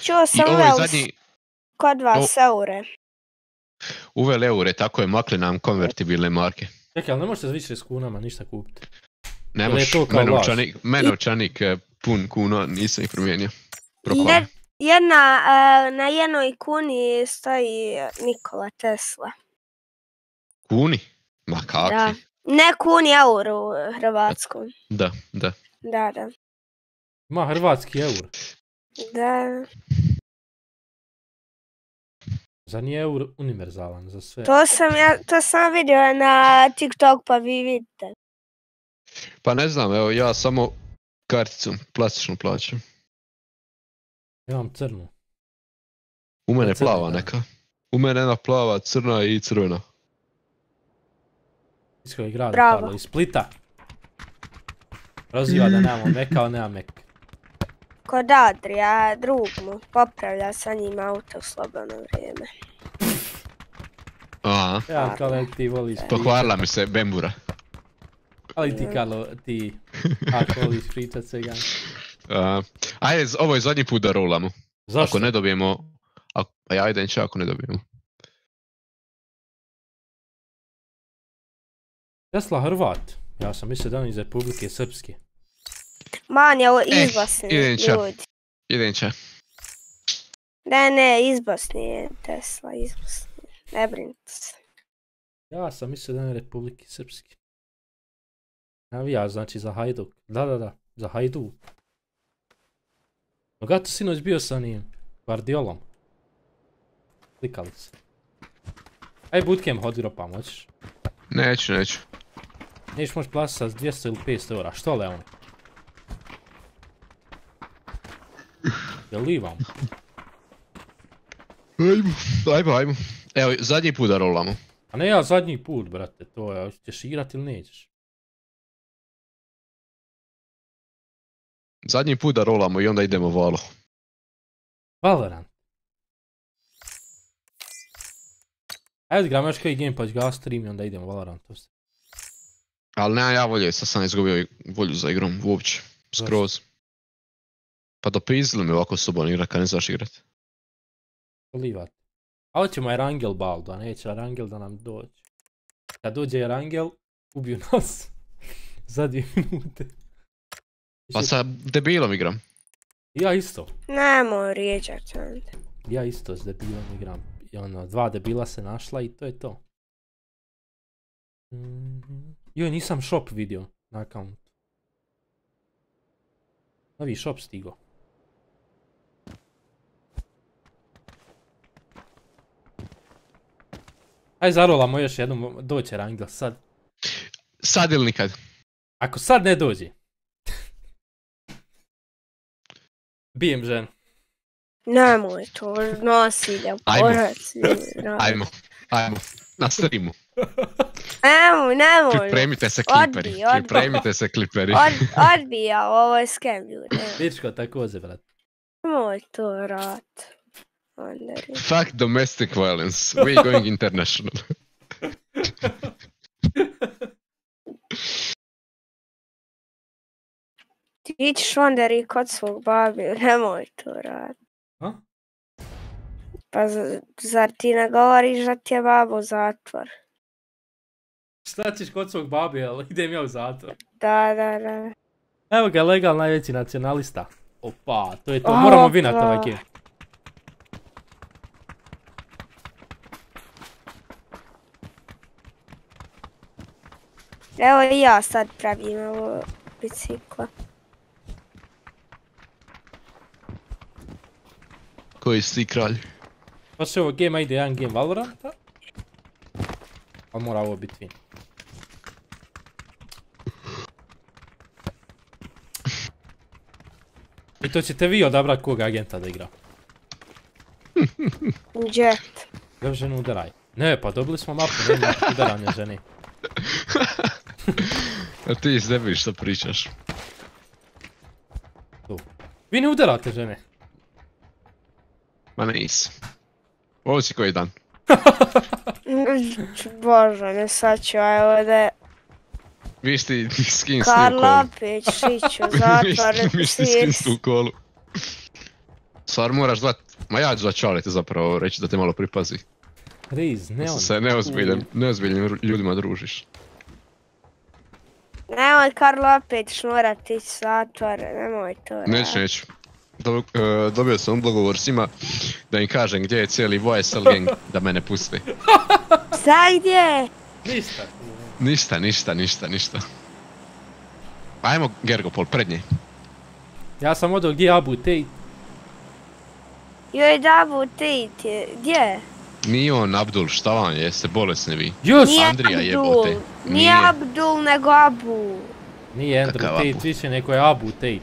Čuo sam ovaj uveo zadnji kod vas eure. uvel eure, tako je, makli nam konvertibilne marke. Čekaj, ali ne možete za više s kunama ništa kupiti. Ne možeš, to kao mene laž? novčanik, mene novčanik eh, pun kuna, nisam ih promijenio. Propao. Jed- jedna, e, na jednoj kuni stoji Nikola Tesla. Kuni? Ma kakvi? Da. Ne kuni, euro u hrvatskom. Da, da. Da, da. Ma, hrvatski eur. Da, Za nije eur univerzalan, za sve. to sam ja, to sam vidio na TikTok pa vi vidite. Pa ne znam, evo ja samo karticom, plastičnu plaćam. Imam crnu. U mene crna, plava neka. U mene jedna plava, crna i crvena. Iz kojeg grada. Karlo? Iz Splita. Proziva da nemamo meka, ali nema mek. Kod Adrija, drug mu, popravlja sa njim auto u slobodno vrijeme. A, A, Ja, kao ti voliš. pohvalila mi se Bembura. Ali ti Karlo, ti, ako voliš pričat svega. A, ajde, ovo je zadnji put da rolamo. Zašto? Ako ne dobijemo, ako, a ja idem će ako ne dobijemo. Tesla Hrvat. Ja sam mislio da on iz Republike Srpske. Man je ovo Eh, iz Bosne, idem ća. ljudi. Idem će. Ne, ne, iz Bosne je Tesla, iz Bosne. Ne brinite se. Ja sam mislio da on je Republike Srpske. Navija, znači za Hajduk. Da, da, da, za Hajduk. No gato sinoć bio sa onim Guardiolom. Klikali se. Aj bootcamp hodi ropam, hoćeš? Neću, neću. Neš možeš platiti sa 200 ili 500 eura, što le on? Jel livam? Ajmo, ajmo, ajmo. Evo, zadnji put da rolamo. A ne ja zadnji put, brate, to je, ćeš igrat ili nećeš? Zadnji put da rolamo i onda idemo valo. Valorant. Ajde gram još koji game pa ću ga stream i onda idemo Valorant. Ali nema ja volje, sad sam izgubio volju za igrom, uopće. Skroz. Pa dopizili mi ovako sobom igrat kad ne znaš igrat. Polivat. A hoćemo Erangel Baldo, a neće Erangel da nam dođe. Kad dođe Erangel, ubiju nas. Za dvije minute. Pa sa debilom igram. Ja isto. Nemo rijeđat onda. Ja isto s debilom igram. I ono, dva debila se našla i to je to. Mhm. Joj, nisam shop vidio na akauntu. Novi shop stigo. Aj zarolamo još jednom, doće Rangel sad. Sad ili nikad. Ako sad ne dođe. Bijem ženu. Nemoj to, nasilje, Ajmo. porac. Ajmo, ajmo. Na streamu. Nemoj, nemoj. Pripremite se kliperi. odbi. Pripremite se kliperi. Od, odbija, ovo je skem ljudi. Ličko također, brat. Nemoj to rat. Fuck domestic violence. We going international. Ti ćeš onda ri kod svog babi, nemoj to rat. A? Pa zar ti ne govoriš da ti je babo u zatvor? Šta ćeš kod svog babi, ali idem ja u zatvor. Da, da, da. Evo ga, legal najveći nacionalista. Opa, to je to, moramo vinat ovaj game. Evo i ja sad pravim ovo bicikla. Koji si ti kralj? Poslije ovog gema ide jedan game Valoranta. A mora ovo biti win. I to ćete vi odabrat kog agenta da igra. Jet. Evo ženu udaraj. Ne, pa dobili smo mapu, nema udaranja ženi. A ti izdebiš što pričaš. Vi ne udarate žene. Ma nis. Ovo si koji dan? Bože, ne sad ću, a evo da je Vi ste skin Karlopić, Šiću, zatvor, Vi ste skin u kolu. Stvar moraš zvat, ma ja ću zvat Čalete zapravo reći da te malo pripazi. Riz, ne Da on. se sa neozbiljnim, ljudima družiš. Nemoj Karlo opet šnorat ići zatvor, nemoj to Neću, neću. Do- e, dobio sam dogovor s njima da im kažem gdje je cijeli YSL gang da mene puste. Sad gdje? Ništa. Ništa, ništa, ništa, ništa. Ajmo Gergopol, prednje. Ja sam odao gdje je Abu Tate. Joj, Dabu, ti ti, gdje? Nije on Abdul, šta vam je, jeste bolesni vi. Još! Nije Andrija Abdul, jebote. Nije Nije. Abdul, nego Abu. Nije Andrew Kakav Tate Abu? više, nego je Abu Tate.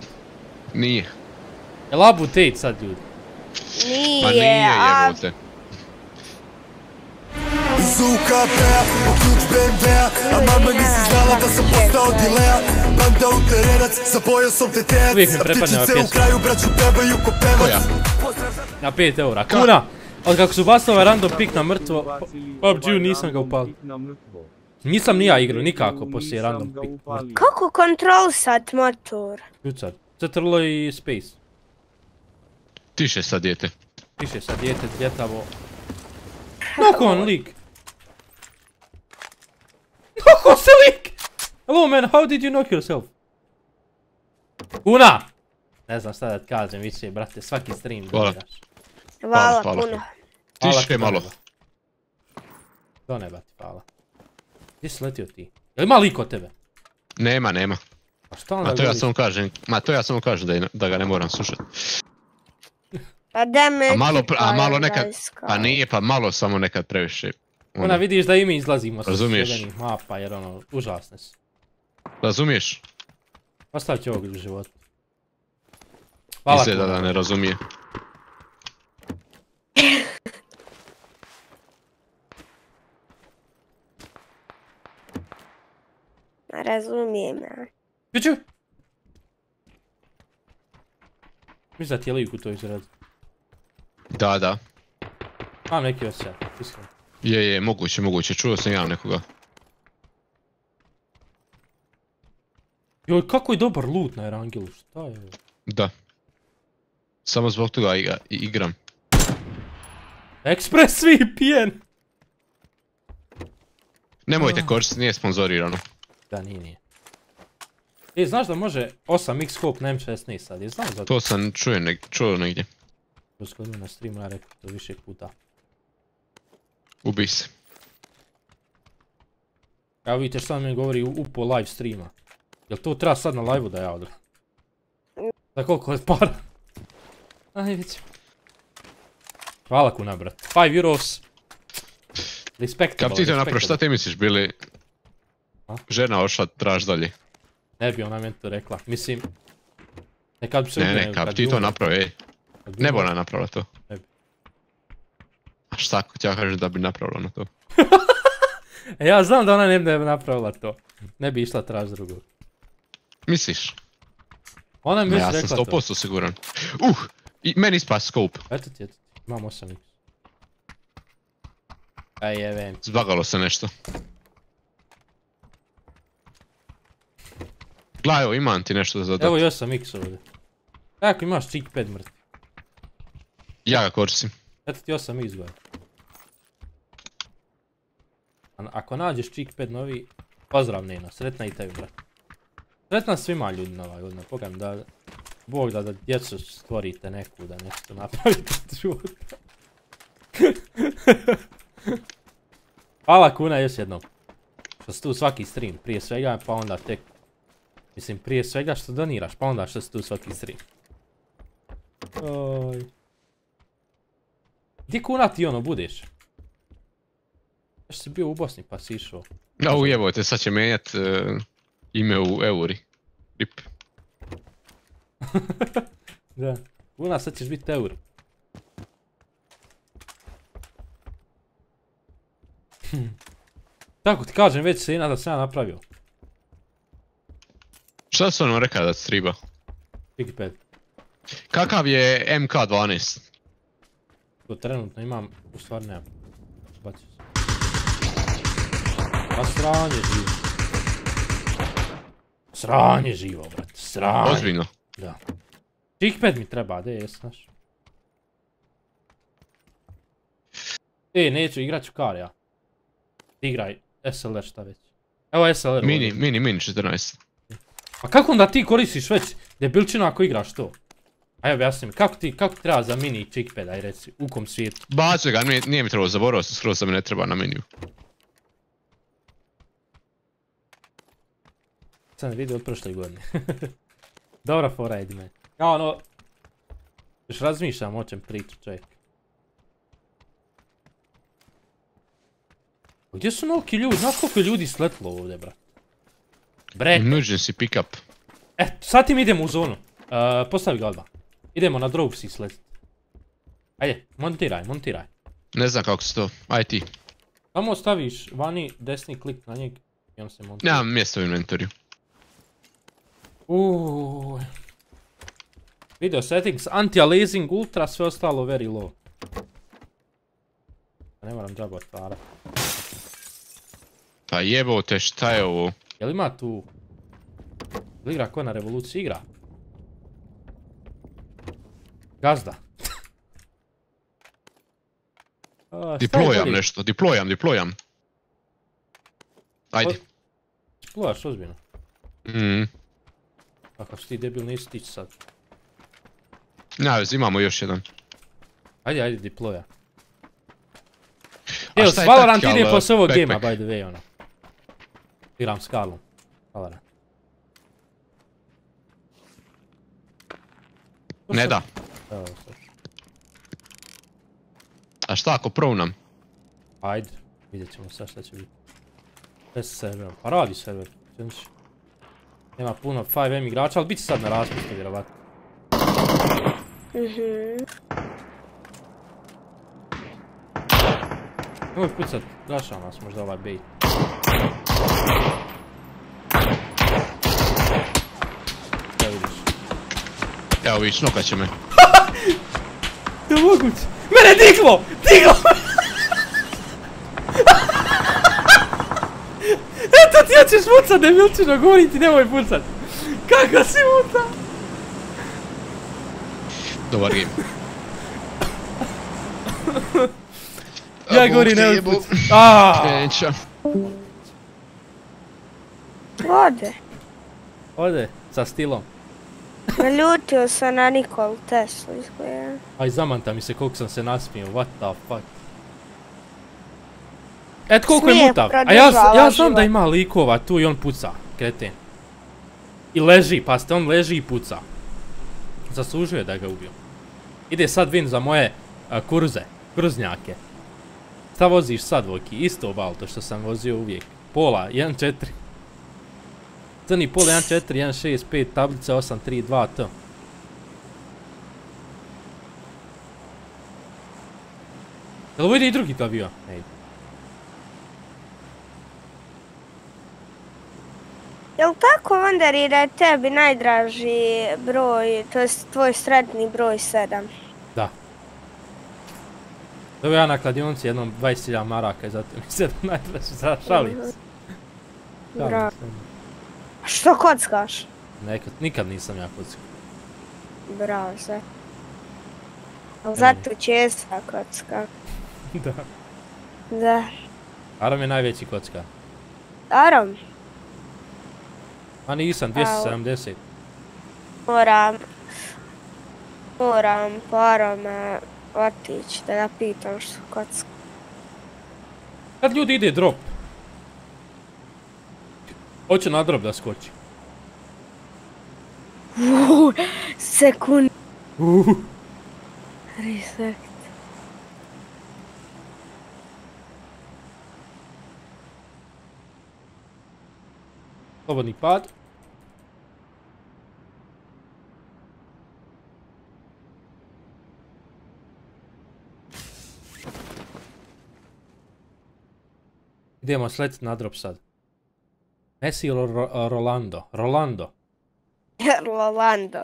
Nije. Jel Abu Tate sad ljudi? Nije, Ma nije Ab- jebote. Iz UKP-a, ključ BMW-a A mama nisi znala da sam postao dileja Banda u terenac, sa pojasom te mi A prepadne ova ptičice u pjesma. kraju braću pevaju ko pevac Koja? Na 5 eura. Kuna! Ali kako su bacili ovaj random pik na mrtvo, PUBG-u nisam ga upalio. Nisam ni ja igrao nikako poslije random pik. Kako kontrolisat motor? Kljucat. Ctrlo i space. Tiše sad dijete. Piše sad dijete, djetavo. Knock on lik! Knock on se lik! Hello man, how did you knock yourself? Kuna! Ne znam šta da ti kažem više, brate, svaki stream Hvala. Hvala hvala. puno. Tiše malo. Do neba ti hvala. Gdje si letio ti? Jel ima lik od tebe? Nema, nema. Pa šta onda Ma to ja samo kažem, ma to ja samo kažem da, da ga ne moram slušat. Pa da me A malo, a malo nekad, pa nije, pa malo samo nekad previše. ono, Ona vidiš da i mi izlazimo sa Razumiješ. sjebenih mapa jer ono, užasne su. Razumiješ? Ostavit ću ovog u životu. Hvala Izgleda da ne razumije. Ne razumijem ja. Piću! Mislim da ti je lik u to izradu. Da, da. Imam neki osjećaj, iskreno. Je, je, moguće, moguće. Čuo sam ja nekoga. Joj, kako je dobar loot na Erangelu, šta je? Da. Samo zbog toga igram. Express VPN! Nemojte koristiti, nije sponzorirano. Da, nije, nije. E, znaš da može 8x scope na M16 sad, je znaš za to? To sam čuo negdje. Gospodinu na streamu, ja rekao to više puta. Ubij se. Evo vidite šta mi govori u- upo live streama. Jel to treba sad na live-u da ja odram? Za koliko je para? Aj, ćemo. Hvala kuna, brat. 5 euros. Respectable, Kad ti to napravo, šta ti misliš, bili... A? Žena ošla traž dalje. Ne bi ona meni to rekla. Mislim... Bi se Ne, ne, kad kad ti to napravo, ej. Ne bi ona napravila to. Ne bi. A šta ako ti ja kažem da bi napravila na to? E, ja znam da ona ne bi napravila to. Ne bi išla traž drugog. Misliš? Ona mi već ja sam rekla to. 100% siguran. Uh! I meni spas scope. Eto ti, eto ti. Imam 8x. Aj jevem. Zbagalo se nešto. Gledaj, evo imam ti nešto za Evo dat. i 8x ovdje. Kako imaš cheek pad mrtvi? Ja ga koristim. Eto ti 8x gore. A- Ako nađeš cheek pad novi, pozdrav Neno, sretna i tebi brat. Sretna svima ljudi nova godina, pogam da... Bog da, da djecu stvorite neku, da nešto napravite od života. Hvala kuna još jednom. Što si tu svaki stream, prije svega, pa onda tek... Mislim, prije svega što doniraš, pa onda što si tu svaki stream. Oj. Gdje kuna ti ono budeš? Još si bio u Bosni pa si išao. A ujebote, sad će mijenjat e, ime u euri. Rip. Da. Kuna sad ćeš biti eur. Tako ti kažem, već se da sam ja napravio. Šta su ono rekao da ti triba? Wikiped. Kakav je MK12? To trenutno imam, u stvari nemam. Bacio sam. A sranje živo. Sranje živo, brate, sranje. Ozbiljno. Da. Chickpad mi treba, gdje je, znaš? E, neću, igrat ću kar ja. Igraj SLR šta već. Evo SLR. Mini, ovdje. mini, mini 14. A kako onda ti koristiš već debilčina ako igraš to? Ajde objasni mi, kako ti, kako ti treba za mini chickpad, aj reci, u kom svijetu? Bacio ga, nije, nije mi trebalo, zaboravio sam skroz da mi ne treba na meniju. Sam vidio od prošle godine. Dobra fora idi me. Ja ono... Još razmišljam o čem priču čovjek. Gdje su noliki ljudi? Znaš koliko je ljudi sletlo ovdje, brat? Bre, Emergency pickup. e, sad tim idemo u zonu. Uh, postavi ga odmah. Idemo na drop si sletiti. Ajde, montiraj, montiraj. Ne znam kako se to, aj ti. Samo staviš vani desni klik na njeg i on se montira. Nemam mjesta u inventoriju. Uuuu. Video settings, anti-aliasing ultra, sve ostalo very low. Ne moram džaba otvarat. Pa jebote šta je ovo? Jel ima tu... Jel igra ko na revoluciji igra? Gazda. A, Diplojam gori? nešto, diplojam, diplojam. Ajde. Plojaš ozbiljno. Mm. Kakav si ti debil nisi tić sad. Vezi, imamo još jedan. Ajde, ajde, deploya. Evo, Valorant ide posle ovog gema, by the way, ono. Igram s Karlom. Valorant. Ne da. Evo, sad. A šta ako provnam? Ajde, vidjet ćemo sad šta će biti. Sve sa serverom, pa radi server. Nema puno 5M igrača, ali bit će sad na raspustu vjerovatno. Mhm. Nemoj pucat, gaša nas možda ovaj bait. Evo vidiš. Evo vidiš, nokat će me. Ne moguće. Mene diglo! Diglo! Eto ti hoćeš pucat, debilčino, govorim ti nemoj pucat. Kako si muta? Dobar game. Ja govorim nemoj pucat. Aaaa! Neća. Ode. Ode, sa stilom. Naljutio se na Nikolu Teslu izgleda. Aj zamanta mi se koliko sam se nasmio, what the fuck. Et koliko je mutav, a ja, znam da ima likova tu i on puca, kreten. I leži, pazite, on leži i puca. Zaslužuje da ga ubiju. Ide sad win za moje a, kurze, kurznjake. Šta voziš sad, Voki? Isto balto što sam vozio uvijek. Pola, 1.4. Crni pola 1.4, 1.6.5, tablica 8.3.2 T. Jel ovo ide i drugi avion? Ne ide. Jel tako, Vanderi, da je tebi najdraži broj, to jest tvoj sretni broj 7? Da. Evo ja na kladionci jednom 20.000 maraka i zato mi se najdraži za Bravo. Se. Što kockaš? Nekad, nikad nisam ja kockao. Bravo, sve. Ali zato česta kocka. da. Da. Aram je najveći kockar. Aram, A nisam, 270. moram... Moram po Arame otići da ga pitam što kocka. Kad ljudi ide drop? Hoće na drop da skoči. Uuu, sekund. Uhu. Respekt. Slobodni pad. Idemo sletit na drop sad. Messi ili Ro- Rolando? Rolando. Rolando.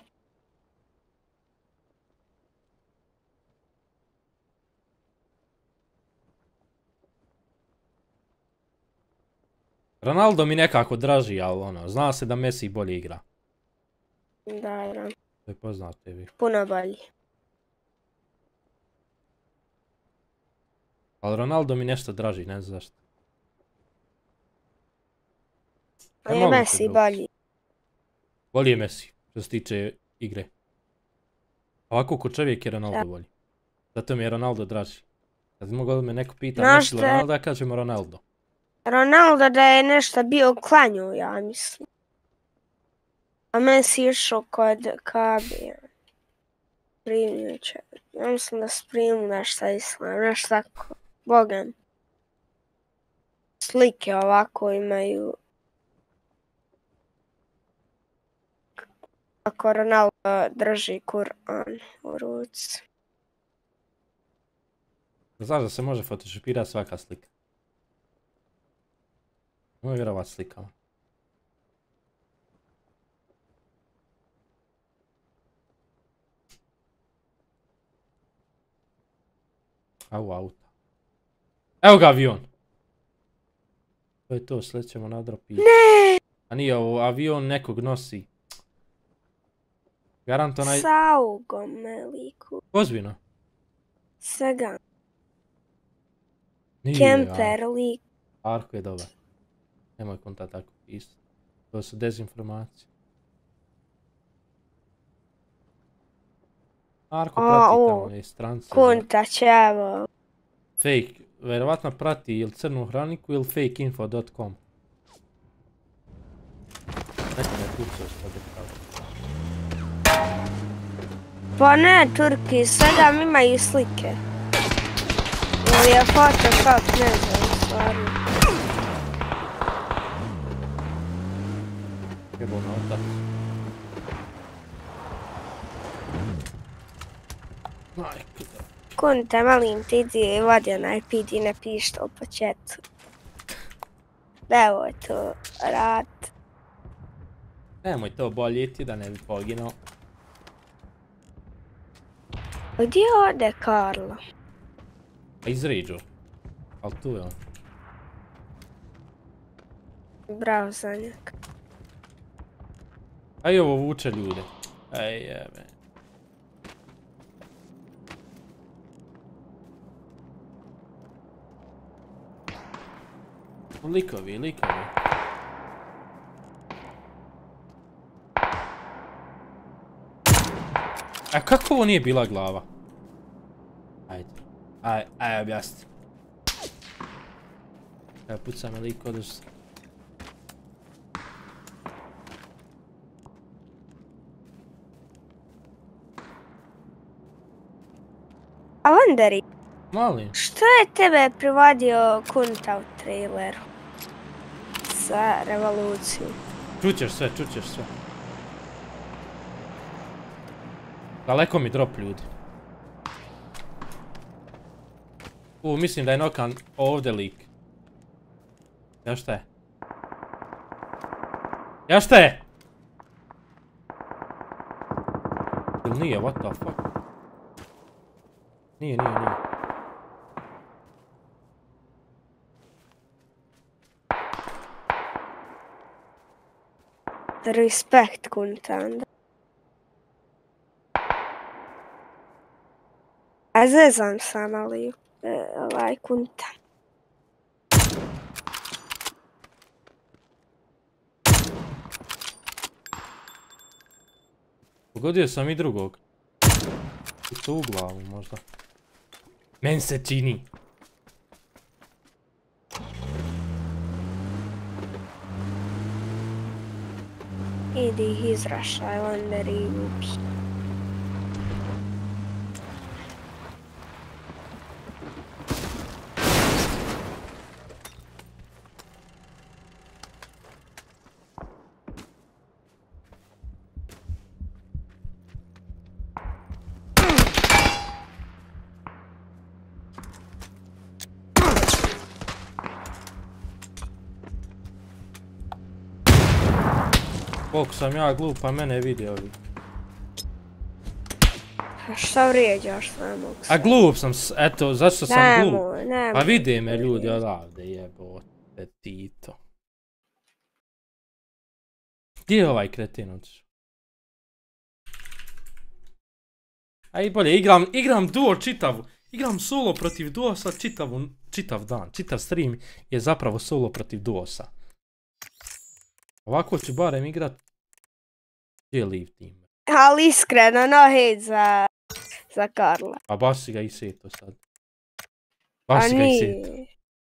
Ronaldo mi nekako draži, ali ono, zna se da Messi bolje igra. Da, da. To je poznato tebi. Puno bolji. Ali Ronaldo mi nešto draži, ne znam zašto. Ali je malo Messi bolji. Bolji je Messi, što se tiče igre. Ovako ko čovjek je Ronaldo Da. bolji. Zato mi je Ronaldo draži. Kad mogao da me neko pita je- Ronaldo, ja kažemo Ronaldo. Ronaldo da je nešto bio klanju, ja mislim. A Messi je išao kod Kabija. Primio će. Ja mislim da su primili nešto islam, nešto tako. Bogan. Slike ovako imaju. Kako Ronaldo drži Kur'an u ruci. Znaš da se može photoshopirati svaka slika. Moj vjerovat slikama. Au, auto. Evo ga avion. To je to, slećemo na drop i... Ne! A nije ovo, avion nekog nosi. Garant onaj... Saugom me liku. Ozbiljno. Nije, Kemper lik. Arko je dobar. Nemoj konta tako pisati. To su dezinformacije. Arko prati o, tamo i strance. Kunta će evo. Fake, verovatno prati ili crnu hraniku ili fakeinfo.com. Neko me pucao s podjekava. Pa ne, Turki, svega mi imaju slike. Ili je Photoshop, ne znam, stvarno. Jebo na da. Kunta, malim ti idi, vadi onaj ne piš to po chatu. Evo je to, rad. Nemoj to boljeti da ne bi poginuo. Gdje ode Karlo? Pa izređu. Al tu je on. Bravo za njega. A i ovo vuče ljude. Ej jebe. Likovi, likovi. A kako ovo nije bila glava? Ajde. Aj, aj objasni. Evo puca me liko da s- A Vanderi, Molim. što je tebe privodio Kunta u traileru? Za revoluciju. Čućeš sve, čućeš sve. Daleko mi drop ljudi. U, mislim da je nokan ovdje lik. Ja šta je? Ja šta je? Ili nije, what the fuck? Nije, nije, nije. Respekt Kuntanda. Onda. A zezam sam, ali e, ovaj Kunta. Pogodio sam i drugog. I to u glavu možda. Men se čini. Idi ih izrašaj, Vanderi, upi. Koliko sam ja glup, a mene vidi ovi. A šta vrijeđaš samog A glup sam, eto, zašto sam glup? Nemoj, nemoj. Pa vide me ljudi odavde, jebote, Tito. Gdje je ovaj kretin otišao? A i bolje, igram, igram duo čitav, igram solo protiv duosa čitavu, čitav dan, čitav stream je zapravo solo protiv duosa. Ovako ću barem igrat. Team? Ali iskreno, no hate za, za Karla. A baš si ga i seto sad. A Baš si ga i seto. nije.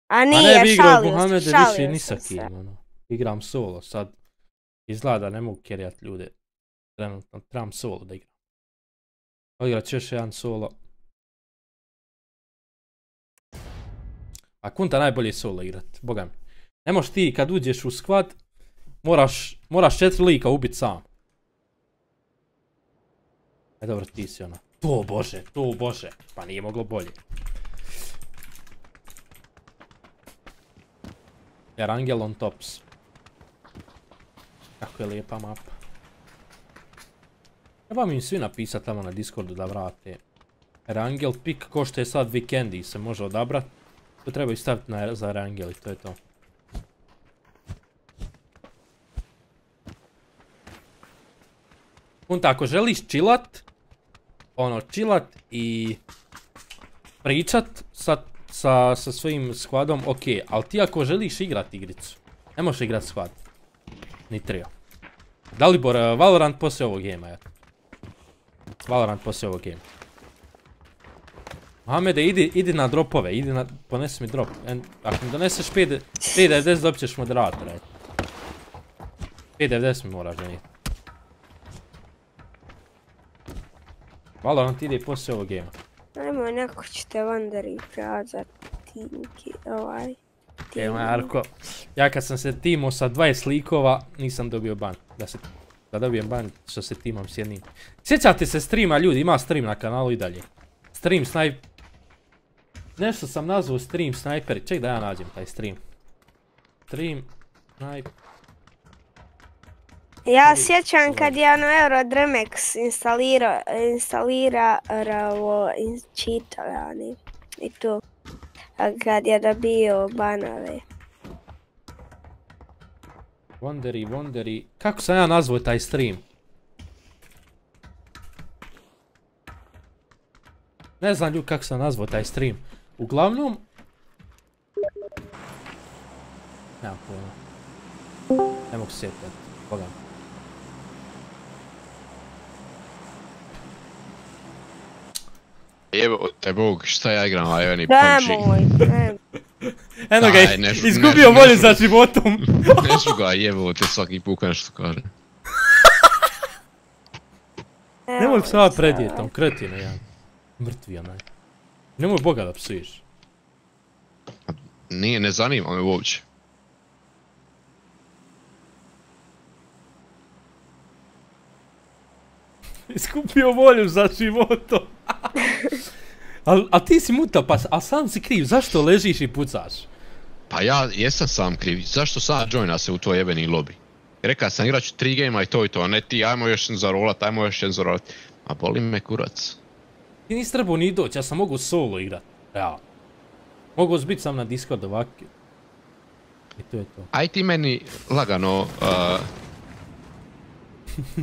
A A ne bi igrao Mohamede više ni sa kim, ono. Igram solo sad. Izgleda da ne mogu kerjat ljude. Trenutno trebam solo da igram. Odigrat ću još jedan solo. A Kunta najbolje solo igrat, boga mi. Ne možeš ti kad uđeš u squad, moraš, moraš četiri lika ubit sam. E dobro, ti si ona. To bože, to bože. Pa nije moglo bolje. Erangel on tops. Kako je lijepa mapa. Treba mi svi napisat tamo na Discordu da vrate. Erangel pick ko što je sad Vikendi se može odabrat. To trebaju staviti na, za rangel i to je to. Punta, ako želiš chillat, ono, chillat i pričat sa, sa, sa svojim skvadom, ok, ali ti ako želiš igrat igricu, ne možeš igrat skvad. Ni trio. Dalibor, eh, Valorant poslije ovog gema, ja. Valorant poslije ovog gema. Mohamede, idi, idi na dropove, idi na, ponesi mi drop. Ako mi doneseš 5 5.90 dobit ćeš moderatora. eto. 5.90 mi moraš donijeti. Valorant ide i poslije ovog gema. Ajmo, neko će te Wanderi prazat. Ovaj. Evo Marko, ja kad sam se timao sa 20 likova, nisam dobio ban. Da se, da dobijem ban što se timam s jednim. Sjećate se streama ljudi, ima stream na kanalu i dalje. Stream snajp... Nešto sam nazvao stream snajperi, ček da ja nađem taj stream. Stream snajp... Ja sjećam kad je ono Eurodremex instalirao, instalirao in, cheatove, i tu. A kad je dobio banove. Wonderi, Wonderi... Kako sam ja nazvao taj stream? Ne znam ljudi kako sam nazvao taj stream. Uglavnom... Nemam pojma. Ne mogu se sjetiti. Pogledam. Evo te bog, šta ja igram Ivan i PUBG? Nemoj, nemoj. Eno ga, Daj, izgubio volju ne- za životom. Neću ga jevo te svaki put nešto kaže. Nemoj psovat pred djetom, kretine jedan. Mrtvi onaj. Nemoj Boga da psuješ. Nije, ne zanima me uopće. Iskupio volju za životom. Al, a ti si muta, pa, a sam si kriv, zašto ležiš i pucaš? Pa ja jesam sam kriv, zašto sad joina se u tvoj jebeni lobby? Reka sam igrat ću tri gejma i to i to, a ne ti ajmo još jedan zarolat, ajmo još jedan zarolat. A boli me kurac. Ti nisi trebao ni doći, ja sam mogu solo igrat. Ja. Mogu zbit sam na Discord ovaki. I to je to. Aj ti meni lagano, uh,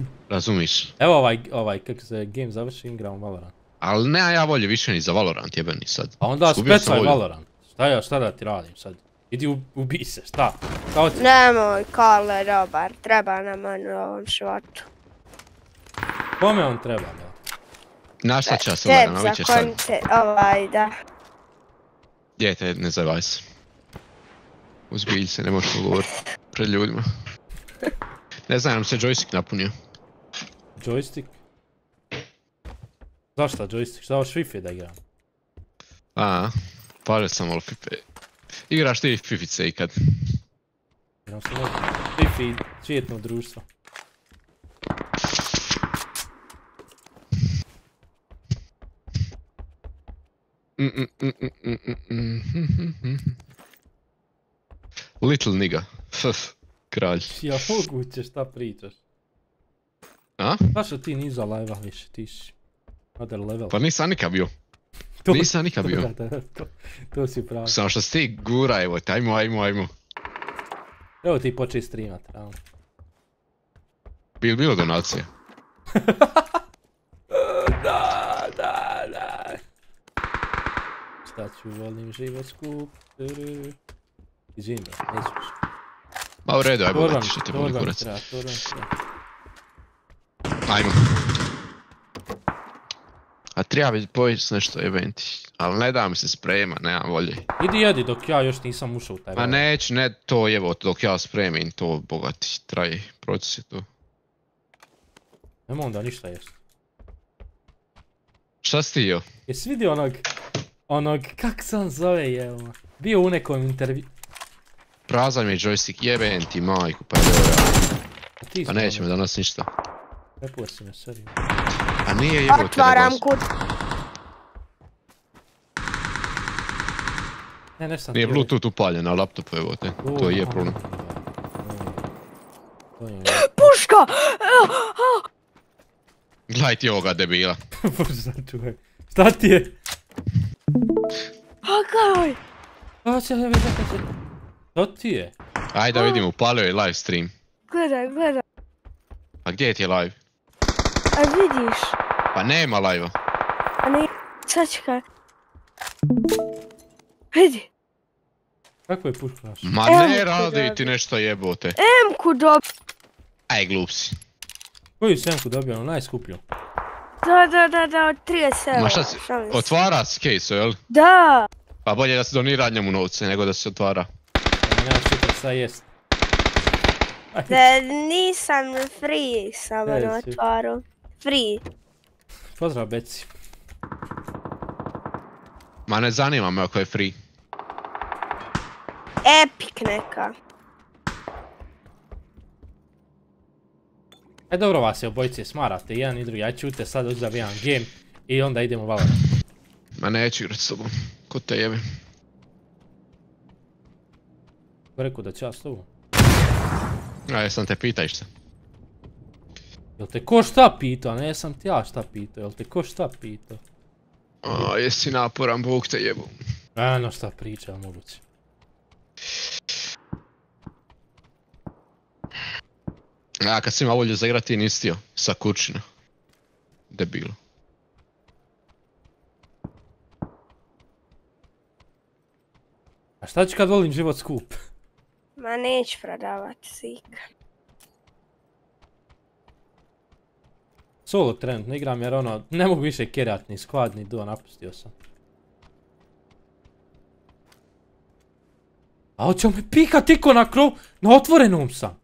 razumiš. Evo ovaj, ovaj, kako se game završi, igram Valorant. Ali ne ja volje više ni za Valorant jebeni sad. A onda specaj. Valorant. Šta ja, šta da ti radim sad? Idi u- ubij se, šta? Šta hoćeš? Nemoj, Karle, dobar, treba nam on u ovom životu. Kome on treba, da? Na šta će se Tebi, lagano, za vi ćeš sad. ovaj, da. Djete, ne zavaj se. Uzbilj se, ne možeš govoriti pred ljudima. Ne znam, nam se joystick napunio. Joystick? Zašta joystick? Šta hoš Fifi da igram? A, pažio sam malo Fifi. Igraš ti Fifice ikad? Igram se malo Fifi, čijetno društvo. Mm, mm, mm, Little nigga. Kralj. Ja moguće šta pričaš. A? Zašto ti niza live više, ti si other level. Pa nisam nikad bio. To- nisam nikad bio. Da, da, to, to si pravo. Samo što si ti gura, evo te, ajmo, ajmo, ajmo. Evo ti počej streamat, realno. Bil bilo donacija? Da, da, da. Šta ću, volim život skup. Izvim, neću. Ma u redu, ajmo, Torban, leti što te torban kurac. treba, torban treba. Ajmo. A treba bi pojest nešto eventi, ali ne da mi se sprema, nemam volje. Idi jedi dok ja još nisam ušao u taj Ma neću, ne to evo dok ja spremim, to bogati, traje, proces je to. Nemo onda ništa jest. Šta si ti? Jesi vidio onog, onog, kak se on zove jevo? Bio u nekom intervju... Prazan mi je joystick, jebem ti majku, pa evo ja. Pa si neće me ono, danas ništa. Prepuo si me, sorry. A nije jebo te Otvaram kut. Ne, nešto sam Nije bluetooth upaljen na laptopu, evo te. To je aha. problem. To je- Puška! Gledaj ti ovoga debila. Bože. Šta ti je? Hakaj! A će, evo, čekaj, čekaj. To ti je? Ajde da vidimo, upalio je live stream. Gledaj, gledaj. A gdje ti je live? A vidiš? Pa nema live A ne, sad čekaj. Vidi, Kako je puškaš? Ma ne radi dobio. ti nešto jebote. M-ku dob... Aj glup si. Koju semku dobio, ono najskuplju? Da, da, da, da, od 30 eura. Ma šta si, otvara si case jel? Da, Pa bolje da se donira njemu novce nego da se otvara. Nemaš sutra šta jest. Da nisam free samo si. otvaru. Free. Pozdrav Beci. Ma ne zanima me ako je free. Epic neka. E dobro vas je obojice smarate, jedan i drugi. Ja ću te sad za jedan game i onda idemo Valorant. Ma neću igrat s tobom. Ko te jebe. Ko rekao da ću ja s tobom? A jesam te pitaj šta. Jel te ko šta pitao, ne sam ti ja šta pitao, jel te ko šta pitao? A jesi naporan, bog te jebu. Eno šta priča, moguće. A kad si ima volju za igrat ti nisi htio. Sa kućina. Debilo. A šta ću kad volim život skup? Ma neću prodavati sika. Solo trenutno igram jer ono, ne mogu više kerat ni squad ni duo, napustio sam. A hoće me pikat iko na krov, na otvorenom sam.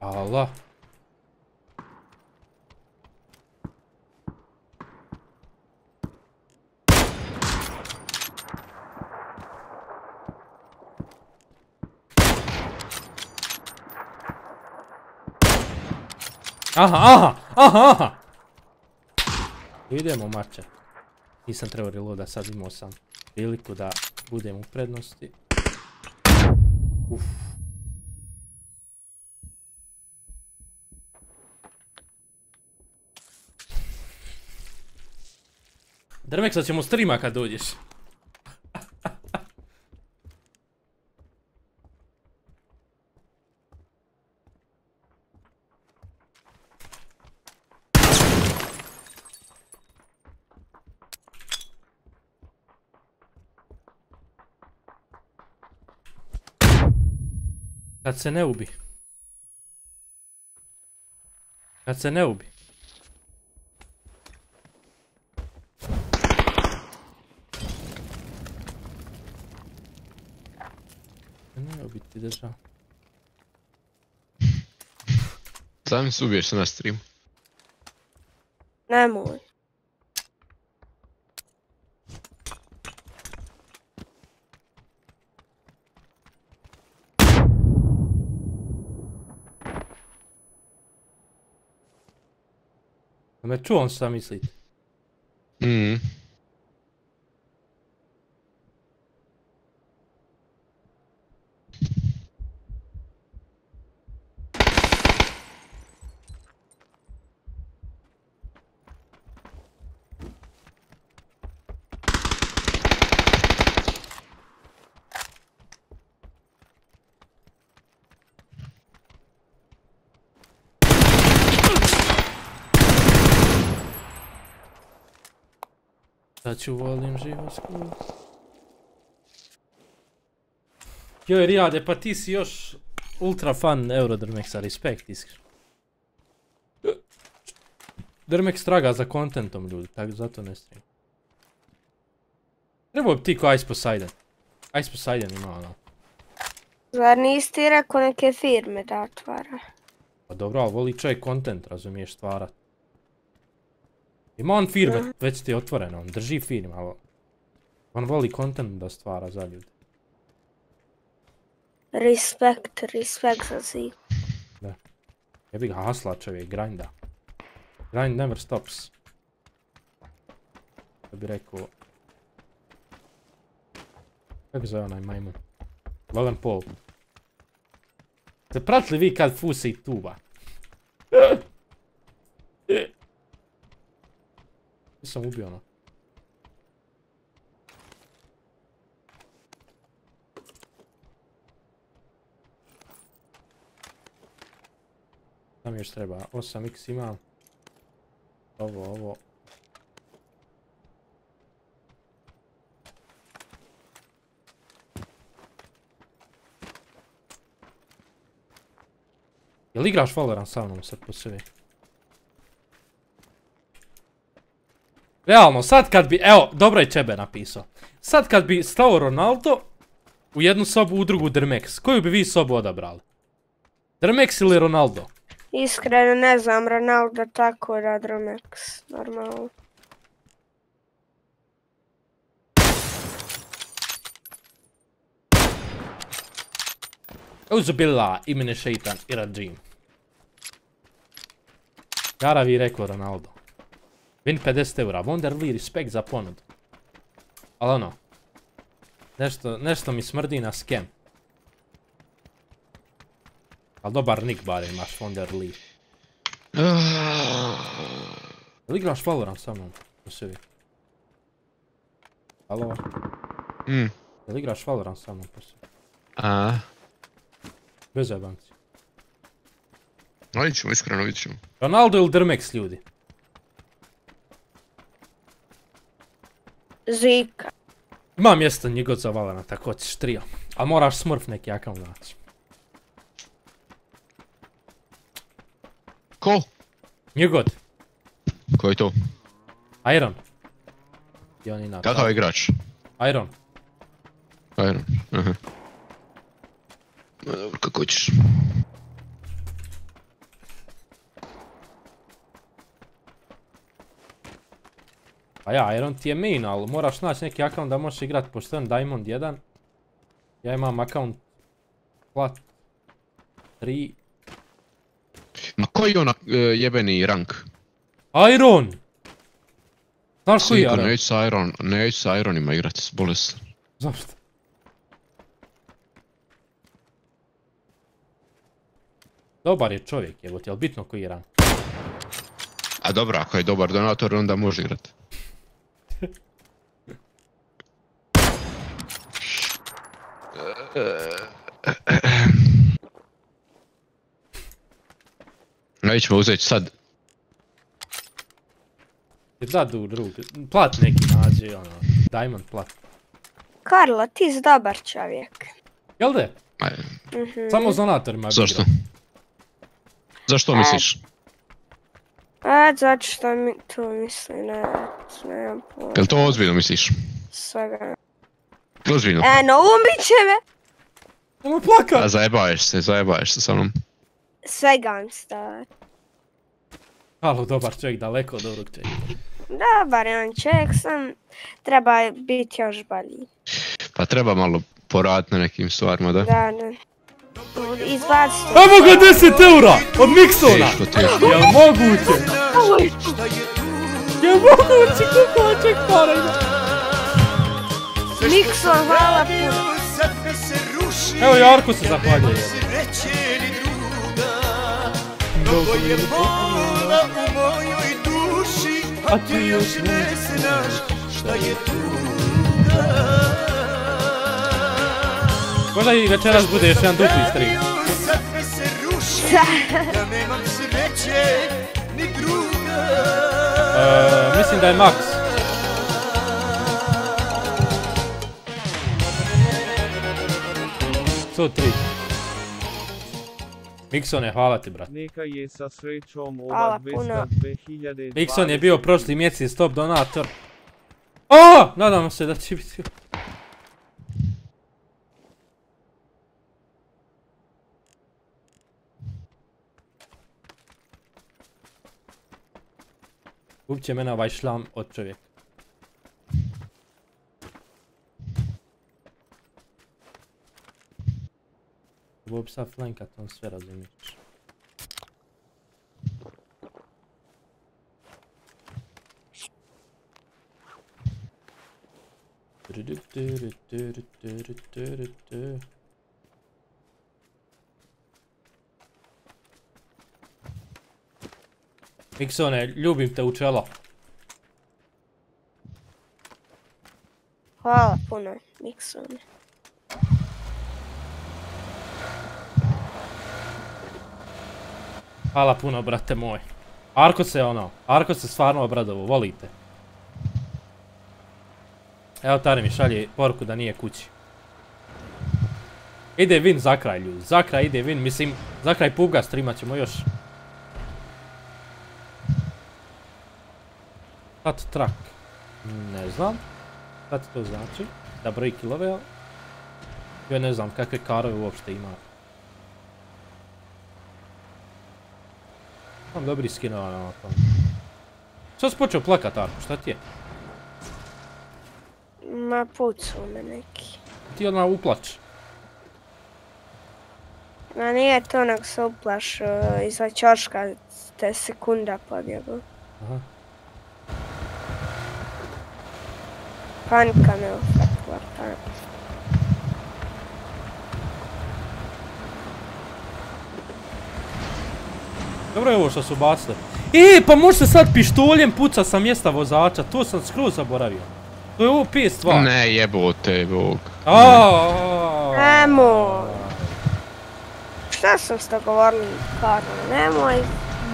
Allah. Aha, aha, aha, aha. Idemo mače. Nisam trebao reloada, sad imao sam priliku da budem u prednosti. Uf. Drmeksa ćemo streama kad dođeš. Kad se ne ubi. Kad se ne ubi. Ne ubi ti držao. Sam se ubiješ na streamu. Nemoj. Me on šta mislite. Mhm. Ću volim život skup. Joj Rijade, pa ti si još ultra fan Eurodrmexa, respekt iskreno. Drmex traga za kontentom ljudi, tako zato ne stream. Trebao bi ti ko Ice Poseidon. Ice Poseidon ima ono. Zar nisi ti rekao neke firme da otvara? Pa dobro, ali voli čovjek kontent, razumiješ, stvarat. Ima on firme, već ti je otvoreno, on drži firme, ali... On voli kontent da stvara za ljude. Respekt, respekt za Ziku. Jebi ga hasla čovjek, grinda. Grind never stops. Da bi rekao... Kako zove onaj majmun? Logan Paul. Ste pratili vi kad fuse i tuba? Nisam ubio ono. Mi još treba? 8x imam. Ovo, ovo. Jel igraš Valorant sa mnom sad po sebi? Realno, sad kad bi, evo, dobro je Čebe napisao. Sad kad bi stao Ronaldo u jednu sobu, u drugu Drmex, koju bi vi sobu odabrali? Drmex ili Ronaldo? Iskreno ne znam, Ronaldo tako Radromex, normalno. Uzubila imene šeitan i rajim. Gara vi rekao Ronaldo. Win 50 eura, Wonder Lee, respekt za ponudu. Ali ono, nešto, nešto mi smrdi na skem. Ali dobar nick bar imaš, Wonder Lee. Jel igraš Valorant sa mnom? Po sebi? Alo? Mm. Jel igraš Valorant sa mnom po sebi? A, Bez zajebanci. no vidit ćemo, iskreno vidit ćemo. Ronaldo ili Drmex ljudi? Zika. Ima mjesto njegod za Valorant ako hoćeš trio. Ali moraš smurf neki account naći. Ko? Njegod. Ko je to? Iron. I on inače. Kakav je igrač? Iron. Iron. Aha. Ma dobro, kako hoćeš. Pa ja, Iron ti je main, ali moraš naći neki account da možeš igrat pošten Diamond 1. Ja imam account Plat 3. Ma koji je ona e, jebeni rank? Iron! Znaš koji je Iron? neću sa Iron, neću sa Ironima igrati, bolestan. Zašto? Dobar je čovjek, ti, ali bitno koji je ran. A dobro, ako je dobar donator, onda može igrat. Ajde ćemo uzeti sad. Jer da du drug, plat neki nađe, ono, Diamond plat. Karlo, ti si dobar čovjek. Jel de? Mhm. Samo s donatorima bi zašto? Zašto misliš? A, zato što mi tu misli, ne, Jel to ozbiljno misliš? svega. Ozbiljno? Eno, ubit će me! Nemoj plakat! A zajebaješ se, zajebaješ se sa mnom. Sve gangsta. Halo, dobar čovjek, daleko od dobrog čovjeka. Dobar je on čovjek, sam treba biti još bolji. Pa treba malo poraditi na nekim stvarima, da? Da, da. Izbacite. Evo ga 10 eura! Od Miksona! Teško, teško. Jel moguće? Jel moguće kukovaček para ima? Mikson, hvala puno. Evo Jarko se zahvaljuje. Sreće ni druga Mnogo je bola u mojoj duši A ti još ne znaš šta je tuga Možda i večeras bude još jedan dupli stream. Ja nemam sreće ni druga E, mislim da je Max. So tri. Miksone, hvala ti brat. Neka je sa srećom ova puno. 200 2020. Mikson je bio prošli mjesec top donator. O! Nadamo se da će biti... Kupit će mene ovaj šlam od čovjeka. Ovo bi sad flankat, on sve razumiješ. Miksone, ljubim te u čelo. Hvala puno, Miksone. Hvala puno, brate moj. Arko se ono, Arko se stvarno obradovo, volite. Evo Tari mi šalje poruku da nije kući. Ide Vin za kraj ljudi, za kraj ide Vin, mislim, za kraj Pubga streamat ćemo još. Hot truck. Ne znam. Šta to znači? Da broji kilove. Ja ne znam kakve karove uopšte ima. Imam dobri skinova na tom. Što si počeo plakat, Arko? Šta ti je? Ma pucu me neki. Ti odmah uplač. Ma nije to nek se uplašio iza ćoška te sekunda pobjegu. Aha. Panika me uhvatila, panika. Dobro je ovo što su bacili. E, pa može se sad pištoljem puca sa mjesta vozača, to sam skroz zaboravio. To je ovo pet stvar. Ne jebote, bog. Aaaa. Nemoj. Šta sam s to govorili, Karlo? Nemoj,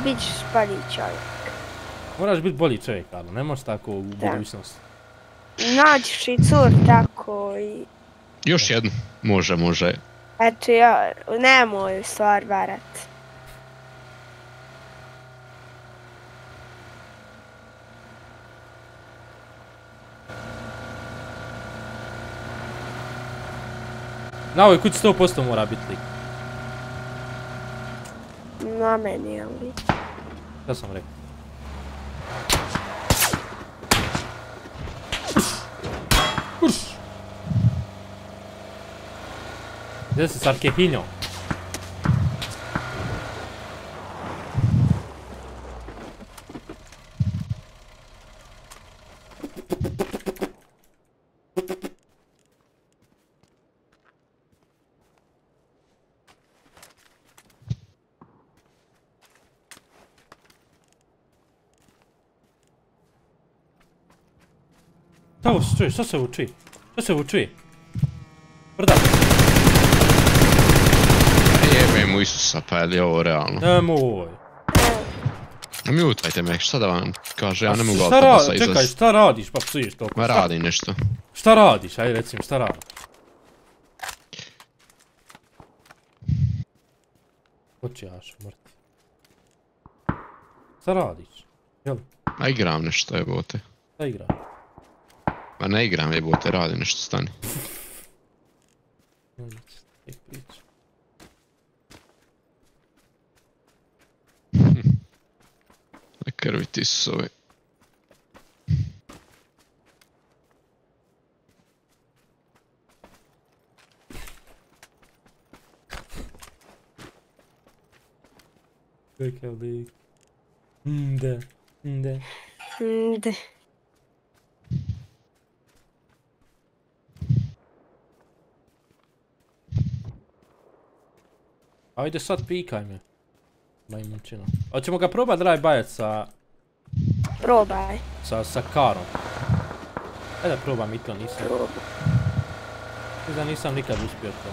bit ćeš bolji čovjek. Moraš biti bolji čovjek, Karlo, ne možeš tako u budućnosti. Nađeš i cur tako i... Još jednu. Može, može. Eto ja, nemoj stvar varat. Na ovoj kući 100% mora biti lik. Na meni, ali... Šta sam rekao? Urš! Gdje si ovo se čuje? Šta se ovo čuje? Šta se ovo čuje? Brda, Jebe mu Isusa, pa je li ovo realno? nemoj. Mutajte me, šta da vam kaže, ja ne mogu šta autobusa radiš? Čekaj, šta radiš pa psuješ toliko? Ma radi nešto. Šta radiš? Ajde reci mi, šta radiš? Hoćeš mrtvi. Šta radiš? Jel? A igram nešto, jebote. Šta igraš? Ma ne igram, jebote, radi nešto, stani. Na krvi ti su ovi. Kakav lik. Mda, mda. Mde. Ajde sad pikaj me. Majmunčina. Hoćemo ga probat drive bajat sa, Probaj. sa, sa karom. Ajde da probam i to, nisam. Probaj. Da nisam nikad uspio to.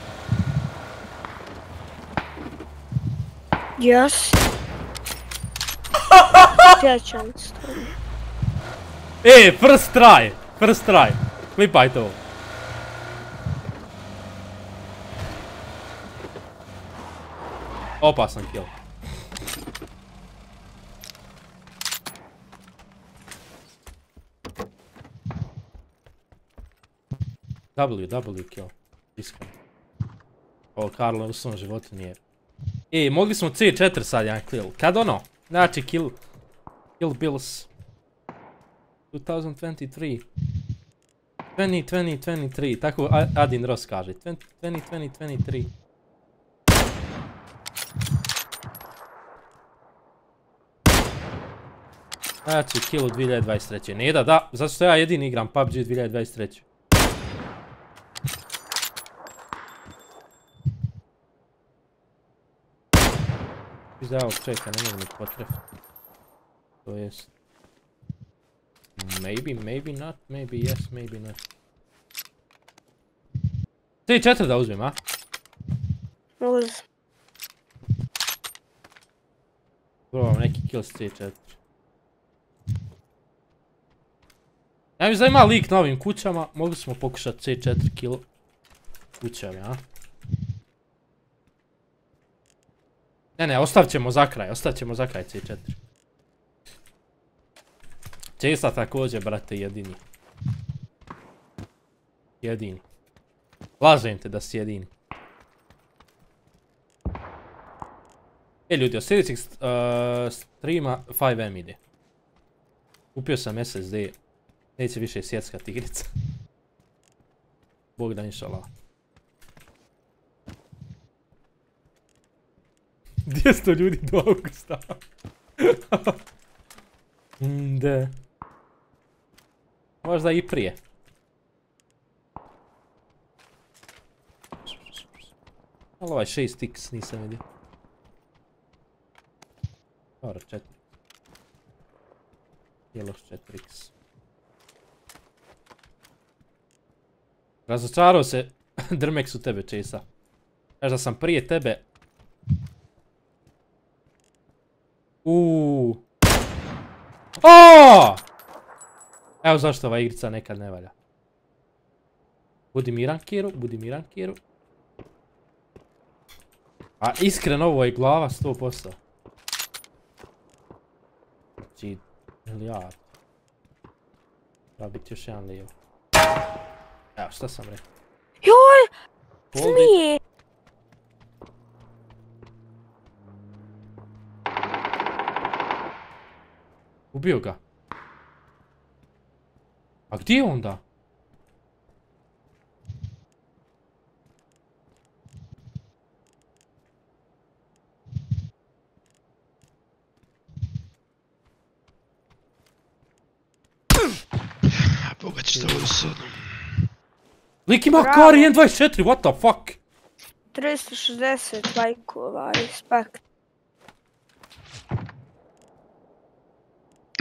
Yes. Sjećam se. E, first try! First try! Klipaj to. Opasan kill. W, W kill. Iskreno. Ovo Karlo u svom životu nije. E, mogli smo C4 sad jedan kill. Kad ono? Znači kill. Kill Bills. 2023. 2023, tako Adin Ross kaže. 20, 2023. Znači, kill u 2023. Neda, da, zato što ja jedini igram PUBG 2023. Pizda ovog čeka, ne mogu mi potrefiti. To jest... Maybe, maybe not, maybe yes, maybe not. Ti četiri da uzmem, a? Mogu. Probam neki kill s 3-4. Ja mi zanima lik na ovim kućama, mogli smo pokušati C4 kill kućama, a? Ne, ne, ostavit ćemo za kraj, ostavit ćemo za kraj C4. Česa također, brate, jedini. Jedini. Lažem te da si jedini. E ljudi, od sljedećeg uh, streama 5M ide. Kupio sam SSD. Neće više svjetska tigrica. Bog da inšala. 200 ljudi do augusta. Da. Možda i prije. Ali ovaj 6x nisam vidio. Dobro, 4. Jeloš 4x. Razočarao se Drmex u tebe, Česa. Znaš da sam prije tebe... Uuu. Aaaa! Evo zašto ova igrica nekad ne valja. Budi miran, Kiru, budi miran, Kiru. A iskreno ovo je glava 100%. Znači, milijard. Treba biti još jedan lijevo. Evo, šta sam rekao? Joj! Smije! Ubio ga. A gdje je onda? Boga će to bude sad. Lik ima Bravo. kari N24, what the fuck? 360 lajkova, respekt.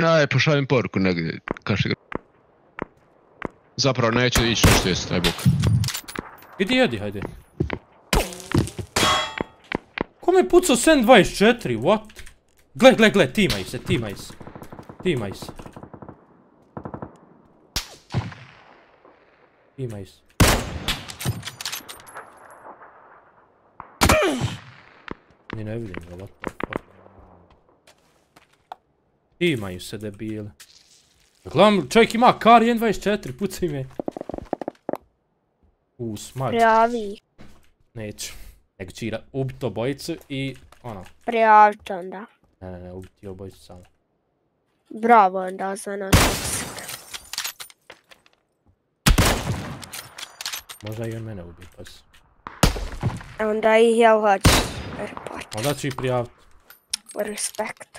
Aj, pošaljem poruku negdje, kaži ga. Zapravo neću ići nešto jest, aj bok. Idi jedi, hajde. Kome je pucao s N24, what? Gle, gle, gle, timaj se, timaj se. Timaj se. Timaj se. Ni ne vidim ga, what the fuck. Timaju se debile. Gledam, čovjek ima kar N24, pucaj me. U, smart. Prijavi. Neću. Nego ću ira- ubit obojicu i ono. Prijavit onda. Ne, ne, ne, ubiti obojicu samo. Bravo onda za nas. Možda i on mene ubi, pa s- Onda ih ja hoću. Report. Onda ću ih prijavit. Respekt.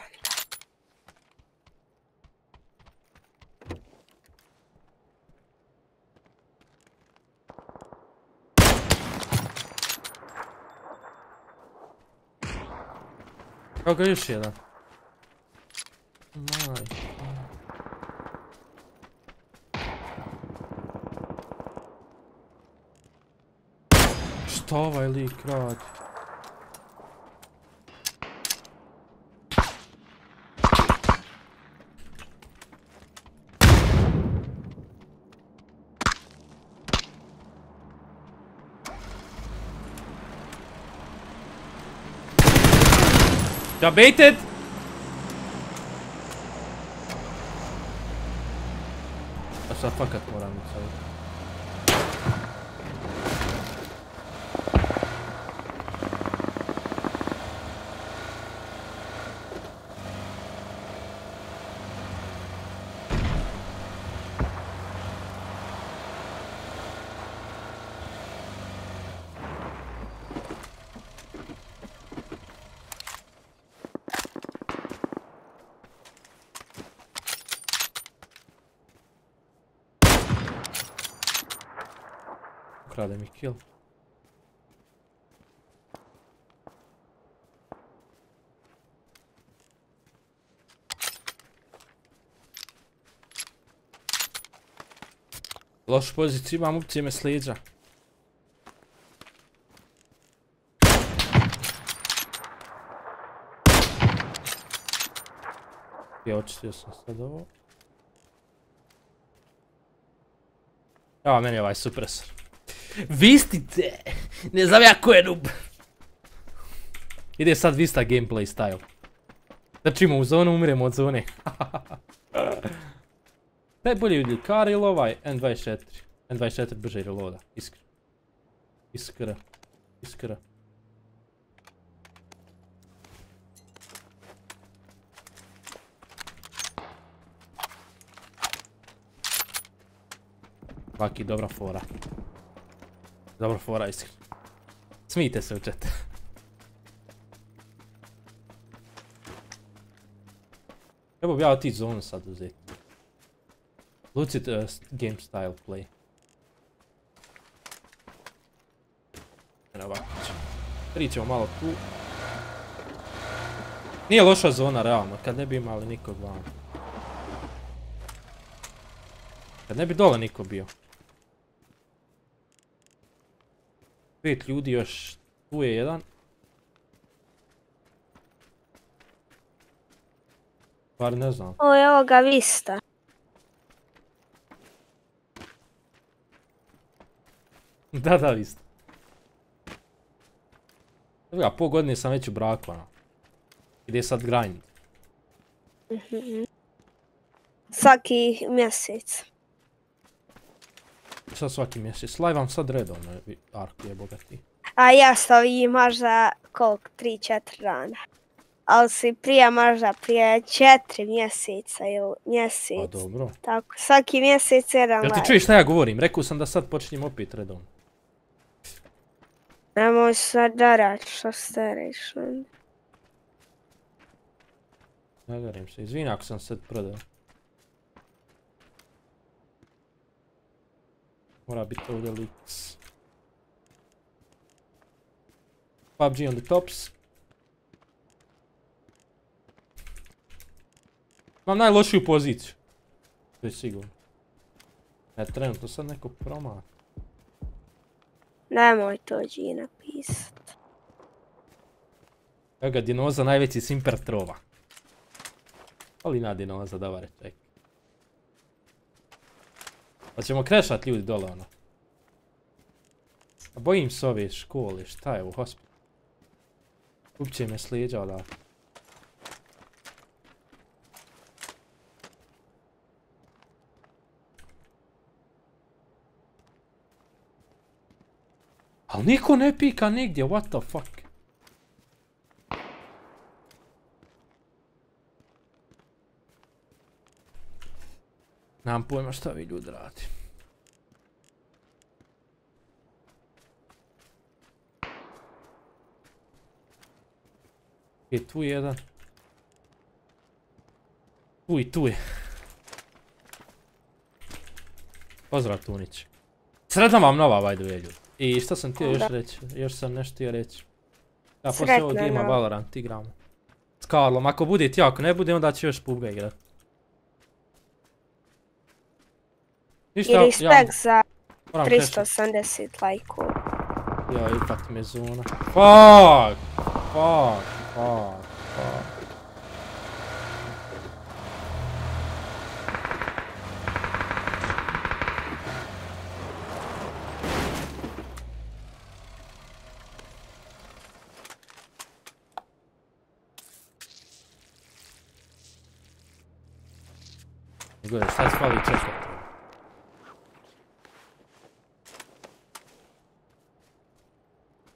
Evo ga još jedan. Maj. Šta Got baited! A sad fakat moram sad. ukrade mi kill. Lošu poziciju imam, upcije me sliđa. Ja očitio sam sad ovo. Evo meni ovaj supresor. Vistite! Ne znam ja ko je noob. Ide sad Vista gameplay style. Trčimo u zonu, umiremo od zone. Najbolji ljekar ili ovaj N24? N24 brže reloada, iskreno. Iskreno. Iskreno. Svaki dobra fora. Dobra fora, iskreno. Smijte se u chat. Evo bi ja otići zonu sad uzeti. Lucid uh, game style play. Ovako ćemo. Pričamo malo tu. Nije loša zona realno, kad ne bi imali nikog van. Kad ne bi dole niko bio. Pet ljudi još, tu je jedan. Bar ne znam. O, evo ga Vista. Da, da, isto. Evo ga, pol godine sam već u braku, ono. Ide sad grind. Mhm. Svaki mjesec. Sad svaki mjesec. Live sad redovno, Ark je bogati. A ja stavim možda koliko, 3-4 dana. Ali si prije možda prije 4 mjeseca ili mjesec. Pa dobro. Tako, svaki mjesec jedan Jel ti čuješ šta ja govorim? Rekao sam da sad počinjem opet redovno. Nemoj sad darat što ste rekli. Ne vjerujem se, izvini ako sam sad prodao. Mora biti ovdje leaks. PUBG on the tops. Imam najlošiju poziciju. To je sigurno. Ne, trenutno sad neko promata. Nemoj to G napisat. Evo ga, dinoza najveći simper trova. Ali na dinoza, dobar ček. Hoćemo krešat ljudi dole ono. A bojim se ove škole, šta je u hospital? Kupće me sliđa odakle. Al niko ne pika nigdje, what the fuck? Nemam pojma šta vi ljudi radi. Je tu jedan. Tu i tu je. Pozdrav Tunić. Sretna vam nova way ljudi. I šta sam htio još Da. reći? Još sam nešto htio reći. Ja poslije gama nova. Valorant igramo. S Karlom, ako bude ti, ako ne bude onda ću još PUBG igrat. Ništa, I ja respekt za moram krešat. 380 lajkova. Ja, ipak me zona. Fuck! Fuck! Fuck! Fuck! Gledaj, šta fali čekati?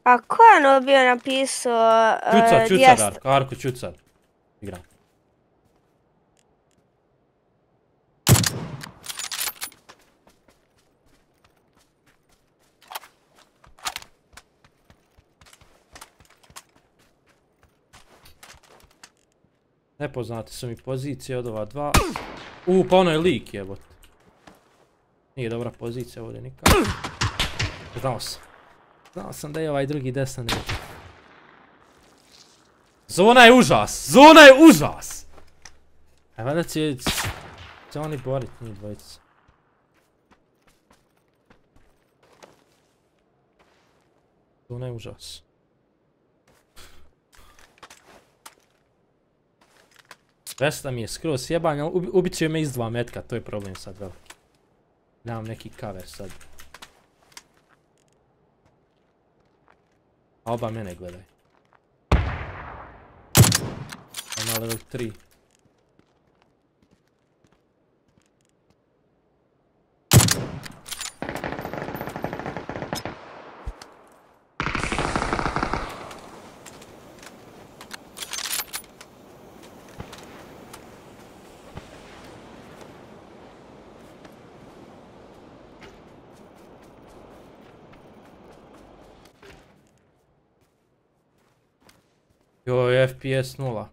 A ko je ono bio napisao... e, Čucar, čucar, 200 Arko, čucar. Igram. Nepoznate su mi pozicije od ova dva. U, pa ono je lik jebot. Nije dobra pozicija ovdje nikako. Znao sam. Znao sam da je ovaj drugi desan. Zona je užas! Zona je užas! Ajde, vada će... će oni borit njih dvojica. Zona je užas. Vesta mi je skroz jebanja, ubit će me iz dva metka, to je problem sad veliki. Nemam neki cover sad. A oba mene gledaj. Ona level 3. Joj, FPS nula.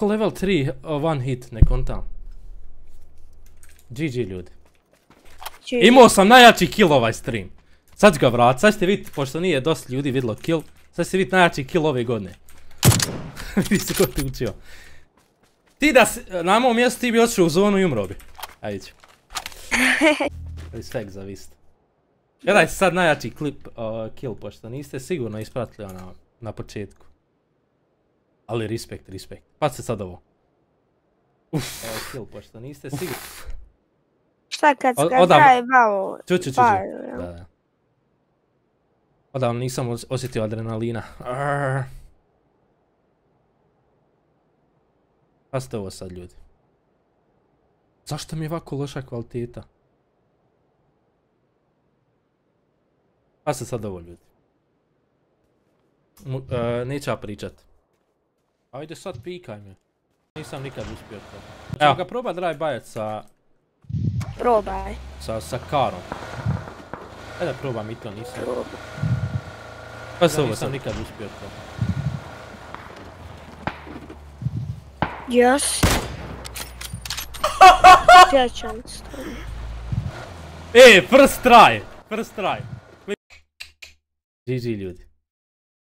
Kako level 3 uh, one hit, ne kontam. GG ljudi. Imao sam najjači kill ovaj stream. Sad ću ga vrat, sad ćete vidjeti, pošto nije dosta ljudi vidjelo kill, sad ćete vidjeti najjači kill ove godine. Vidi se ko ti učio. Ti da si, na mom mjestu ti bi otišao u zonu i umro bi. Ajde ću. Respekt za vist. Gledaj sad najjači klip, uh, kill, pošto niste sigurno ispratili ono na početku. Ali respekt, respekt. Pa se sad ovo. Uff, evo kill, pošto niste sigurno. Šta kad odavno- traje malo? Ču, ču, ču, Da, da. Odavno nisam os- osjetio adrenalina. Arr. Pazite ovo sad ljudi. Zašto mi je ovako loša kvaliteta? Pa se sad ovo ljudi. E, neću ja pričat. Ajde sad pikaj me. Nisam nikad uspio to. Evo ga proba drive bajac sa, Probaj. sa, sa karom. Ajde da probam i to, nisam. Probaj. Pa se ovo sam nikad uspio to. Yes. Sjećam se. E, first try! First try. GG ljudi.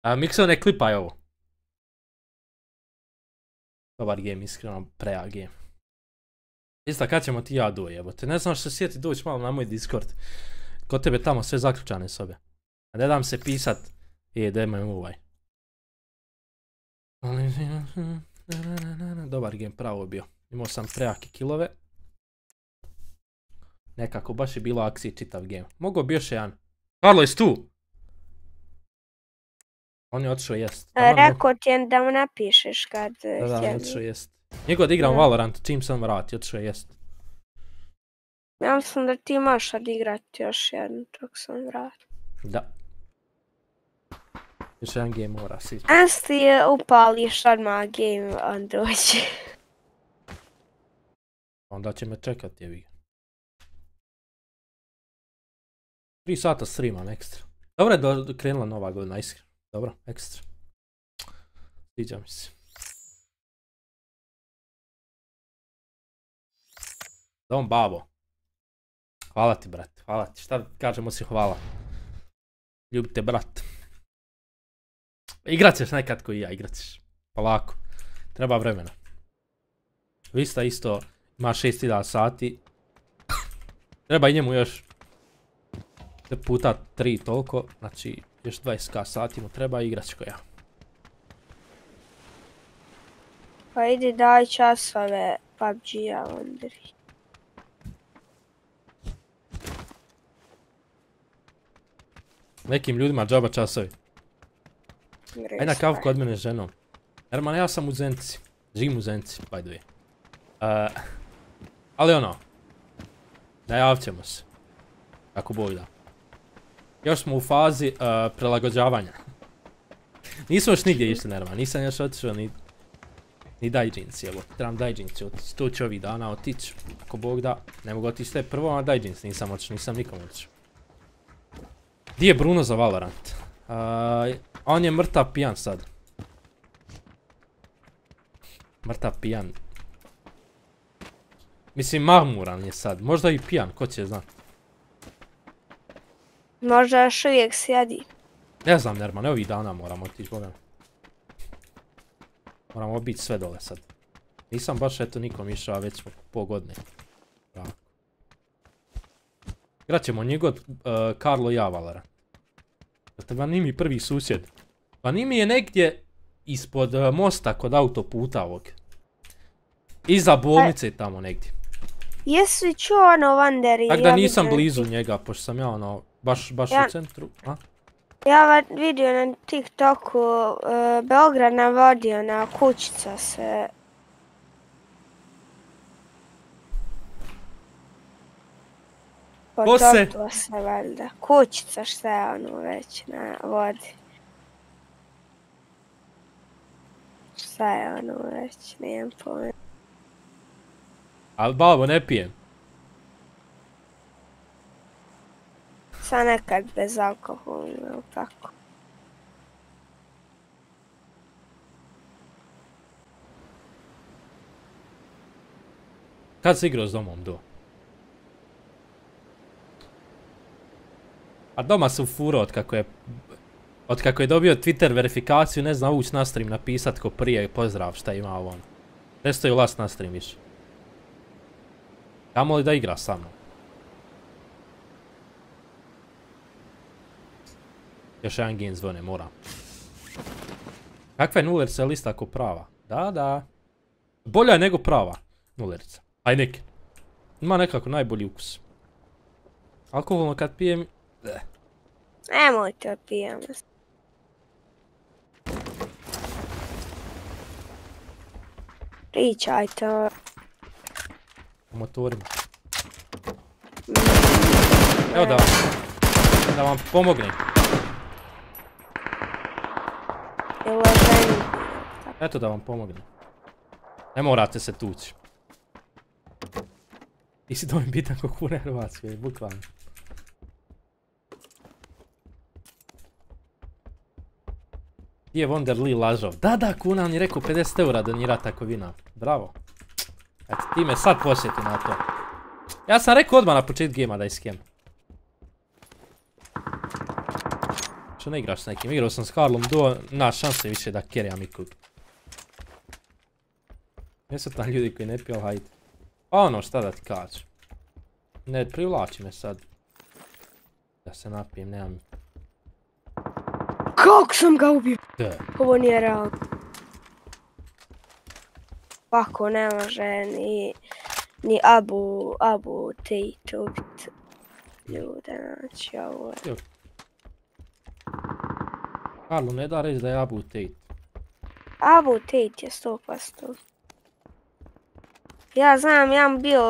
A Mikso ne klipaj ovo. Dobar game, iskreno prejak game. Isto kad ćemo ti ja doći, jebote. Ne znam što sjeti doći malo na moj Discord. Kod tebe tamo sve zaključane sobe. A ne dam se pisat. E, da imam ovaj. Dobar game, pravo je bio. Imao sam prejake killove. Nekako, baš je bilo akcije čitav game. Mogao bi još jedan. Karlo, tu? On je otišao jest. E, Rekao ti je da mu napišeš kad e, Da, da, on otišao jest. Njegov da igram Da. Valorant, čim sam vrati, otišao jest. Ja mislim da ti možeš odigrati još jednu dok sam vrat. Da. Još jedan game mora si. Danas ti upališ odmah game on dođe. Onda će me čekat jevi ga. 3 sata streamam ekstra. Dobro je do- krenula nova godina, iskreno. Dobro, ekstra. Sviđa mi se. Dom babo. Hvala ti, brat. Hvala ti. Šta kažemo si hvala. Ljubite, brat. Igrat ćeš nekad koji ja, igrat ćeš. Polako. Treba vremena. Vista isto ima 6000 sati. Treba i njemu još puta 3 toliko, znači još 20k sati mu treba i igrat ko ja. Pa idi daj časove PUBG-a Ondri. Nekim ljudima džaba časovi. Aj na kavu kod mene ženom. Herman, ja sam u Zenci. Živim u Zenci, by the way. Uh, ali ono, najavit ćemo se. Ako Bog da. Još smo u fazi uh, prilagođavanja. Nismo još nigdje išli, Nerman. Nisam još otišao ni... Ni Dajđins, evo. Trebam Dajđins otići. To ću ovih dana otići. Ako Bog da. Ne mogu otići sve prvo, a Dajđins nisam otišao. Nisam nikom otišao. Di je Bruno za Valorant? Uh, on je mrtav pijan sad. Mrtav pijan. Mislim, mahmuran je sad. Možda i pijan, ko će zna. Možda još uvijek sjedi. Ne znam, Nerman, ovih dana moramo otići, boga mi. Moramo obići sve dole sad. Nisam baš eto nikom išao, a već smo po godine. Igrat ćemo njegov uh, Karlo i ja Valorant. Znate, Vanimi prvi susjed. Vanimi je negdje ispod uh, mosta kod autoputa ovog. Iza bolnice tamo negdje. Jesi li čuo ono Vander i Tako da nisam blizu njega, pošto sam ja ono, baš, baš Ja- u centru. A? Ja vidio na TikToku, e, Beograd navodio na kućica se. Ko se? Valjda. Kućica šta je ono već na vodi. Šta je ono već, nemam pojma. Ali babo, ne pijem. Sa nekad bez alkohola, ili tako. Kad si igrao s domom do? A doma su furo od kako je... Od kako je dobio Twitter verifikaciju, ne zna ući na stream napisat ko prije pozdrav šta ima ovo ono. Prestaju last na stream više. Kamo li da igra sa mnom? Još jedan game zvone, moram. Kakva je nulerica lista ako prava? Da, da. Bolja je nego prava nulerica. Aj neke. Ima nekako najbolji ukus. Alkoholno kad pijem... eh, Nemojte opijamo se. Pričajte o... u motorima. Evo da, da vam pomognem. Eto da vam pomognem. Ne morate se tući. Ti si mi bitan ko kune Hrvatske, bukvalno. Gdje je Wonder Lee lažov? Da, da, kuna on je rekao 50 eura donirati ako vina. Bravo. Eto, ti me sad posjeti na to. Ja sam rekao odmah na početku gema da je skem. Što ne igraš s nekim? Igrao sam s Karlom do, na šanse više da kerijam ikog. Jesu tam ljudi koji ne piju, hajde. Pa ono, šta da ti kažem. Ne privlači me sad. Da se napijem, nemam... Kako sam ga ubio? Da. Ovo nije realno. Ovako ne može ni, ni Abu, Abu Tate ubit ljude, znači ovo je. Karlo, ne da reći da je Abu Tate. Abu Tate je 100%. Ja znam, ja sam bio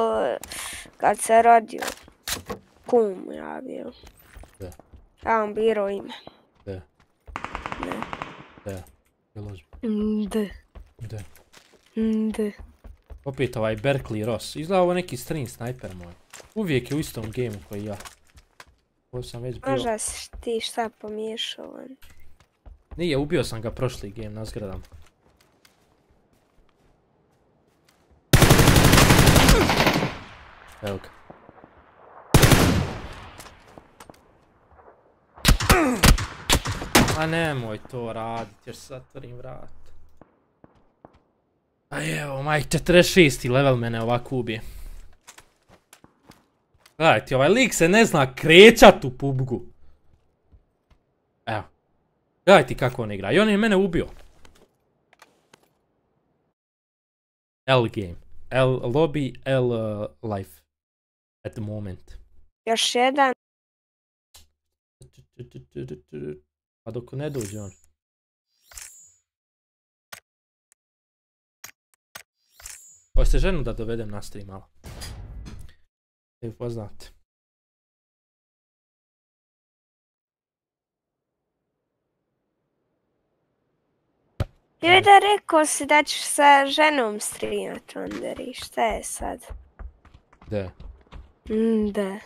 kad se rodio. Kum ja bio. Da. Ja sam birao ime. Da. Ne. Da. Jel ozbiljno? Nde. Da. Nde. Opet ovaj Berkeley Ross. Izgleda ovo neki stream sniper moj. Uvijek je u istom gameu koji ja. Ovo sam već bio... Možda si ti šta pomiješao. on. Nije, ubio sam ga prošli game na zgradama. Ga. A nemoj to radit jer zatvorim vrat. A evo, maj 46. level mene ovako ubije. Gledajte, ovaj lik se ne zna krećat u pubgu. Evo. Gledajte kako on igra. I on je mene ubio. L game. L lobby, L uh, life. At the moment. Još jedan. Pa dok ne dođe on. Hoćete ženu da dovedem na stream malo? Da ju poznate. Ili da rekao si da ćeš sa ženom streamat Wanderi, šta je sad? Da. Nde.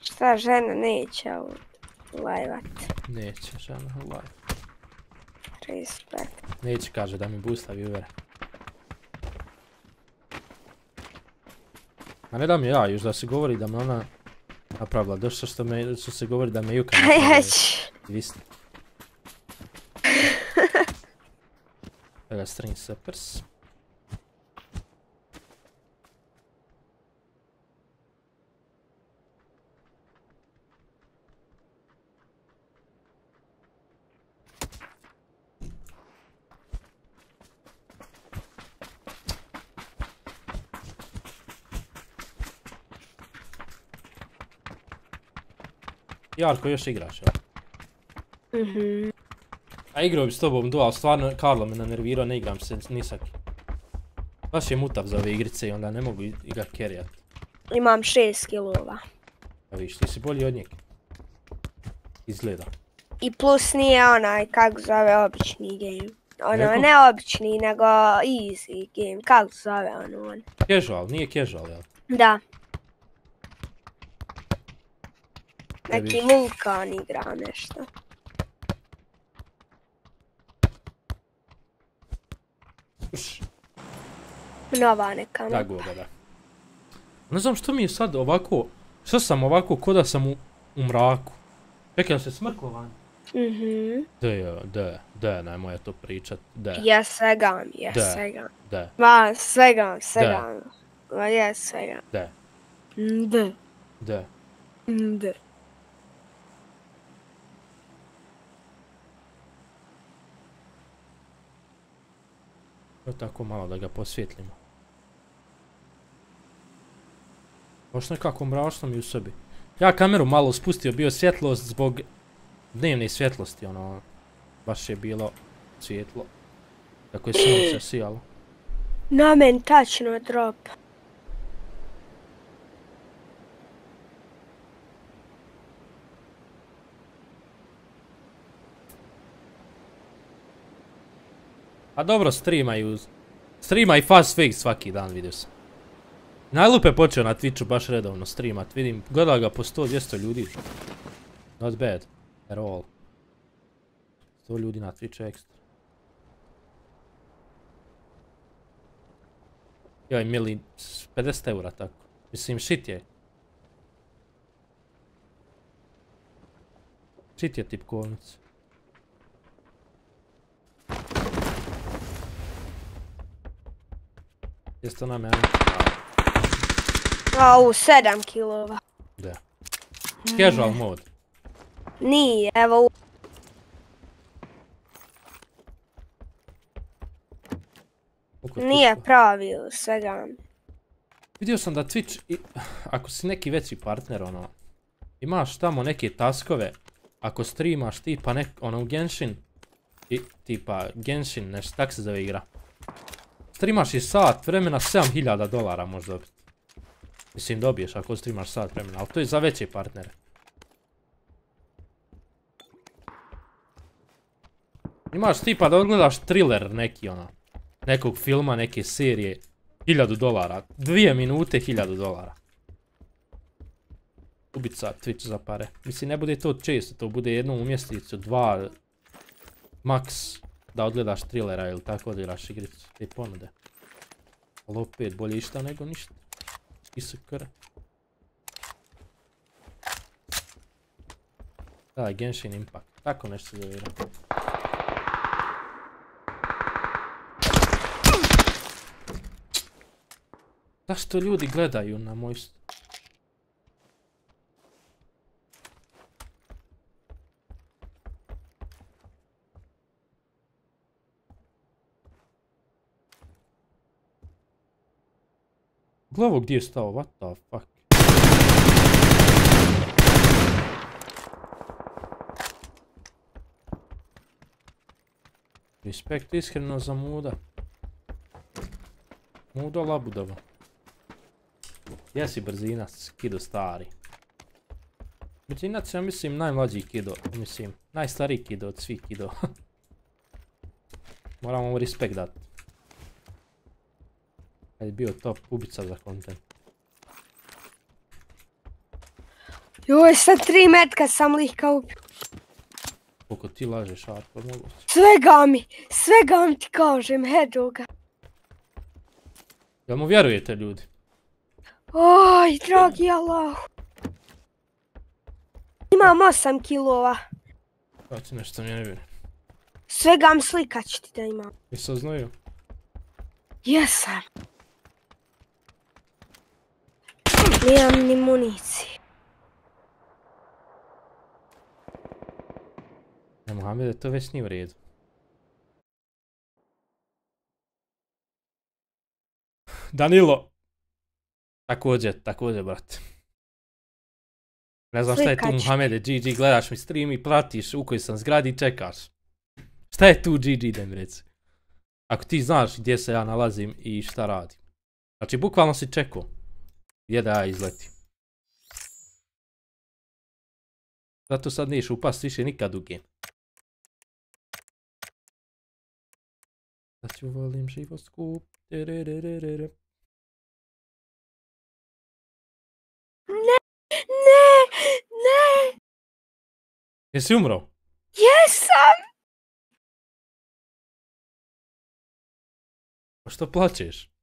Šta žena neće ovo? lajvat. Neće, žena, live. Respekt. Neće, kaže da mi boosta viewere. A ne da mi ja, još da se govori da me ona napravila, došlo što me, što se govori da me Juka napravila. Jeć. Vi ste. Evo string suppers. Jarko, još igraš, jel? Mhm. A igrao bi s tobom dual, stvarno Karlo me nanervirao, ne igram se ni sa kim. Baš je mutav za ove igrice i onda ne mogu i i ga carryat. Imam šest kilova. A vidiš, ti si bolji od njega. Izgleda. I plus nije onaj, kako zove, obični game. Ono, Rekao? ne obični, nego easy game. Kako zove ono on? Casual, nije casual, jel? Da. E, Neki vidiš. vulkan igra nešto. Nova neka. da mapa. goga, da. Ne znam što mi je sad ovako, što sam ovako ko da sam u, u mraku. Čekaj, se smrklo van? Mhm. Da, ja, da, da, nemoj ja to pričat, da, Ja segam, ja Da. segam. da, Ma, segam, segam. Ma, ja segam. da, Da. da. Da. Evo tako malo da ga posvjetlimo. Baš nekako mračno mi u sebi. Ja kameru malo spustio, bio svjetlost zbog dnevne svjetlosti, ono, baš je bilo svjetlo. Kako je sunce sijalo. Na men tačno drop. A dobro, streamaju, streama i fast fake svaki dan, vidio sam. Najlupe počeo na Twitchu baš redovno streamat, vidim, gleda ga po 100-200 ljudi. Not bad, at all. 100 ljudi na Twitchu ekstra. Joj, mili, s 50 eura tako. Mislim, shit je. Shit je tipkovnica. Jeste to na mene? Au, sedam kilova. Da. Casual mode. Nije, evo nije pravi svega. Vidio sam da Twitch, i- ako si neki veći partner, ono, imaš tamo neke taskove, ako streamaš tipa nek, ono, Genshin, i tipa Genshin, nešto, tak se zove igra. Streamaš i sat vremena, 7000 dolara možeš dobiti. Mislim, dobiješ ako streamaš sat vremena, ali to je za veće partnere. Imaš tipa da odgledaš thriller neki, ono, nekog filma, neke serije, 1000 dolara, dvije minute 1000 dolara. Ubica Twitch za pare. Mislim ne bude to često, to bude jednom u mjesecicu, dva, max da odgledaš trilera ili tako odigraš igricu, te ponude. Ali opet bolje išta nego ništa. Isukr. Da, Genshin Impact, tako nešto se zove igra. Zašto ljudi gledaju na moj... Glavo gdje je stao, what the fuck? Respekt iskreno za muda. Mudo labudova. Jesi brzinac, kido stari. Brzinac ja mislim najmlađi kido, mislim, najstariji kido od svih kido. Moramo mu respekt dat. Kad je bio top ubica za content. Joj, sad tri metka sam lika ubio. Koliko ti lažeš, Arko, moguće. Svega mi, svega mi ti kažem, edo ga. Jel mu vjerujete ljudi? Oj, dragi Allah. Imam 8 kilova. Pa ti nešto mi ne vjerujem. Svega mi slika ću ti da imam. I saznaju. Jesam. Nemam ni municije. Ne, Mohamede, to već nije u redu. Danilo! Također, također, brate. Ne znam šta je tu. Mohamede, GG, gledaš mi stream i pratiš u kojoj sam zgradi i čekaš. Šta je tu GG, da mi reci? Ako ti znaš gdje se ja nalazim i šta radim. Znači, bukvalno si čekao. Gdje da ja izletim. Zato sad neš upast više nikad u game. Da ću volim život skup. Ne, ne, ne, Jesi umro? jesam. Pa što plačeš?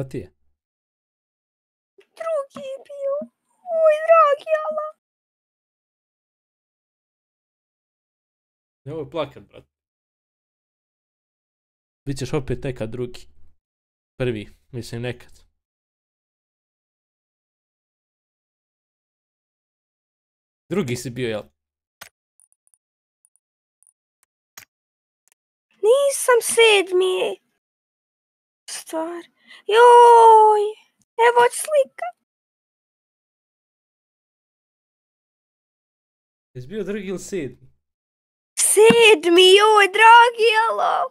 Šta ti je? Drugi je bio. Oj, dragi Allah. Nemoj plakat, brat. Bićeš opet nekad drugi. Prvi, mislim nekad. Drugi si bio, jel? Nisam sedmi. Stvar. Joj, evo slika. Jesi bio drugi ili sedmi? Sedmi, joj, dragi Allah.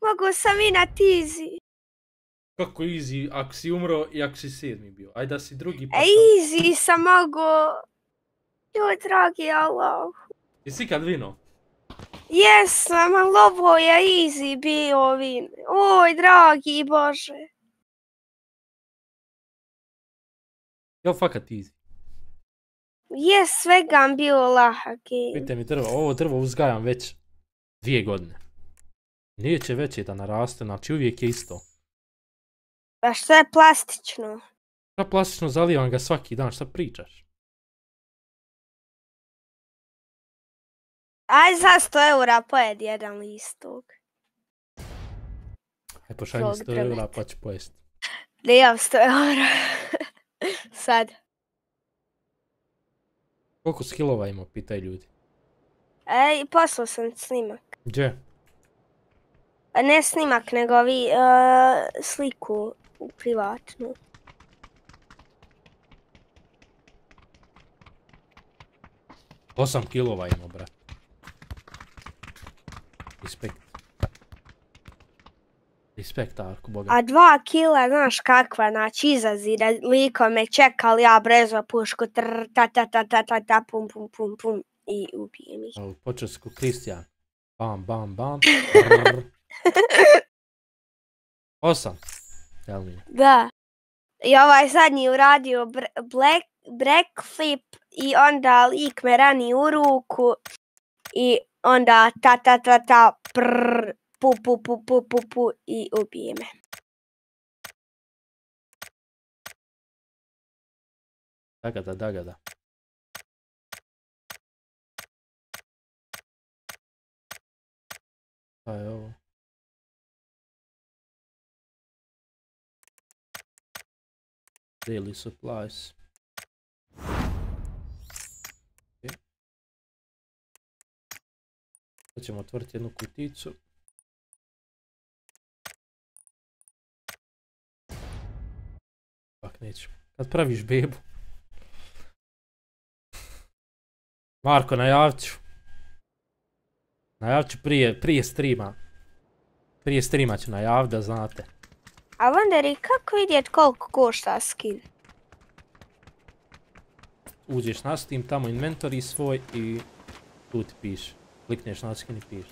Mogu sam i na tizi. Kako easy ako si umro i ako si sedmi bio? Ajde da si drugi pa E, easy sam mogu. Joj, dragi Allah. Jesi ikad vino? Jesam, ali ovo je easy bio vin. Oj, dragi Bože. Jel fakat easy? Je svega mi bio lahaki. Vidite mi drvo, ovo drvo uzgajam već dvije godine. Neće veće da naraste, znači uvijek je isto. A što je plastično? Šta plastično zalivam ga svaki dan, šta pričaš? Aj za 100 eura pojedi jedan listog. Pošalj mi Svog 100 eura pa ću pojesti. Nemam 100 eura. Sad. Koliko skillova ima, pitaj ljudi. Ej, poslao sam snimak. Gdje? A Ne snimak, nego vi uh, sliku u privatnu. Osam kilova ima, brat. Respekt. Respekt, Arko, boga. A dva kila, znaš kakva, znači izazira, liko me čekal, ja brezo pušku, trr, ta ta ta ta ta ta, pum pum pum pum i ubijem ih. U počesku Kristijan. Bam, bam, bam. Osam. Jel mi? Da. I ovaj zadnji uradio br- black, backflip i onda lik me rani u ruku i onda ta ta ta ta prr, pu pu pu pu pu pu i ubije me. Dagada, dagada. Šta je ovo? Daily supplies. Sad ćemo otvoriti jednu kuticu. Pak nećemo. Kad praviš bebu? Marko, najavit ću. Najavit ću prije, prije streama. Prije streama ću najavit da znate. A Wonderi, kako vidjet koliko košta skin? Uđeš na Steam, tamo inventory svoj i tu ti piše. Klikneš na skin i piše.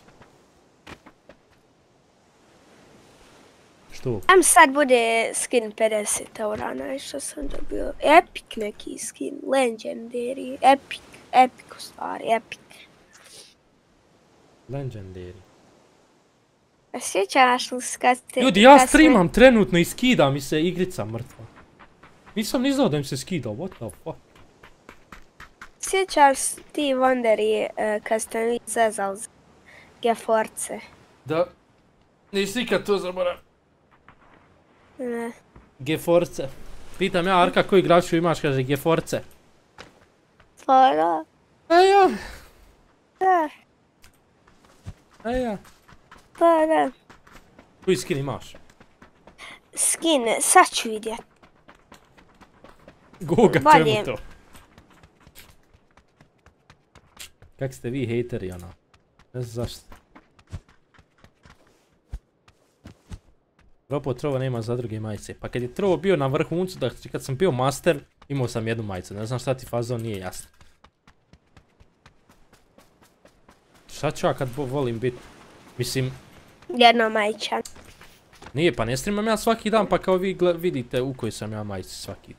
Što? Am sad bude skin 50 eura, nešto sam dobio. Epic neki skin, legendary, epic, epic u stvari, epic. Legendary. A sjećaš li se kad te... Ljudi, ja streamam trenutno i skida mi se igrica mrtva. Nisam ni znao da im se skida, what the fuck. Sjećaš ti Wonderi eh, kad ste vi zezali za Geforce? Da. Nisi ikad to zaboravio. Ne. Geforce. Pitam ja Arka koju igračku imaš, kaže Geforce. Pa da, E ja, da, e ja. pa da. Koji skin imaš? Skin, sad ću vidjet. Goga, Bolje. čemu to? Kak ste vi hejteri, ono? Ne znam zašto. Ropo Trovo nema zadruge majice. Pa kad je Trovo bio na vrhuncu, da kad sam bio master, imao sam jednu majicu. Ne znam šta ti fazon nije jasno. Šta ću ja kad volim bit? Mislim, Jedna majča. nije pa ne streamam ja svaki dan pa kao vi vidite u kojoj sam ja majici svaki.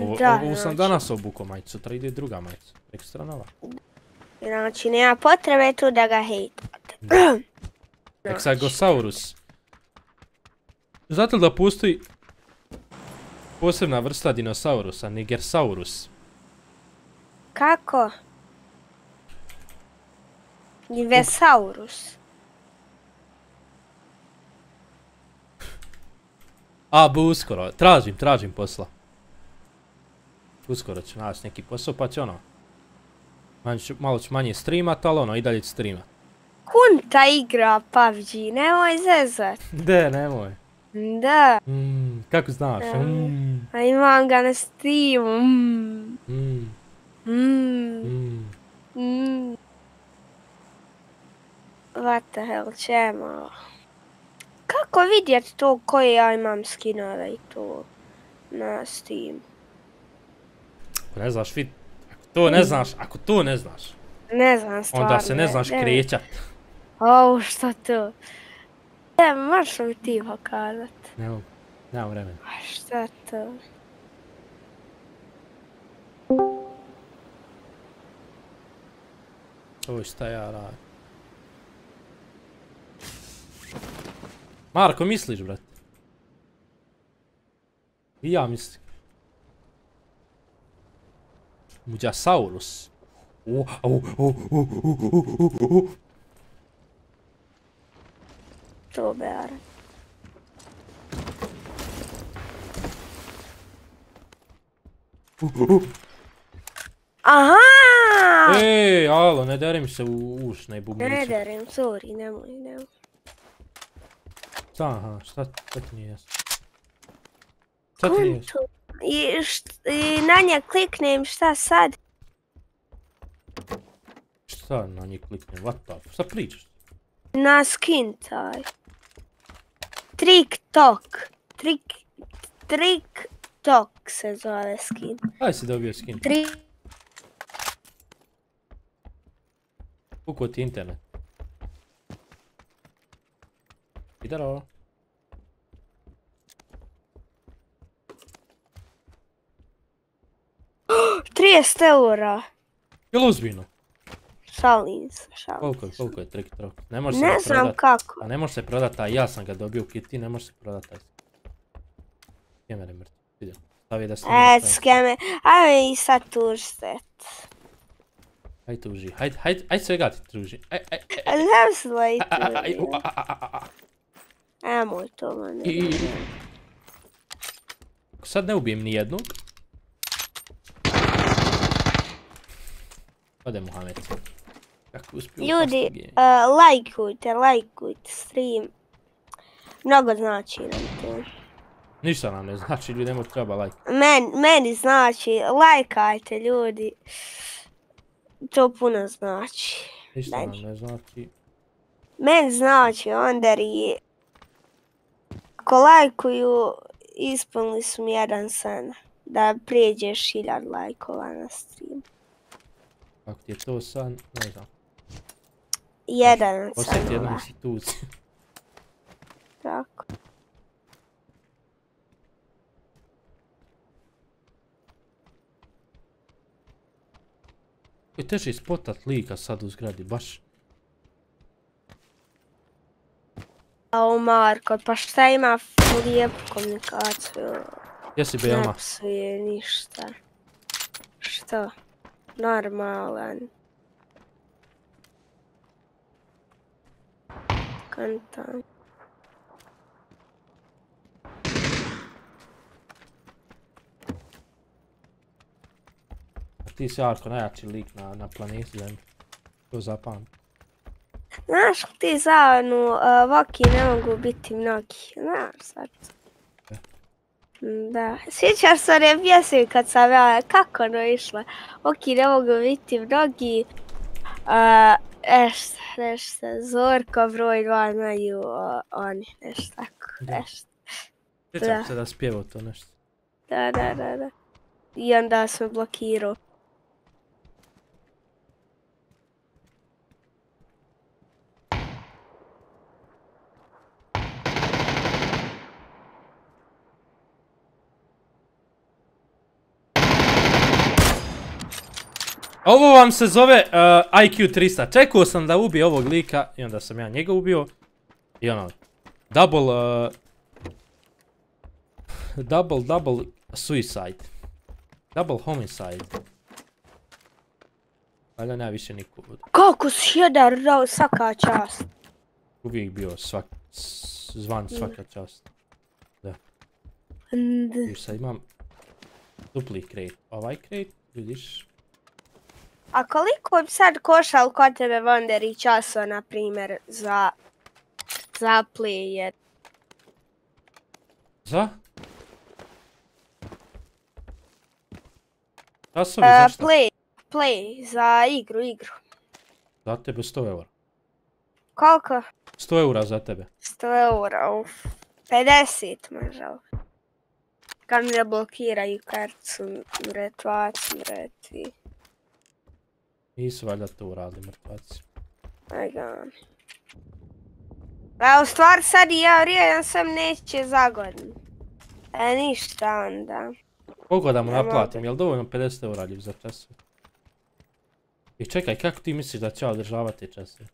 Ovo, Da, ovu sam znači. danas obukao majicu, sutra ide druga majica. Ekstra nova. Znači, nema potrebe tu da ga hejtate. Exagosaurus. Znate li da postoji posebna vrsta dinosaurusa, Nigersaurus? Kako? Nivesaurus. A, bu uskoro, tražim, tražim posla. Uskoro ću naći neki posao, pa će ono... Malo ću, manje streamat, ali ono, i dalje ću streamat. Kunta igra PUBG, nemoj zezat. De, nemoj. Da, Mm, kako znaš? Da. Mm, a imam ga na Steamu. Mm. What the hell, čemo? Kako vidjet to koje ja imam skinove i to na Steam? Ako ne znaš vid... To ne znaš, ako to ne znaš, Ne znam stvarno. onda se ne znaš ne- krećat. Au, što to? Ne, možeš mi ti pokazat. Ne mogu, nemam vremena. A šta to? Ovo šta ja radim. Marko, misliš, brat? I ja mislim. Muđasaurus. U, au, au, u, u, u, u, u, u. To bear. Aha! Ej, alo, ne deri mi se u uš, ne Ne bubniće. derem, sorry, nemoj, nemoj. Šta, aha, šta, šta ti nije jasno? Šta ti nije jasno? I, št- I na nje kliknem, šta sad? Šta na njih kliknem, what the, šta pričaš? Na skin taj. Trik tok. Trik, trik tok se zove skin. Aj si dobio skin, pukao ti internet. Idaro. 30 eura. Jel ozbiljno? Šalim se, šalim Koliko je, koliko je trik trok? Ne može se Ne znam prodat. kako. A ne može se prodat taj, ja sam ga dobio u kiti, ne može se prodat taj. Kemer je mrtav, vidio. Stavi da se E, skeme. Ajme i sad tužite. Hajde tuži, hajde, hajde, hajde svega ti tuži. Aj, aj, aj, A znam se da i a, a, a, a, a, a, a, a. Nemoj to. Ako sad ne ubijem ni Ode Muhammed. Kako uspio Ljudi, uh, lajkujte, lajkujte stream. Mnogo znači nam to. Ništa nam ne znači, ljudima treba like. Men, meni znači, lajkajte ljudi. To puno znači. Ništa nam ne znači. Meni znači onderi ako lajkuju ispunili su mi jedan san da prijeđeš hiljad lajkova na stream. Ako ti je to san? Ne znam. Jedan od sanova. jednu instituciju. Tako. Je teže ispotat lika sad u zgradi, baš. Ao Marko, pa šta ima lijepu komunikaciju? Jesi Belma? Ne psuje ništa. Što? Normalan. Kantan. Ti si Arko najjači lik na, na planeti zemlji. To zapam. Znaš li ti zajedno, uh, Voki ne mogu biti mnogi, znaš sad. Da, sjećaš se one pjesme kad sam ja, kako ono išla, Voki ne mogu biti mnogi, nešto, nešto, Zorko broj dva znaju oni, nešto tako, nešto. Sjećam se da spjevao to nešto. Da, da, da, da. I onda sam blokirao. Ovo vam se zove uh, IQ 300. Čekao sam da ubije ovog lika i onda sam ja njega ubio. I ono, double, uh, double, double suicide. Double homicide. Valjda nema više niko. Kako si jedan rao, svaka čast. Uvijek bio svak, zvan svaka čast.Nd. I sad imam dupli crate. Ovaj crate, vidiš, A koliko bi sad košal kod tebe Wonder i časo, na primjer, za, za player? za? Časovi E, za šta? play, play, za igru, igru. Za tebe 100 eura. Koliko? 100 eura za tebe. 100 eura, uf. 50 možda. Kad mi ne blokiraju karticu, mretvac, mretvi. Nisu valjda to uradili mrtvaci. Aj ga. A u stvari sad i ja vrijedan sam neće za godinu. E ništa onda. Koliko da mu naplatim? Jel dovoljno 50 eura ljubi za časove? I čekaj, kako ti misliš da ja održavati časove?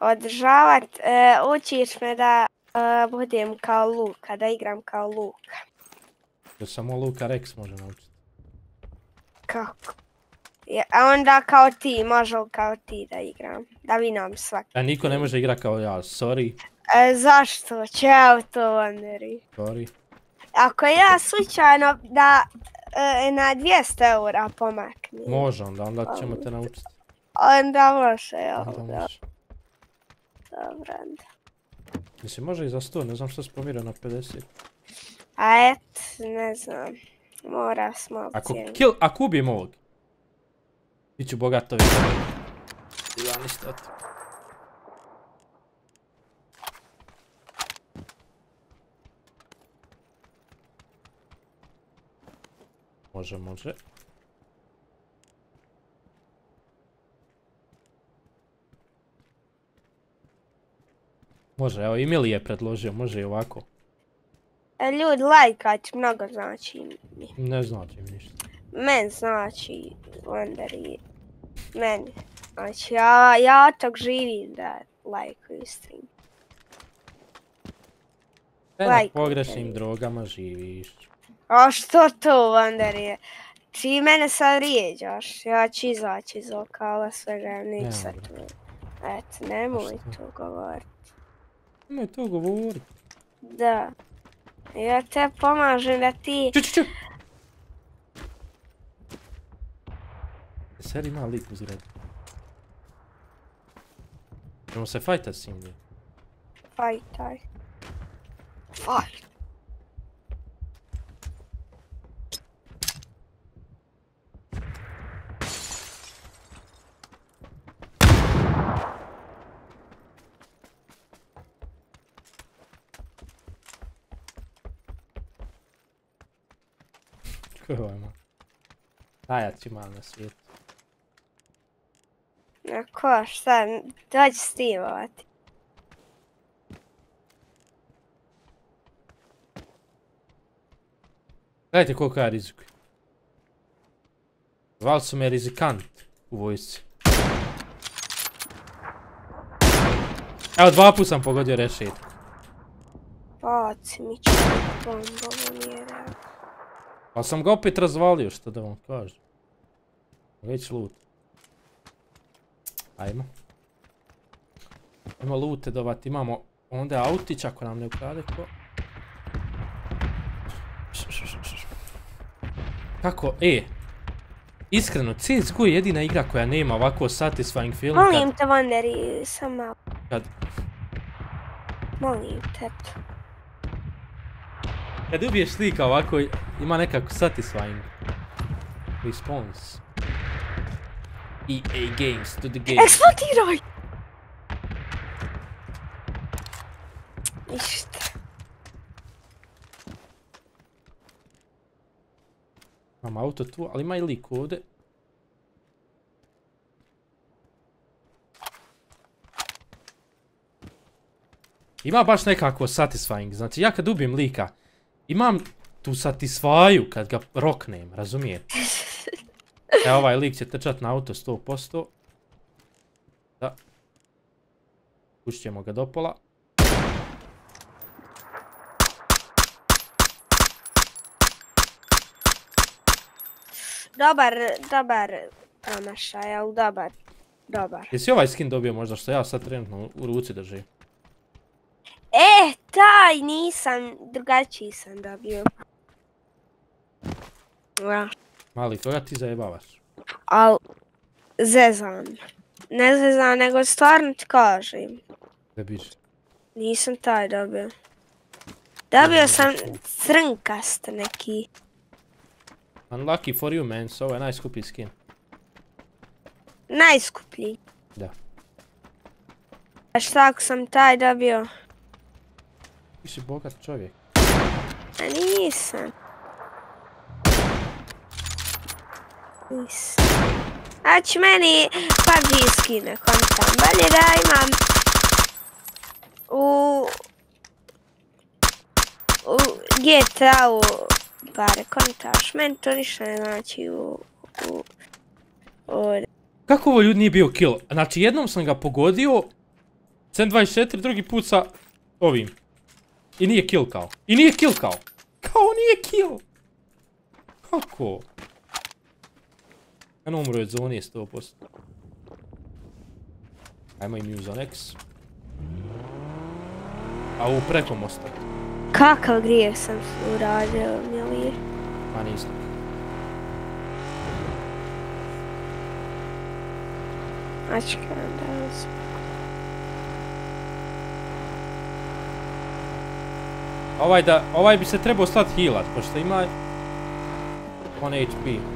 Održavat, e, učiš me da e, budem kao Luka, da igram kao Luka. Da samo Luka Rex može naučiti. Kako? A onda kao ti, može kao ti da igram, da vinam svaki. A niko ne može igrati kao ja, sorry, E, zašto? Čeo to Wonderi. sorry. Ako ja slučajno da e, na 200 eura pomaknem, Može onda, onda ćemo te naučiti. onda može, jel? Da, dobro onda. Mislim, može i za 100, ne znam što si pomjerio na 50. A et, ne znam, mora smo Ako, kill, ako ubijem ovog, bit ću bogatovi. Ja ništa od. Može, može. Može, evo Emil je predložio, može i ovako. E, Ljudi, lajkat mnogo znači mi. Ne znači mi ništa. Men znači Wonderi. Meni. Znači, ja, ja tog živim da lajkuju stream. E, na pogrešnim drogama živiš. A što to, Wonderi? Ti mene sad rijeđaš, ja ću izaći iz lokala svega, neću sad bre. tu. Eto, nemoj to govoriti. Nemoj to govorit. Da. Ja te pomažem da ti... Ču, ču, ču. Seri ima lik uz red. Ćemo se fajtat s njim. Fajtaj. Fajt. Ko je ovaj man? Najjači mal na svijetu. Na ko, šta, dođi snimati. Gledajte koliko ja rizikujem. Zvali su me rizikant. u vojsci. Evo dva put sam pogodio rešet. Baci mi će bombu, ovo nije realno. Pa sam ga opet razvalio, što da vam kažem. Već loot. Ajmo. Ajmo lootedovat, imamo onda autić ako nam ne ukrade ko. Kako, e, iskreno, CSGO je jedina igra koja nema ovako satisfying film kad, Molim te, Wonderi, sam malo. kad, Molim te. kad ubiješ slika ovako, ima nekako satisfying response. EA Games to the game. Eksplodiraj! Ništa. Imam auto tu, ali ima i lik ovdje. Ima baš nekako satisfying, znači ja kad ubijem lika, imam tu satisfaju kad ga roknem, razumijete? E ovaj lik će trčat na auto 100%. Da. Pušit ćemo ga do pola. Dobar, dobar promašaj, ali dobar. Dobar. Jesi ovaj skin dobio možda što ja sad trenutno u ruci držim? E, taj nisam, drugačiji sam dobio. Ja, Mali, koga ti zajebavaš? al, zezam. Ne zezam, nego stvarno ti kažem. Gdje biš? Nisam taj dobio. Dobio sam crnkast neki. Unlucky for you man, so ovo je najskuplji skin. Najskuplji. Da. A šta ako sam taj dobio? Ti si bogat čovjek. A nisam. Znači meni PUBG skine kontam. Bolje da imam u u GTA-u pare kontaš. Meni to ništa ne znači u, u, u Kako ovo ljudi nije bio kill? Znači jednom sam ga pogodio, Sen 24, drugi put sa ovim. I nije kill kao. I nije kill kao. Kao nije kill. Kako? Eno umro je od zone 100%. Ajmo im use on X. A u preko mosta. Kakav grijeh sam uradio, Milir. Pa nisam. Mačka da vas... Ovaj da, ovaj bi se trebao slat healat, pošto ima... 1 HP.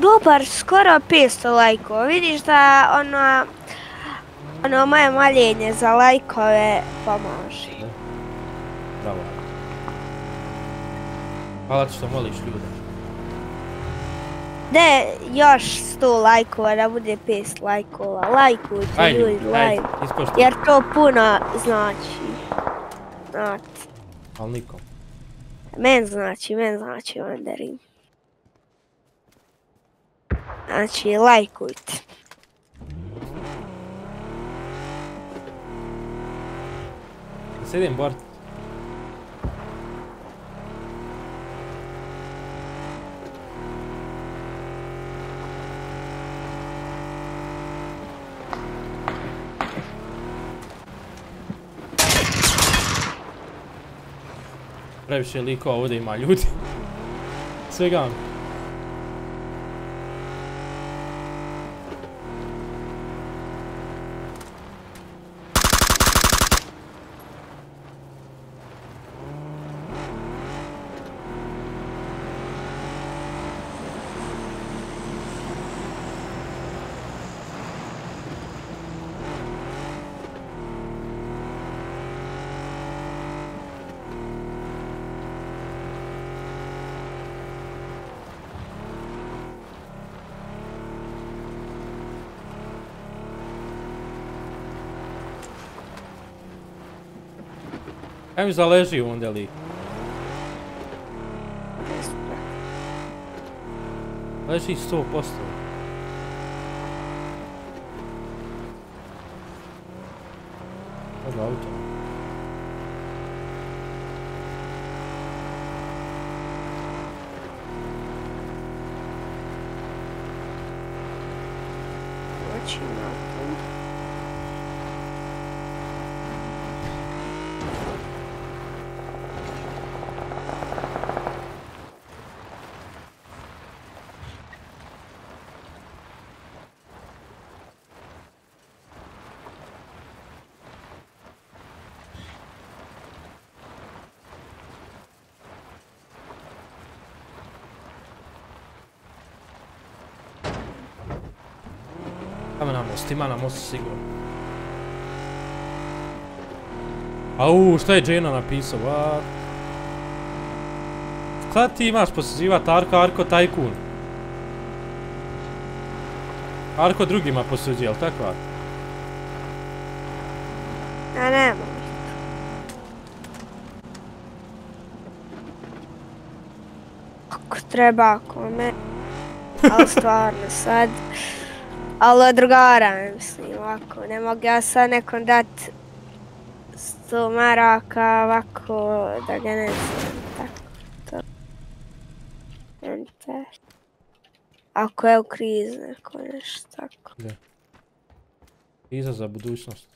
Dobar, skoro 500 lajkova. Vidiš da ono... Ono moje maljenje za lajkove pomaže. Bravo. Hvala ti što moliš ljude. De, još 100 lajkova da bude 500 lajkova. Lajkujte ljudi, lajk. Jer to puno znači. Znate. Ali nikom. Men znači, men znači Mandarin. Znači, lajkujte. Sedim Bart. Previše likova ovdje ima ljudi. Svega. Kaj mi zaleži onda lik? Leži 100%. Evo auto. Doći na tu. Tamo na most, ima na mostu sigurno. Au, šta je Jana napisao, what? Šta ti imaš posuđivat Arko, Arko Tajkun? Arko drugima posuđi, jel tako? Arko? A nema. Ako treba, ako ne. Ali stvarno sad. Ali od drugara, mislim, ovako. Ne mogu ja sad nekom dat 100 maraka ovako da ga ne znam, tako. To. Ente. Ako je u krizi neko nešto tako. Iza za budućnost.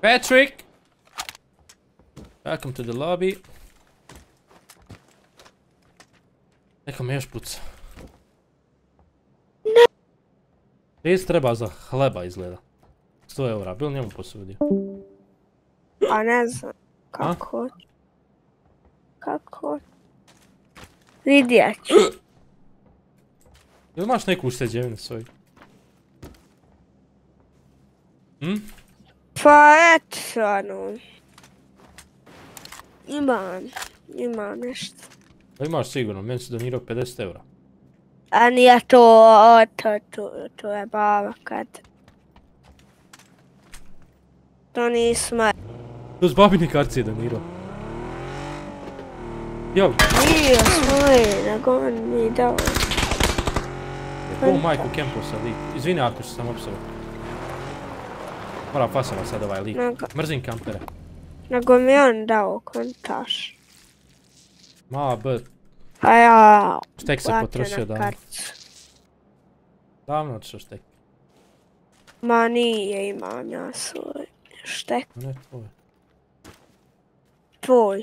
Patrick! Welcome to the lobby. Me još puca. Ris treba za hleba izgleda. 100 eura, bil njemu posudio. A ne znam. Kako? Kako? Vidjet ću. Jel imaš neku ušteđevinu svoj? Hm? Pa eto, ono. Imam. Imam nešto. Pa imaš sigurno, meni si donirao 50 eura. A nije to, o, to, to, to je baba kad... To nismo... To s babini karci je donirao. Jo, Nije svoj, nego on mi dao. je ko majku kempo sad lik. Izvini ako sam opsao. Mora fasala sad ovaj lik. Mrzim kampere. nego mi on dao kontaš. Ma b, A ja... štek se potrošio davno. Davno otišao štek. Ma nije, imam ja svoj štek. Ne tvoj. Tvoj.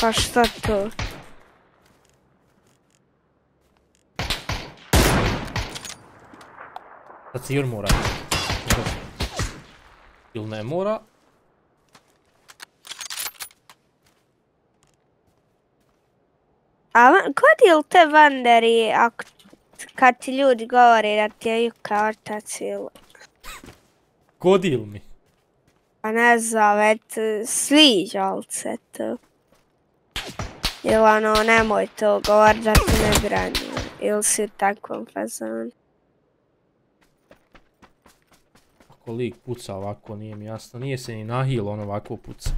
Pa šta to? Sad si Jur mora. Ili ne mora. A kod je li te vanderi, ako, kad ti ljudi govore da ti je Juka otac ili... Kodil mi. Pa ne znam, et, sviđa li se to? Ili ono, nemoj to govor da ti ne brani. Ili si u takvom fazonu. Ako lik puca ovako, nije mi jasno. Nije se ni nahil on ovako puca.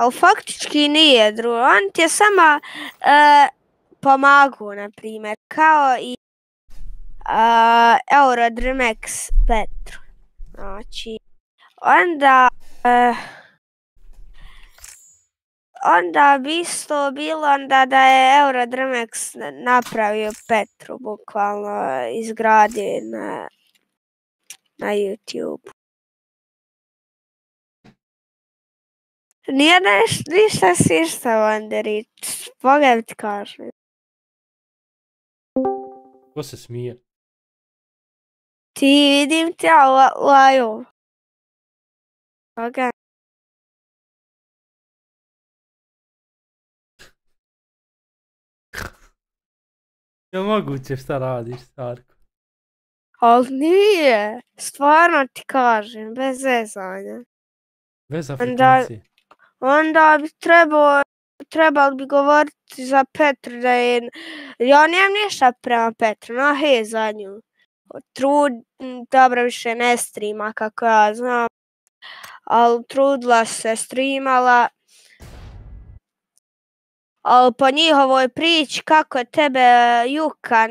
Ali faktički nije drugo. On ti je samo e, pomagu, na primjer. Kao i e, Eurodremex Petru. Znači, onda... e, onda bi isto bilo onda da je Eurodremex na- napravio Petru, bukvalno izgradio na, na YouTube. Nije neš, ništa svišta, Wanderi. Pogledaj ti kažem. Ko se smije? Ti vidim te la- laju. Koga? Je moguće šta radiš, Starko? Ali nije. Stvarno ti kažem, bez zezanja. Bez afrikancije. Onda bi trebao, trebali bi govoriti za Petru da je... Ja nemam ništa prema Petru, no he za nju. Trud, dobro više ne strima kako ja znam. Ali trudila se, streamala. Ali po njihovoj priči kako tebe Jukan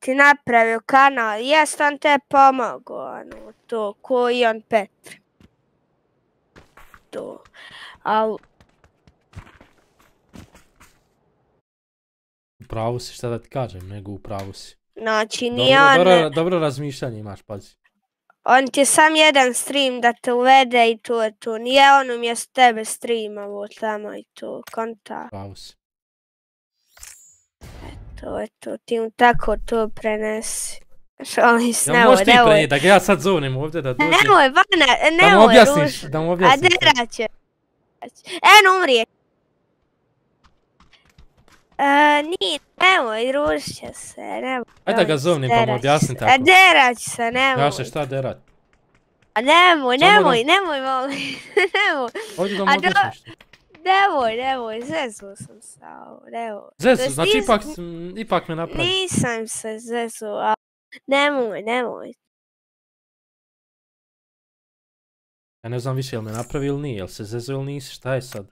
ti napravio kanal, jest on te pomogao, ono, to, ko i on Petr. To. Al, U pravu si, šta da ti kažem, nego u pravu si. znači nije Dobro, on, dobro, dobro razmišljanje imaš, pazi. on ti je sam jedan stream da te uvede i to je to. Nije on umjesto tebe streamavo tamo i to, konta. U pravu si. To je to, ti mu tako to prenesi. Šalim se, nemoj, možeš ti nemoj. prenijeti, da ga ja sad zovnem ovdje da dođe. Nemoj, Vana, Da mu nemoj, objasniš, da mu A objasniš. derat će. En umrije. E, nije, nemoj, družit će se, nemoj. Ajde da ga nemoj, zovnem pa mu objasni tako. A derat će se, nemoj. Ja se šta derat. A nemoj, nemoj, nemoj, molim, nemoj. Ovdje da mu A objasniš. Nemoj, nemoj, zezu sam se nemoj. Zezu, znači ipak, ipak me napravi. Nisam se zezu, a nemoj, nemoj. Ja ne znam više jel me napravi ili nije, jel se zezu ili nisi, šta je sad?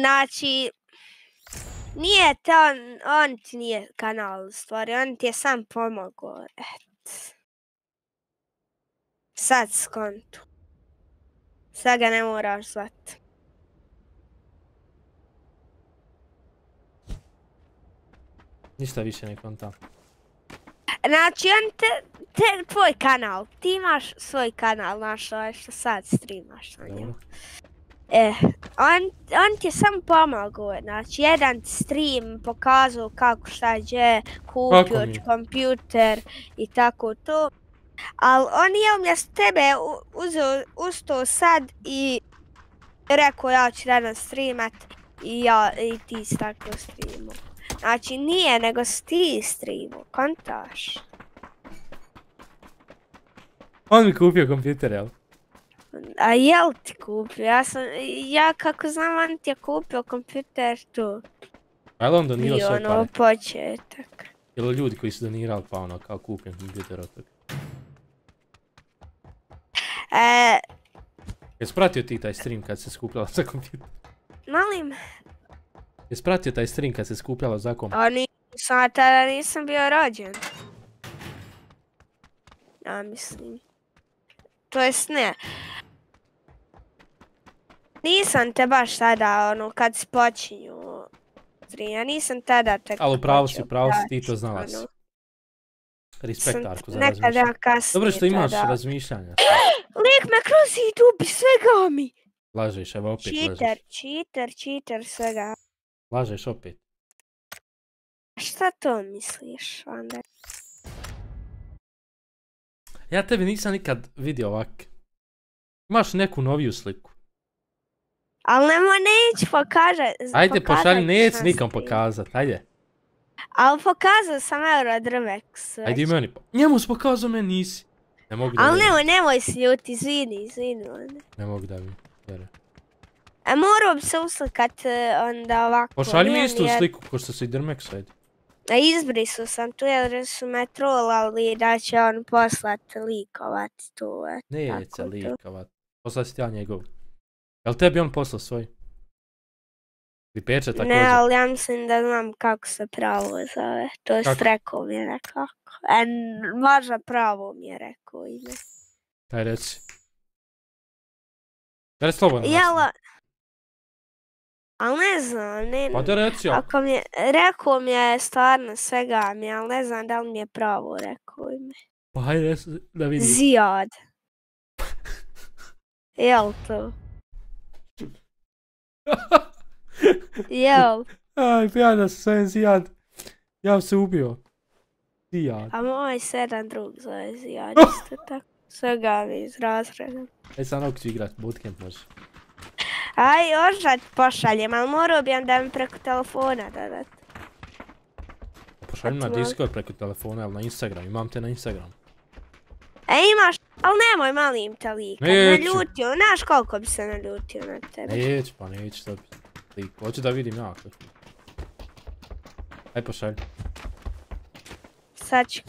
Znači, nije to, on, on ti nije kanal stvari, on ti je sam pomogao, et. Sad skontu. Sad ga ne moraš zvat. Ništa više ne kontam. Znači, on te, te, tvoj kanal, ti imaš svoj kanal, znaš, ovaj što sad streamaš na njemu. E, on, on ti je sam pomogao, znači jedan stream pokazao kako šta gdje, kupio kompjuter i tako to. Ali on je umjesto tebe uzeo, ustao sad i rekao ja ću danas streamat i, ja, i ti tako streamao. Znači nije, nego si ti streamao, kontaš. On mi kupio kompjuter, jel? A jel ti kupio? Ja sam, ja kako znam on ti je kupio kompjuter tu. A jel on donirao I svoje ono pare? početak. Jel ljudi koji su donirali pa ono kao kupljen kompjuter od toga? E, Jesi pratio ti taj stream kad se skupljala za kompjuter? molim, Jesi pratio taj stream kad se skupljala za kom? a nisam, a tada nisam bio rođen. Ja mislim. To jest ne. Nisam te baš tada, ono, kad si počinju ja nisam tada tek Ali upravo si, upravo si, ti to znala ono. si. Respekt Arko za razmišljanje. Dobro što imaš tada. razmišljanja. Lik me kroz zid ubi, svega mi! Lažeš, evo opet Cheater, lažeš. cheater, cheater, svega. Lažeš opet. Šta to misliš, onda? Ja tebe nisam nikad vidio ovak. Imaš neku noviju sliku. Ali nemoj. Ajde, pokazat ću neću na nikom pokazat, ajde. Ali pokazao sam Eurodrvex. Ajde i meni. Njemu si pokazao, meni nisi. Ne mogu da Ali nemoj, nemoj se ljuti, izvini, izvini. Ne mogu da mi vjerujem. A morao bi se uslikat e, onda ovako. Pošalji mi istu jer- sliku ko što si Drmex, ajde. A izbrisu sam tu jer su me trolali da će on poslat likovat tu. e, Neće likovat. Poslao si ti ja njegov. Jel tebi on poslao svoj? Ili peče također? Ne, ali ja mislim da znam kako se pravo zove. To je rekao mi je nekako. E, možda pravo mi je rekao ime. Daj reci. Daj slobodno. Jel. Ali ne znam, ne, Pa da reci, ako- ako mi je, rekao mi je stvarno svega mi, ali ne znam da li mi je pravo rekao ime. Pa hajde da vidim. Zijad. Jel to? Jel? Aj, ja da sam Zijad. Ja bi se ubio. Zijad. A moj se jedan drug zove Zijad, isto tako. Svega mi iz razreda. E sad nog ću igrat, bootcamp može. Aj, ožat pošaljem, ali morao bi onda mi preko telefona dodat. Pošaljem na Discord preko telefona ili na Instagram, imam te na Instagram. E imaš, ali nemoj malim te lika, Neću. naljutio, znaš koliko bi se naljutio na tebe. Neću, pa neću dobiti lik. Hoću da vidim ja kako. Aj pošalj. Sad ću.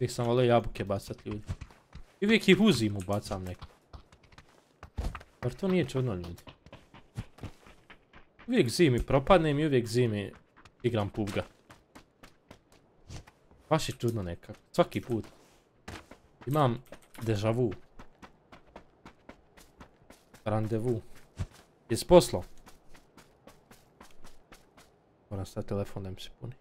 Uvijek sam volio jabuke bacat ljudi. I uvijek ih u zimu bacam neko. Bar to nije čudno ljudi. Uvijek zimi propadnem i uvijek zimi igram pubga. Baš je čudno nekako. Svaki put. Imam deja vu. Randevu. Jes poslo? Moram sad telefon da mi se puni.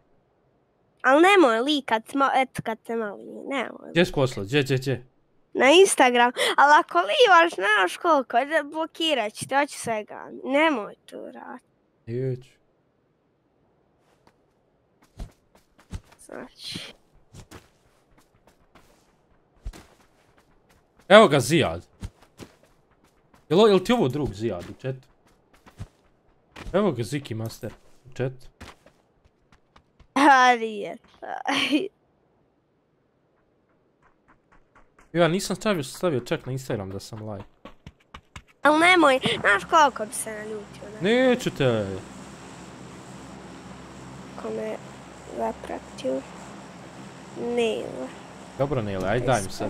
Ali nemoj likat, eto kad te mali, nemoj. Gdje si poslo? Gdje, gdje, gdje? Na Instagram, ali ako livaš, znaš koliko, blokirat ću te, hoću svega. Nemoj to raditi, Neću. znači. Evo ga Zijad. Jel, jel ti ovo drug Zijad u chatu? Evo ga Ziki Master u chatu. A nije. Ja nisam stavio, stavio čak na Instagram da sam live. Ali nemoj, znaš koliko bi se naljutio, ne? Neću te. Ako me zapratio. Nema. Dobro Nele, aj daj mi sad.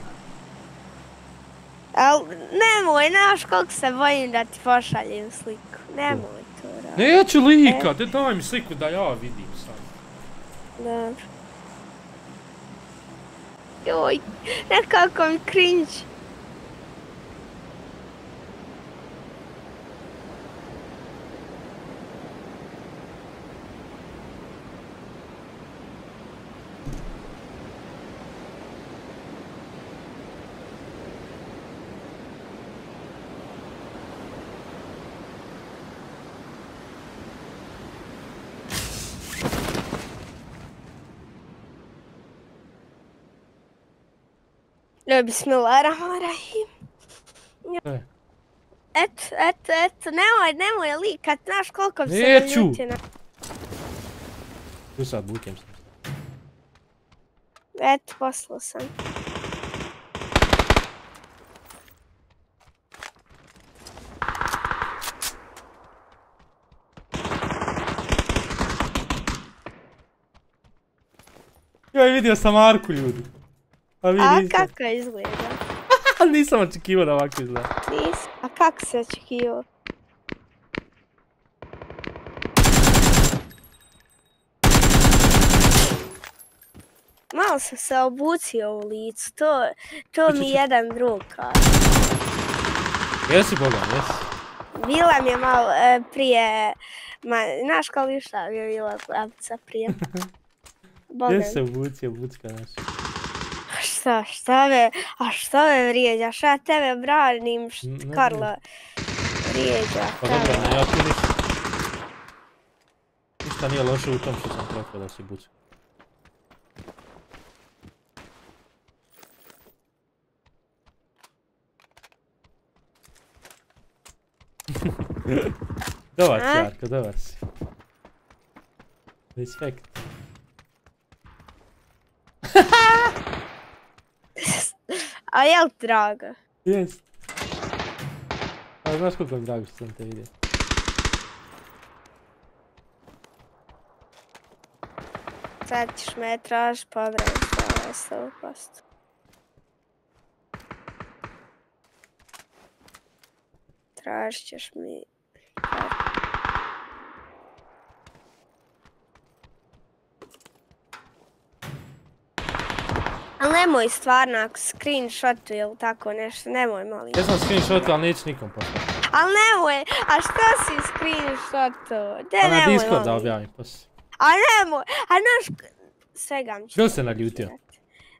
Ali nemoj, znaš koliko se bojim da ti pošaljem sliku. Nemoj to raditi. Neću lika, te daj mi sliku da ja vidim sad. Dobro. Joj, nekako mi cringe. Bismillahirrahmanirrahim. E. Eto, eto, eto, nemoj, nemoj likat, znaš koliko bi se Neću. na... Tu sad bukem sam. Eto, poslao sam. Joj, vidio sam Arku ljudi. A vi A kako izgleda? Nisam očekivao da ovako izgleda. Nis, a kako se očekivao? Malo sam se obucio u licu, to, to mi jedan drug kaže. Jesi Bogan, jesi? Bila mi je malo e, prije, ma, znaš kao li šta mi je bila babica prije? Jesi se obucio, bucka naša. Šta, šta me, a šta me vrijeđaš? Ja tebe branim, št, N- ne Karla vrijeđa. Pa dobro, ja tu ništa. Ništa nije loše u tom što sam rekao da si bucka. dobar si? Jarko, dobar si. Respekt. A jel ti drago? Jest. A znaš koliko mi je drago što sam te vidio. Sad ćeš me traži povred za 100%. Tražit ćeš mi... Ali nemoj stvarno ako screenshotu ili tako nešto, nemoj molim. Ja sam screenshotu, ali neću nikom poslati. Ali nemoj, a što si screenshotu? De A na Discord da objavim poslije. A nemoj, a znaš, k- svega mi ću Što se naljutio?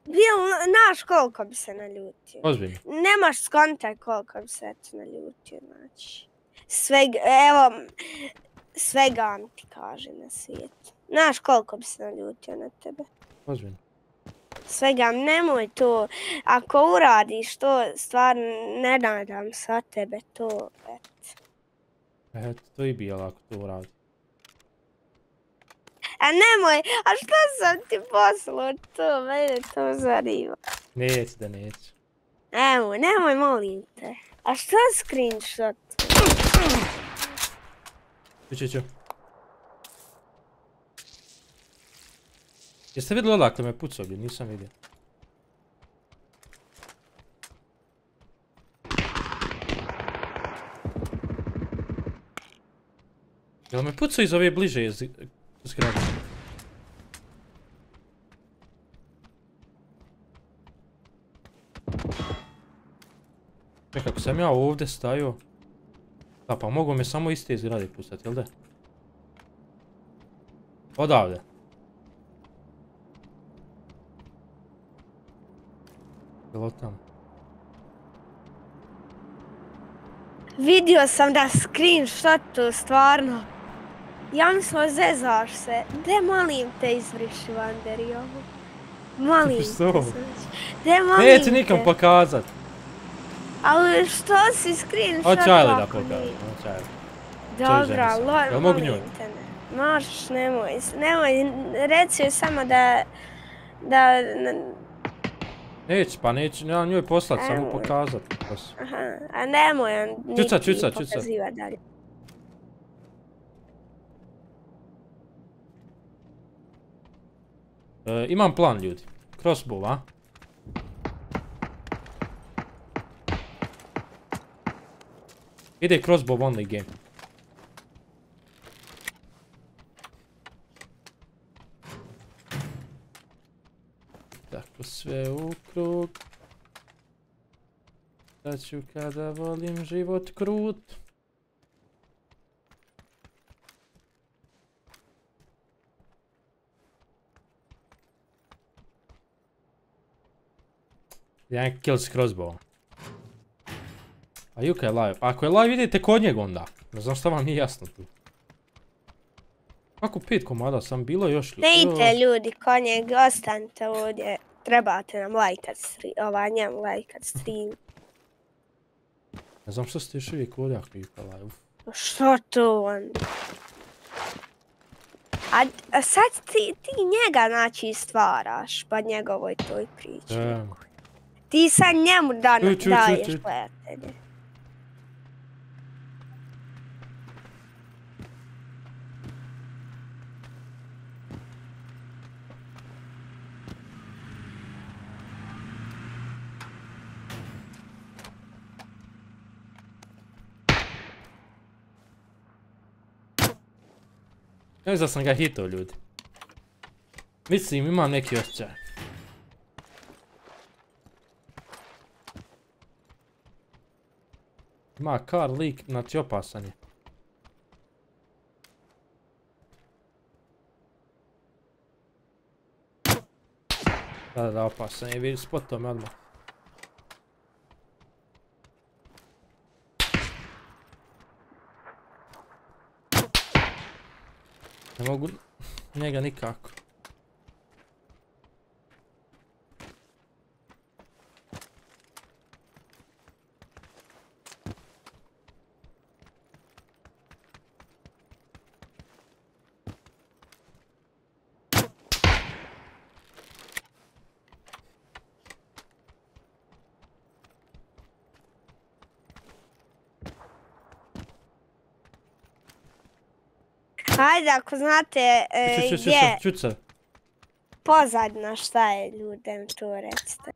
Bil, znaš koliko bi se naljutio. Ozbiljno. Nemaš skontaj koliko bi se eto naljutio, znači. Svega, evo, svega ti kaže na svijetu. Znaš koliko bi se naljutio na tebe. Ozbiljno. Svega, nemoj to. Ako uradiš to, stvarno ne nadam sa tebe to. eto. Eto, to i bi ako to uradi. A nemoj, a što sam ti poslao to, mene to zanima. Neće da neće. Nemoj, nemoj, molim te. A što screenshot? Ču, ču, ču. Jeste vidjeli odakle me pucao bi? Nisam vidio. Jel me pucao iz ove bliže zgrade? Čekaj, ako sam ja ovdje stajao... Da, pa mogu me samo iste zgrade pustati, jel da? Odavde. Od tamo? Vidio sam da screenshotu, stvarno. Ja mislim, zezaš se. De, molim te, izbriši Vanderi ovo. Molim te, Što? De, molim Neće te. nikom pokazat. Ali što si screenshot Hoće Ali da ovako nije? hoće Ali. Dobra, ženi se. lo, Jel mogu molim te ne. Možeš, nemoj, nemoj, reci joj samo da, da, Neće, pa neće, ja njoj poslat, samo pokazat. Aha, a nemoj on Čuca, niti čuca, čuca. pokazivat dalje. E, imam plan, ljudi. Crossbow, a? Ide crossbow only game. Tako sve u krug. Sad ću kada volim život krut. Jedan kill s crossbowom. A Juka je live. Ako je live idete kod njega onda. Ne znam šta vam nije jasno tu. Kako pet komada sam bilo još. Ne idite ljudi konjeg, ostanite ovdje. Trebate nam lajkat stream, ova njemu lajkat stream. Ne znam što ste još uvijek ovdje live. Uf. Što to on? A, a sad ti, ti njega znači stvaraš pa njegovoj toj priči. Ti sad njemu dan, daješ gledatelje. Ne znam sam ga hitao ljudi. Mislim imam neki osjećaj. Ima car leak, znači opasan je. Da, da, da, opasan je, vidi, spotao me odmah. Ne mogu njega nikako. Ajde, ako znate e, Ču, ču, ču, gdje ču, čuca. pozadnja šta je ljudem, to recite.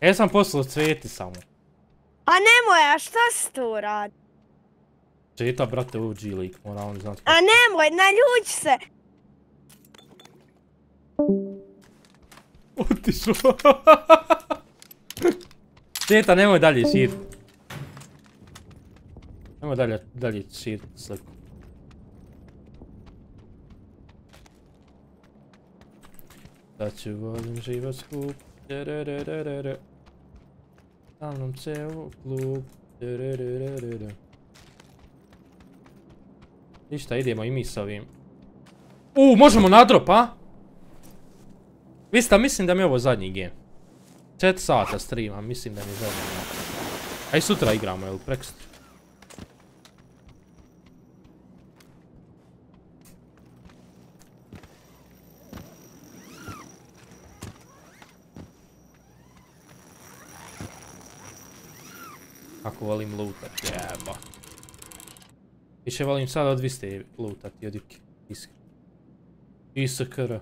Ja sam poslao cvijeti samo. A nemoj, a što si tu radi? Cvijeta, brate, OG lik, mora on znat. A nemoj, naljuć se. Otišao. Šteta, nemoj dalje širit. Nemoj dalje, dalje širit sliku. Da ću volim život skup. Sa mnom ceo klub. Ništa, idemo i mi s ovim. U, možemo nadrop, a? Vista, mislim da mi je ovo zadnji game. 4 sata streama, mislim da mi je zadnji game. A i sutra igramo, jel? Preksutra. Kako volim lootat, jeba. Više volim sad od viste lootati, od Ike. Iskreno. ISKR.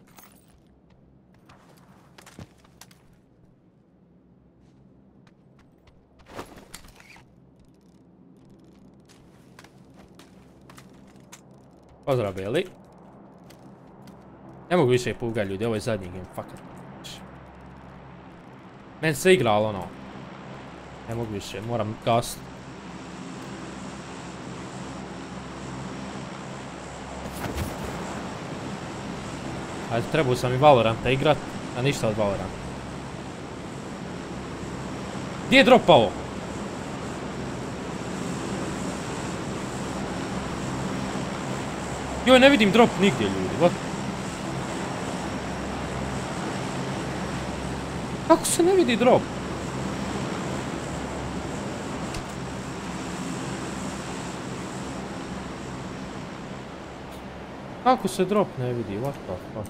Pozdrav Beli. Ne mogu više puga ljudi, ovo je zadnji game, fakat. Meni se igra, ali ono... Ne mogu više, moram gasiti. Ajde, trebao sam i Valoranta igrat, a ništa od Valoranta. Gdje je drop Joj, ne vidim drop nigdje ljudi, what? Kako se ne vidi drop? Kako se drop ne vidi, what the fuck?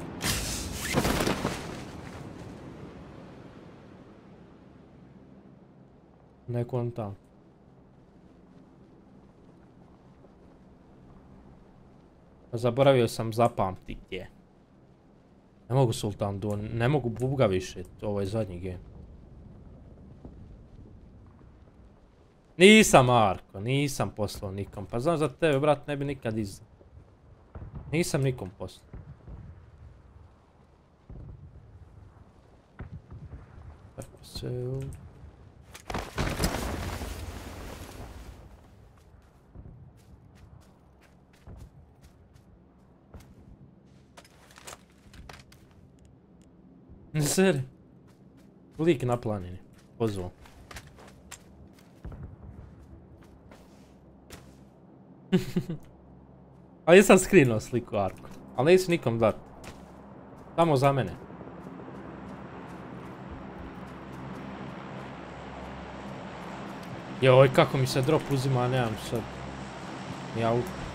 Ne kontam. Zaboravio sam zapamti gdje. Ne mogu Sultan Don, ne mogu buga više, ovo je zadnji game. Nisam Marko, nisam poslao nikom, pa znam za tebe brat ne bi nikad izdao. Nisam nikom poslao. Tako. Seri. Lik na planini. Pozvao. Ali jesam skrinuo sliku Arku. Ali neću nikom dat. Samo za mene. Joj, kako mi se drop uzima, nemam sad. Ni auto.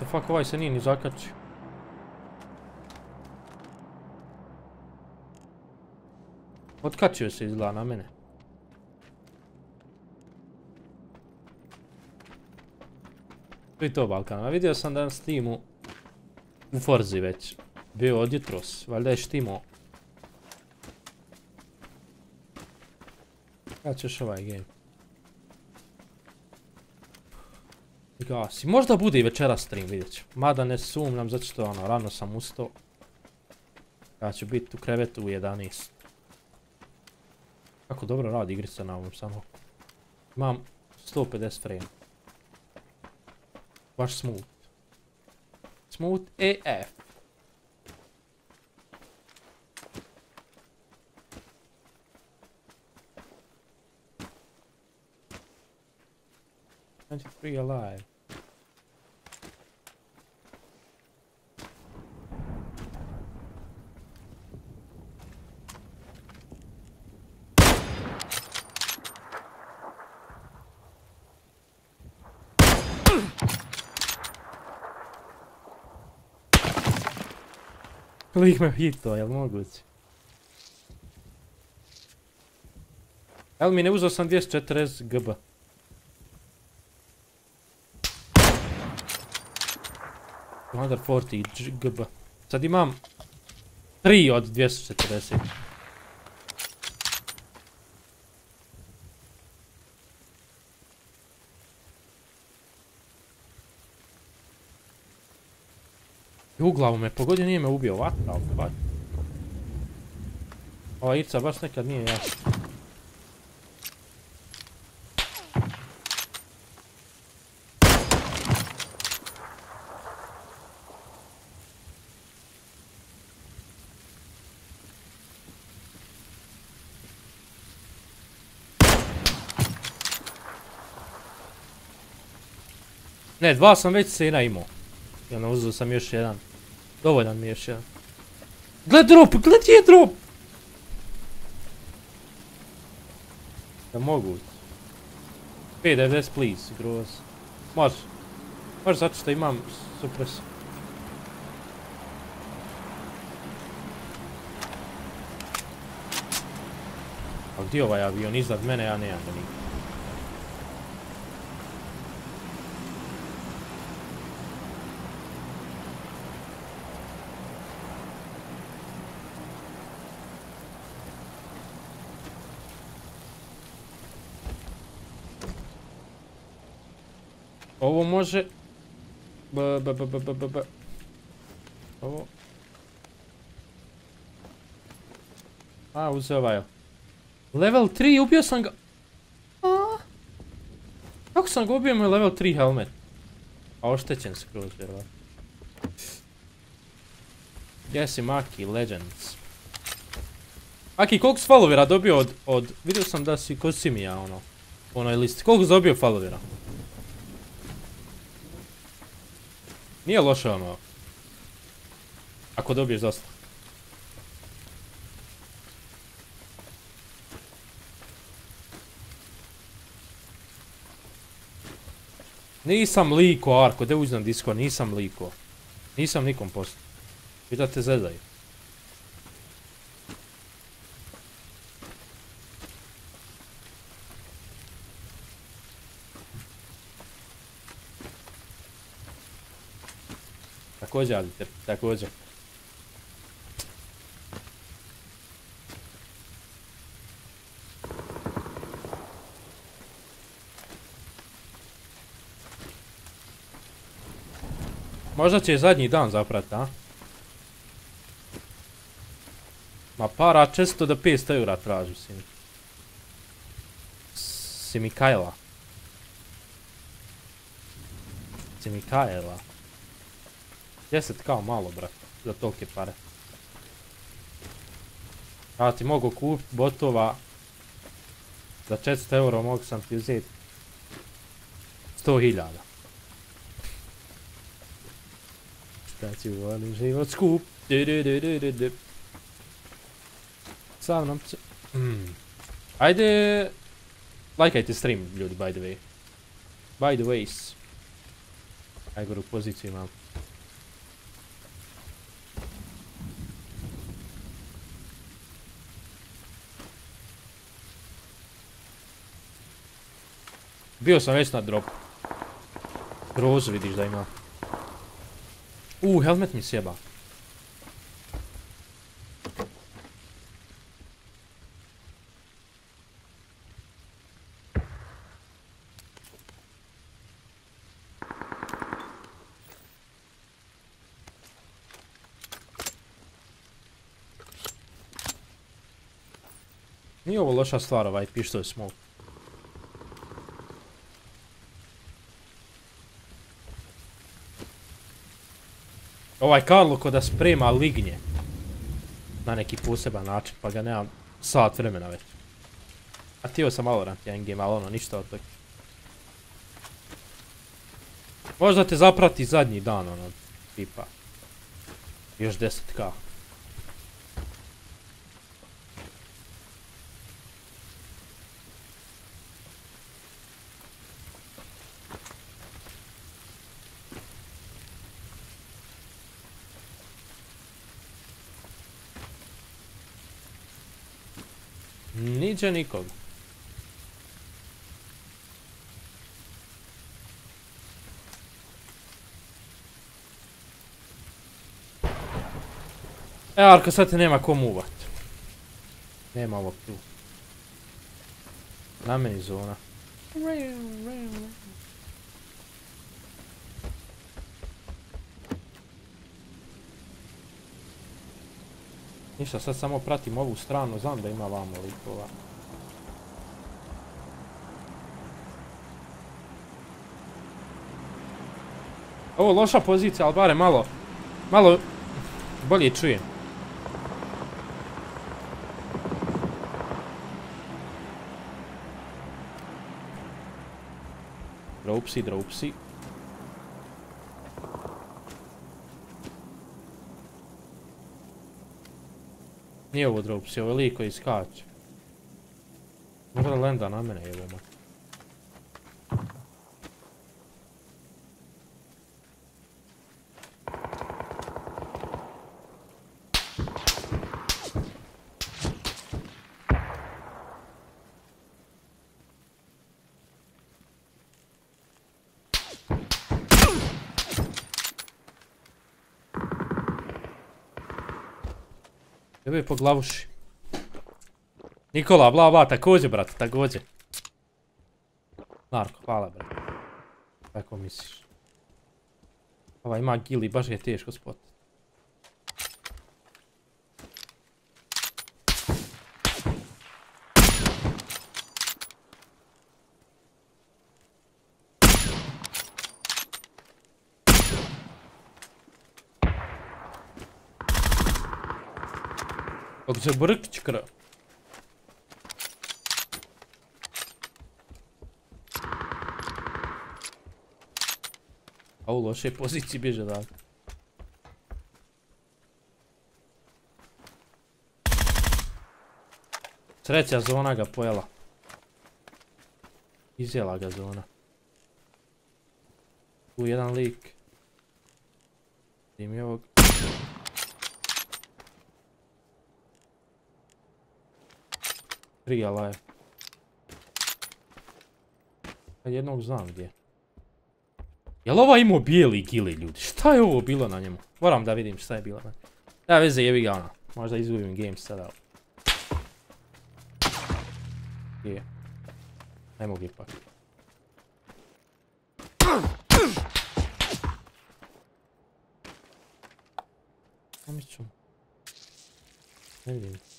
The fuck, ovaj se nije ni zakačio. Otkačio se izgleda na mene. To je to Balkan. A vidio sam da na Steamu u Forzi već bio od jutros. Valjda je štimo. Kad ćeš ovaj game? Gasi. Možda bude i večera stream, vidjet ću. Mada ne sumnjam, zato što ono, rano sam ustao. Ja ću biti u krevetu u 11. Kako dobro radi igrica na ovom samo. Imam 150 frame. Baš smooth. Smooth AF. Twenty-three alive. Lik me hitao, jel moguće? Jel mi ne uzeo sam 240 GB. Under 40 GB. Sad imam 3 od 240. u glavu me pogodio, nije me ubio, what the fuck? Ova Ica baš nekad nije jasna. Ne, dva sam već sena imao. I ono uzeo sam još jedan. Dovoljan mi je još jedan. Gled drop, gled je drop! Da mogu. 5.90 please, groz. Može. Može zato što imam supres. A gdje je ovaj avion iznad mene, ja nemam ga nikad. Ovo može... B, b, b, b, b, b, b. Ovo... A, uzeo ovaj. Level 3, ubio sam ga... A? Kako sam ga ubio moj level 3 helmet? A oštećen skroz, vjerovatno. Gdje si Maki, Legends? Maki, koliko si followera dobio od, od... Vidio sam da si kod Simija, ono. Onoj listi. Koliko si dobio followera? Nije loše ono. Ako dobiješ dosta. Nisam liko, Arko, da uzmem Discord, nisam liko. Nisam nikom postao. Pitate zezaj. Također, Aliter, također. Možda će zadnji dan zaprat, a? Ma para 400 do 500 eura traži si mi. Si Mikajla. Si Mikajla. 10 kao malo, brate, za tolike pare. Ja ti mogu kupit botova za 400 euro mogu sam ti uzeti 100 hiljada. Šta ću volim život skup. Sa mnom će... Mm. Ajde... Lajkajte stream, ljudi, by the way. By the ways. Najgoru poziciju imam. Bio sam već na dropu. Grozu vidiš da ima. U, helmet mi sjeba. Nije ovo loša stvar ovaj pištolj smoke. Ovaj Karlo ko da sprema lignje. Na neki poseban način, pa ga nemam sat vremena već. A tio sam Valorant jedan game, ali ono, ništa od toga. Možda te zaprati zadnji dan, ono, tipa. Još 10k. Niđe nikog. E, Arka, sad te nema ko muvat. Nema ovog tu. Na meni zona. Ništa, sad samo pratim ovu stranu, znam da ima vamo likova. Ovo loša pozicija, ali barem malo, malo bolje čujem. Dropsi, dropsi. Nije ovo dropsi, ovo je lik koji skače. Možda lenda na mene jebemo. Jebe po glavuši. Nikola, bla bla, također brate, također. Narko, hvala brate. Kako misliš? Ova ima gili, baš je teško spot. Brk čkra. A u lošoj poziciji bježe da. Sreća zona ga pojela. Izjela ga zona. Tu jedan lik. Kad jednog znam gdje. Jel ova imao bijeli gili ljudi? Šta je ovo bilo na njemu? Moram da vidim šta je bilo na njemu. Da veze jebi ga ona. Možda izgubim game sada. Je. Ne mogu ipak. Amiću. Ne vidim.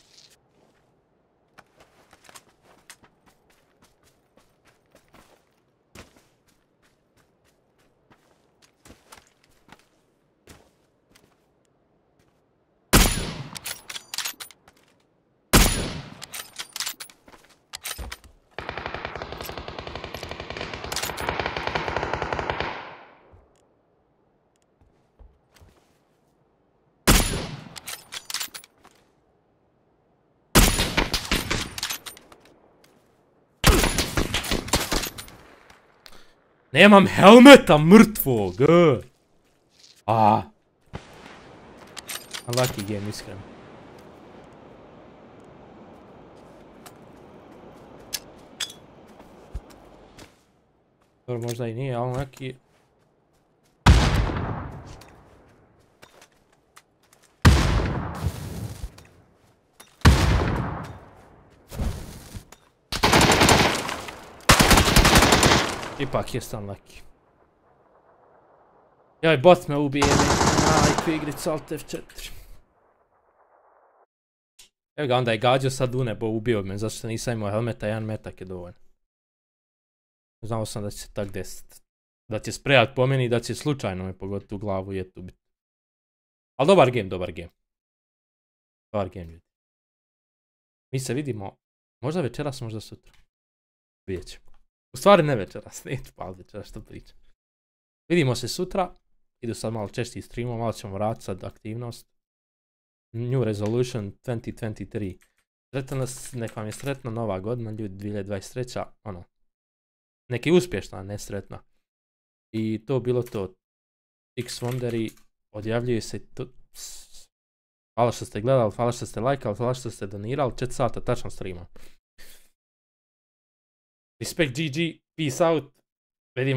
Nemam helmeta mrtvog. e. A. Lucky game, iskreno. Dobro, možda i nije, ali neki... Ipak jest unlucky. Joj, bot me ubije. Majku igricu Alt F4. Evo ga, onda je gađao sa Dune, bo ubio me, zašto nisam imao helmeta, jedan metak je dovoljno. Znao sam da će se tak desit. Da će sprejat po meni i da će slučajno me pogoditi u glavu i je tu. Ali dobar game, dobar game. Dobar game, ljudi. Mi se vidimo, možda večeras, možda sutra. Vidjet ćemo. U stvari ne večeras, neću pal večeras, što pričam. Vidimo se sutra, idu sad malo češći streamom, malo ćemo vratiti sad aktivnost. New Resolution 2023. Sretna nas, nek vam je sretna nova godina, ljudi 2023. Ono, nek je uspješna, ne sretna. I to bilo to. X Wonderi odjavljuju se to... Hvala što ste gledali, hvala što ste lajkali, hvala što ste donirali, 4 sata tačno streama. Respect GG, peace out, vidimo